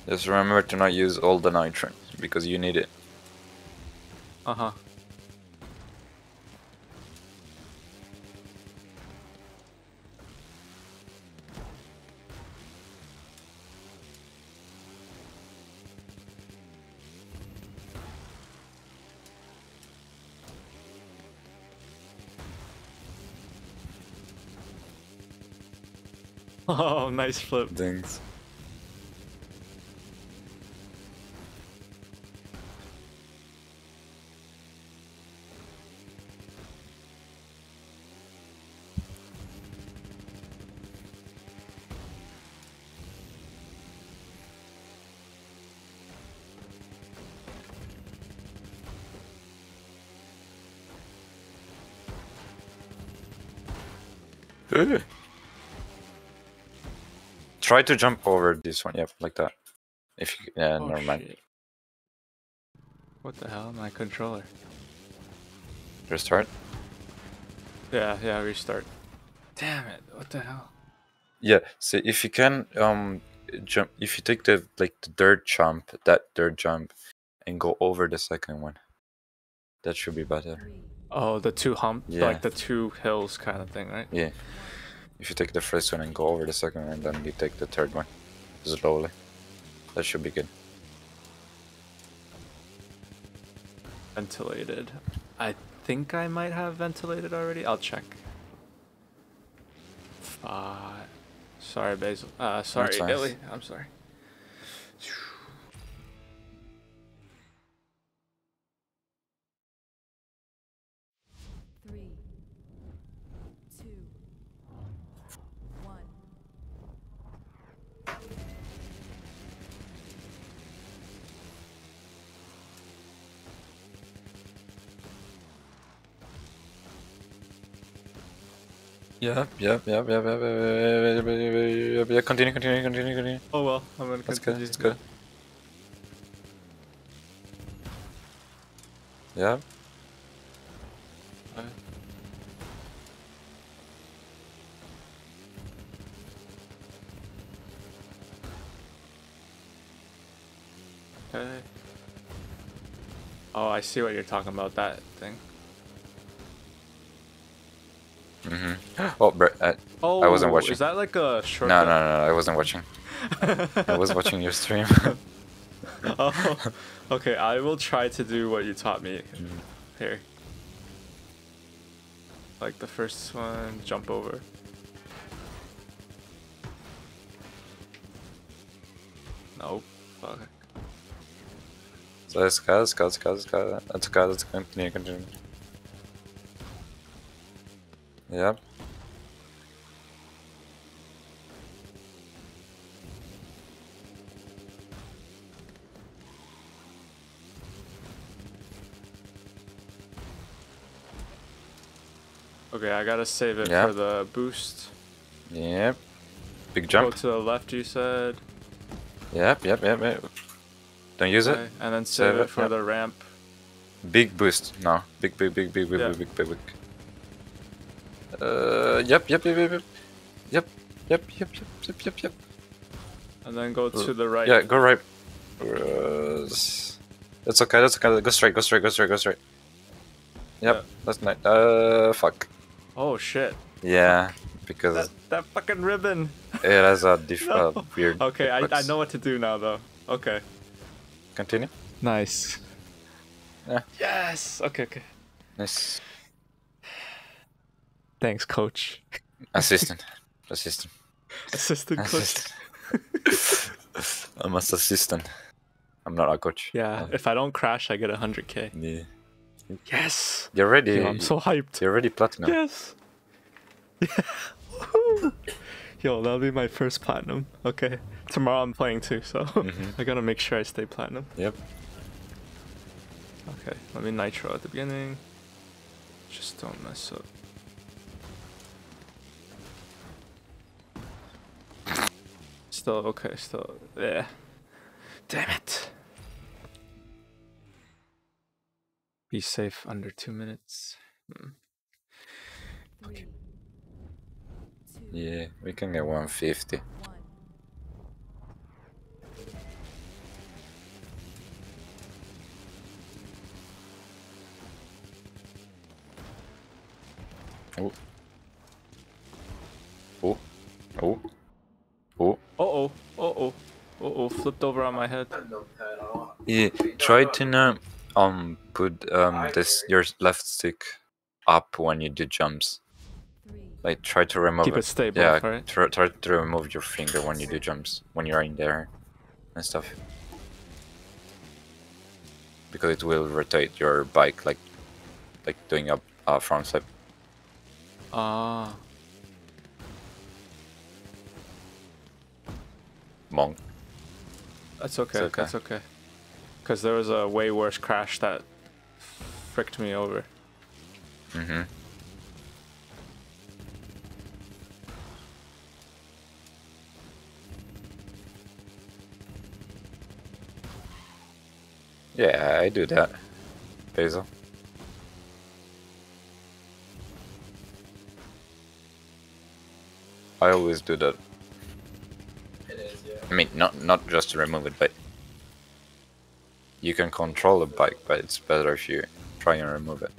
Just remember to not use all the nitro, because you need it. Uh huh. Oh, nice flip. Things. Ooh. Try to jump over this one, yep, like that. If you, yeah, Oh, never mind. shit. What the hell? My controller. Restart. Yeah, yeah, restart. Damn it! What the hell? Yeah, so if you can um jump, if you take the like the third jump, that third jump, and go over the second one, that should be better. Oh, the two hump, Yeah. like the two hills kind of thing, right? Yeah. If you take the first one and go over the second one, then you take the third one slowly. That should be good. Ventilated. I think I might have ventilated already. I'll check. Five. Sorry, Basil. Uh, sorry. Illy. I'm sorry. Yep, yep, yep, yep, yep, yep, yep, yep, yep, yep, yep, continue, continue, continue, continue. Oh well, I'm gonna continue. that's good. Yep. Okay. Oh, I see what you're talking about. That thing. Oh, bro, uh, Oh, I wasn't watching. Is that like a no, no, shortcut? no, I wasn't watching. I was watching your stream. oh, okay. I will try to do what you taught me here. Like the first one, jump over. Nope. Fuck. so let's go, let's go, let's go, let's go. Let's go, let's continue, continue. Yep. Okay, I gotta save it Yeah. for the boost. Yep. Big jump. Go to the left, you said. Yep, yep, yep, yep. Don't use it. And then save Save it it, for yep. the ramp. Big boost. No. Big, big, big, big, big, Yeah. big, big, big, big. Uh, yep, yep, yep, yep, yep. Yep, yep, yep, yep, yep, yep, yep. And then go to the right. Yeah, go right. Uh, that's okay, that's okay. Go straight, go straight, go straight, go straight. Yep, Yeah. that's nice. Uh, fuck. Oh shit. Yeah, because That, that fucking ribbon. it has a diff- uh, No. weird. Okay, I, I know what to do now though. Okay. Continue. Nice. Yeah. Yes. Okay, okay. Nice. Thanks, coach. Assistant. Assistant. Assistant coach. Assistant. I'm an assistant. I'm not a coach. Yeah, if I don't crash, I get 100k. Yeah. Yes. You're ready. Yo, I'm so hyped. You're already platinum. Yes. Yeah. Woohoo. Yo, that'll be my first platinum. Okay. Tomorrow I'm playing too, so Mhm. I gotta make sure I stay platinum. Yep. Okay, let me nitro at the beginning. Just don't mess up. Still okay, still yeah. Damn it. Be safe under two minutes. Hmm. Three, two, Yeah, we can get 150. one. Oh. Oh. Oh. Oh. Uh oh, uh oh, uh oh, flipped over on my head. Notepad, I don't Yeah, try to now um put um this your left stick up when you do jumps. Three, Like try to remove Keep it stable, Yeah, right? try, try to remove your finger when you do jumps when you're in there and stuff. Because it will rotate your bike like like doing a, a front flip. Ah, Monk. that's okay, okay. that's okay. Cause there was a way worse crash that fricked me over. Mm-hmm. Yeah, I do that. Basil. I always do that. It is, yeah. I mean, not not just to remove it, but you can control the bike, but it's better if you try and remove it.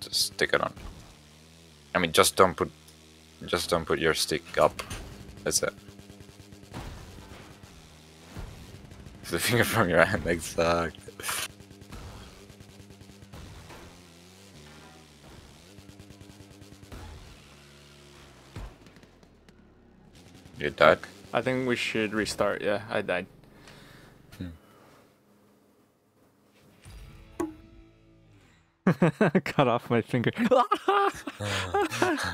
Just stick it on. I mean, just don't put, just don't put your stick up. That's it. The finger from your hand, exactly. You died. I think we should restart. Yeah, I died. Cut off my finger. I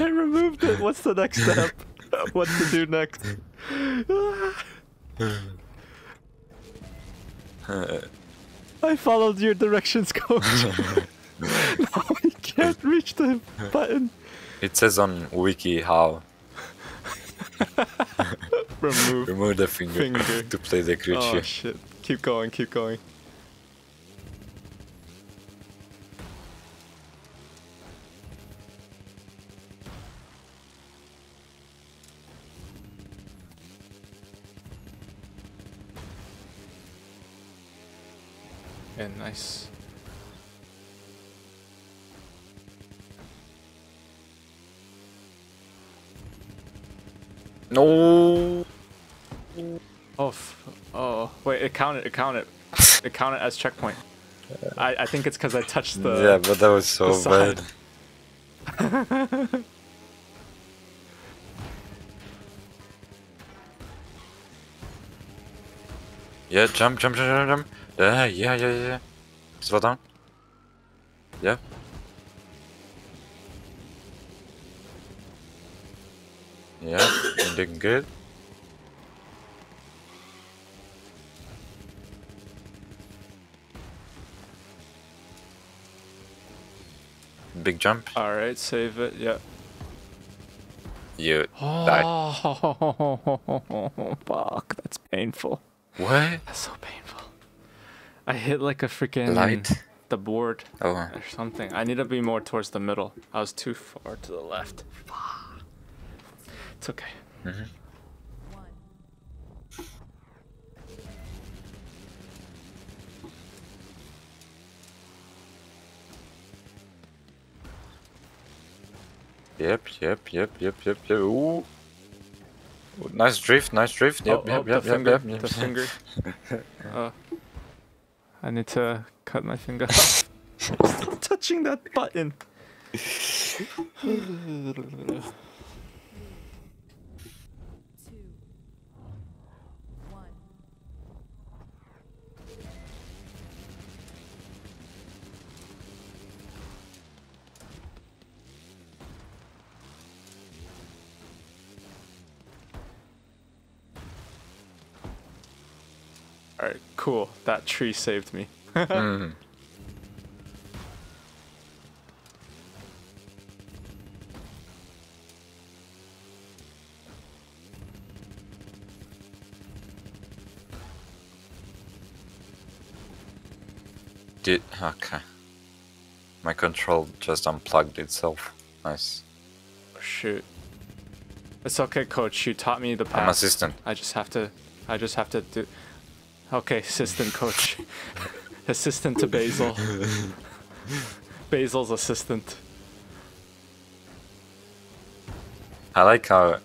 removed it. What's the next step? What to do next? I followed your directions, coach. no, I can't reach the button. It says on wikiHow Remove. remove the finger, Finger. to play the Oh shit. Keep going, keep going. Nice. no. Oh, oh, wait, it counted, it counted. It counted as checkpoint. I, I think it's because I touched the. yeah, but that was so bad. Yeah, jump, jump, jump, jump, jump. Yeah, yeah, yeah, Slow down. Yeah. Yeah, you're doing good. Big jump. Alright, save it, yeah. You died. Oh, fuck, that's painful. What? That's so painful. I hit like a freaking Light? the board Oh. or something. I need to be more towards the middle. I was too far to the left. It's okay. One. Yep, yep, yep, yep, yep, yep. Ooh. Ooh, Nice drift, nice drift. Yep, oh, yep, oh, yep, the yep, finger, yep, yep. the finger. uh, I need to cut my finger off. Stop touching that button. Two. One. Alright, cool. That tree saved me. Mm. Did okay. My control just unplugged itself. Nice. Shoot. It's okay, coach. You taught me the path. I'm assistant. I just have to. I just have to do. Okay, assistant coach. assistant to Basil. Basil's assistant. I like how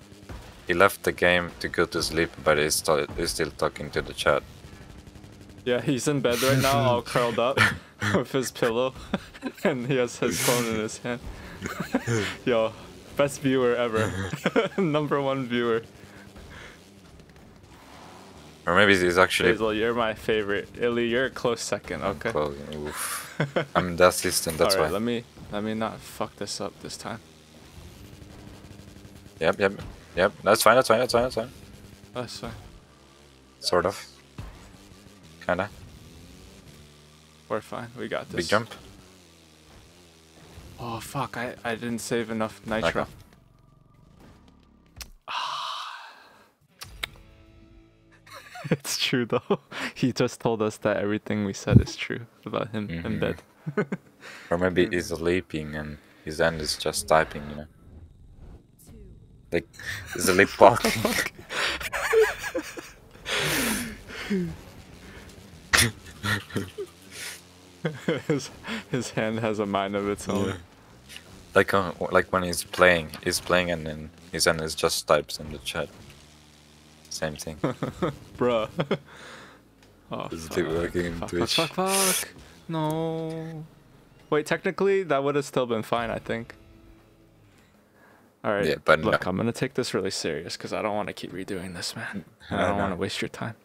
he left the game to go to sleep, but he's still, he's still talking to the chat. Yeah, he's in bed right now, all curled up with his pillow, and he has his phone in his hand. Yo, best viewer ever. Number one viewer. Or maybe he's actually Basil, you're my favorite. Illy, you're a close second. Okay. close. Oof. I'm the assistant, that's All right, why. let me let me not fuck this up this time. Yep, yep, yep. That's fine, that's fine, that's fine, that's fine. That's fine. Sort of. Kinda. We're fine. We got this. Big jump. Oh fuck! I I didn't save enough nitro. Okay. it's true though. He just told us that everything we said is true about him in Mhm. bed. Or maybe he's sleeping and his hand is just typing, you know? Like, he's sleepwalking. his his hand has a mind of its own. like, uh, like when he's playing, he's playing and then his end is just types in the chat. Same thing. Bruh. oh, fuck. like working in fuck, fuck, Twitch. fuck, fuck. No. Wait, technically, that would have still been fine, I think. Alright, Yeah, but look, no. I'm gonna take this really serious because I don't want to keep redoing this, man. I don't want to waste your time.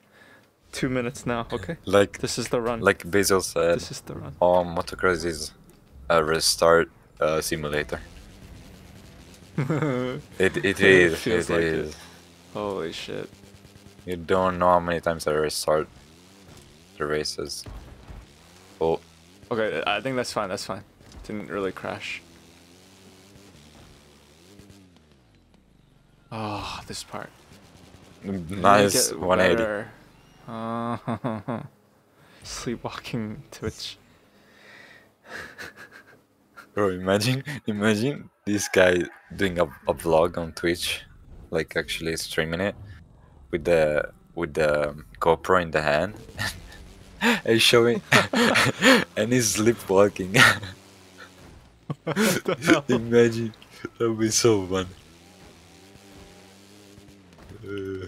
Two minutes now, okay? Like, This is the run. like Basil said, this is the run. oh, motocross is a restart uh, simulator. it It it is. feels it like is. it. Holy shit. You don't know how many times I restart the races. Oh, Okay, I think that's fine. That's fine. Didn't really crash. Oh, this part. nice 180. better. Uh, sleepwalking Twitch. Bro, imagine, imagine this guy doing a, a vlog on Twitch, like actually streaming it with the with the GoPro in the hand and showing, and he's sleepwalking. imagine, that would be so fun. Uh,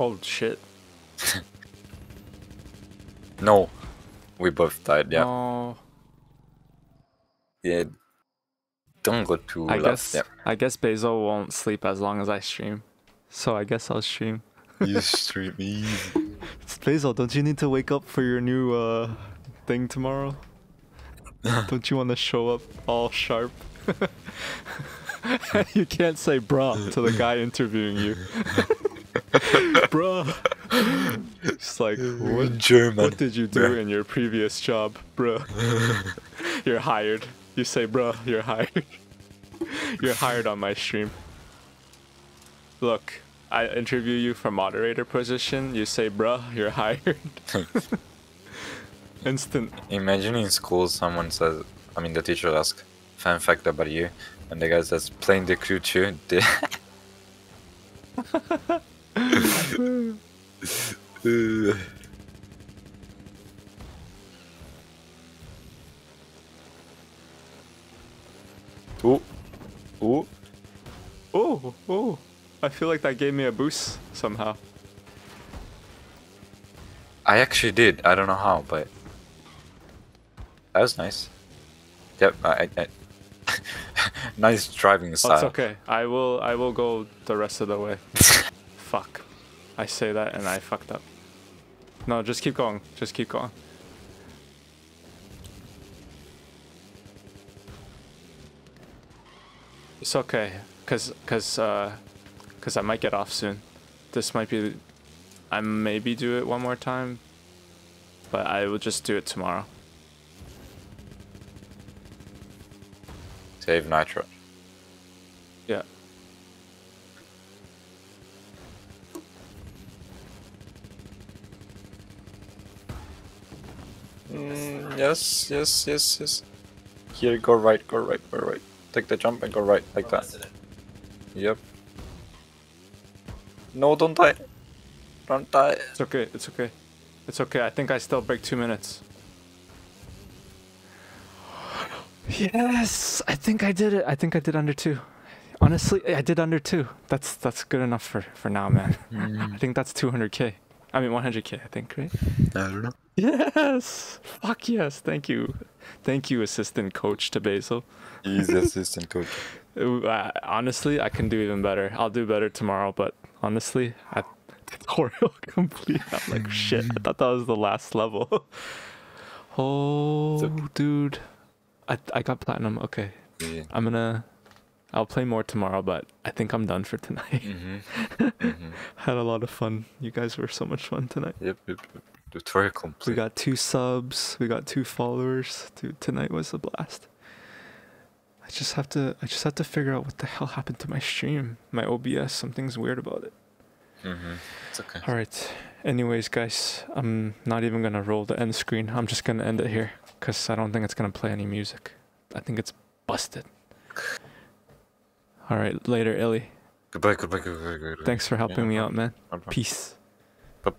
Oh shit. no, we both died. Yeah, No. yeah. Don't go too I left. guess Yeah. I guess Basil won't sleep as long as I stream. So I guess I'll stream. You stream easy. Basil, don't you need to wake up for your new uh thing tomorrow? don't you want to show up all sharp? you can't say bruh to the guy interviewing you. bruh. It's like what German. what did you do bruh. in your previous job, bro? you're hired. You say bro, you're hired. you're hired on my stream. Look, I interview you for moderator position, you say bro, you're hired. Instant Imagine in school someone says, I mean the teacher asks, fan fact about you, and the guy says, playing the Crew 2. Uh, Ooh, ooh, Oh, oh. I feel like that gave me a boost somehow. I actually did. I don't know how, but that was nice. Yep, I, I, I nice driving Oh, style. it's okay. I will I will go the rest of the way. Fuck. I say that and I fucked up. No, just keep going. Just keep going. It's okay, cause cause uh, cause I might get off soon. This might be, I maybe do it one more time, but I will just do it tomorrow. Save nitro. Yeah. Mm, yes, yes, yes, yes. Here, go right, go right, go right. Take the jump and go right, like I'm that. Yep. No, don't die. Don't die. It's okay. It's okay. It's okay. I think I still break two minutes. Yes, I think I did it. I think I did under two. Honestly, I did under two. That's that's good enough for for now, man. I think that's 200k. I mean 100k. I think, right? I don't know. Yes. Fuck yes. Thank you. Thank you, assistant coach to Basil. He's assistant coach. Uh, honestly, I can do even better. I'll do better tomorrow, but honestly, I tutorial complete. I'm like, shit, I thought that was the last level. oh, okay. dude. I, I got platinum. Okay. Yeah. I'm gonna. I'll play more tomorrow, but I think I'm done for tonight. Mm-hmm. mm-hmm. Had a lot of fun. You guys were so much fun tonight. Yep, yep, yep. Tutorial We complete. got two subs. We got two followers. Dude, tonight was a blast. I just have to. I just have to figure out what the hell happened to my stream, my OBS. Something's weird about it. Mm-hmm. It's okay. All right. Anyways, guys, I'm not even gonna roll the end screen. I'm just gonna end it here because I don't think it's gonna play any music. I think it's busted. All right. Later, Illy. Goodbye, goodbye, goodbye, goodbye. Thanks for helping me out, man. Peace. Bye.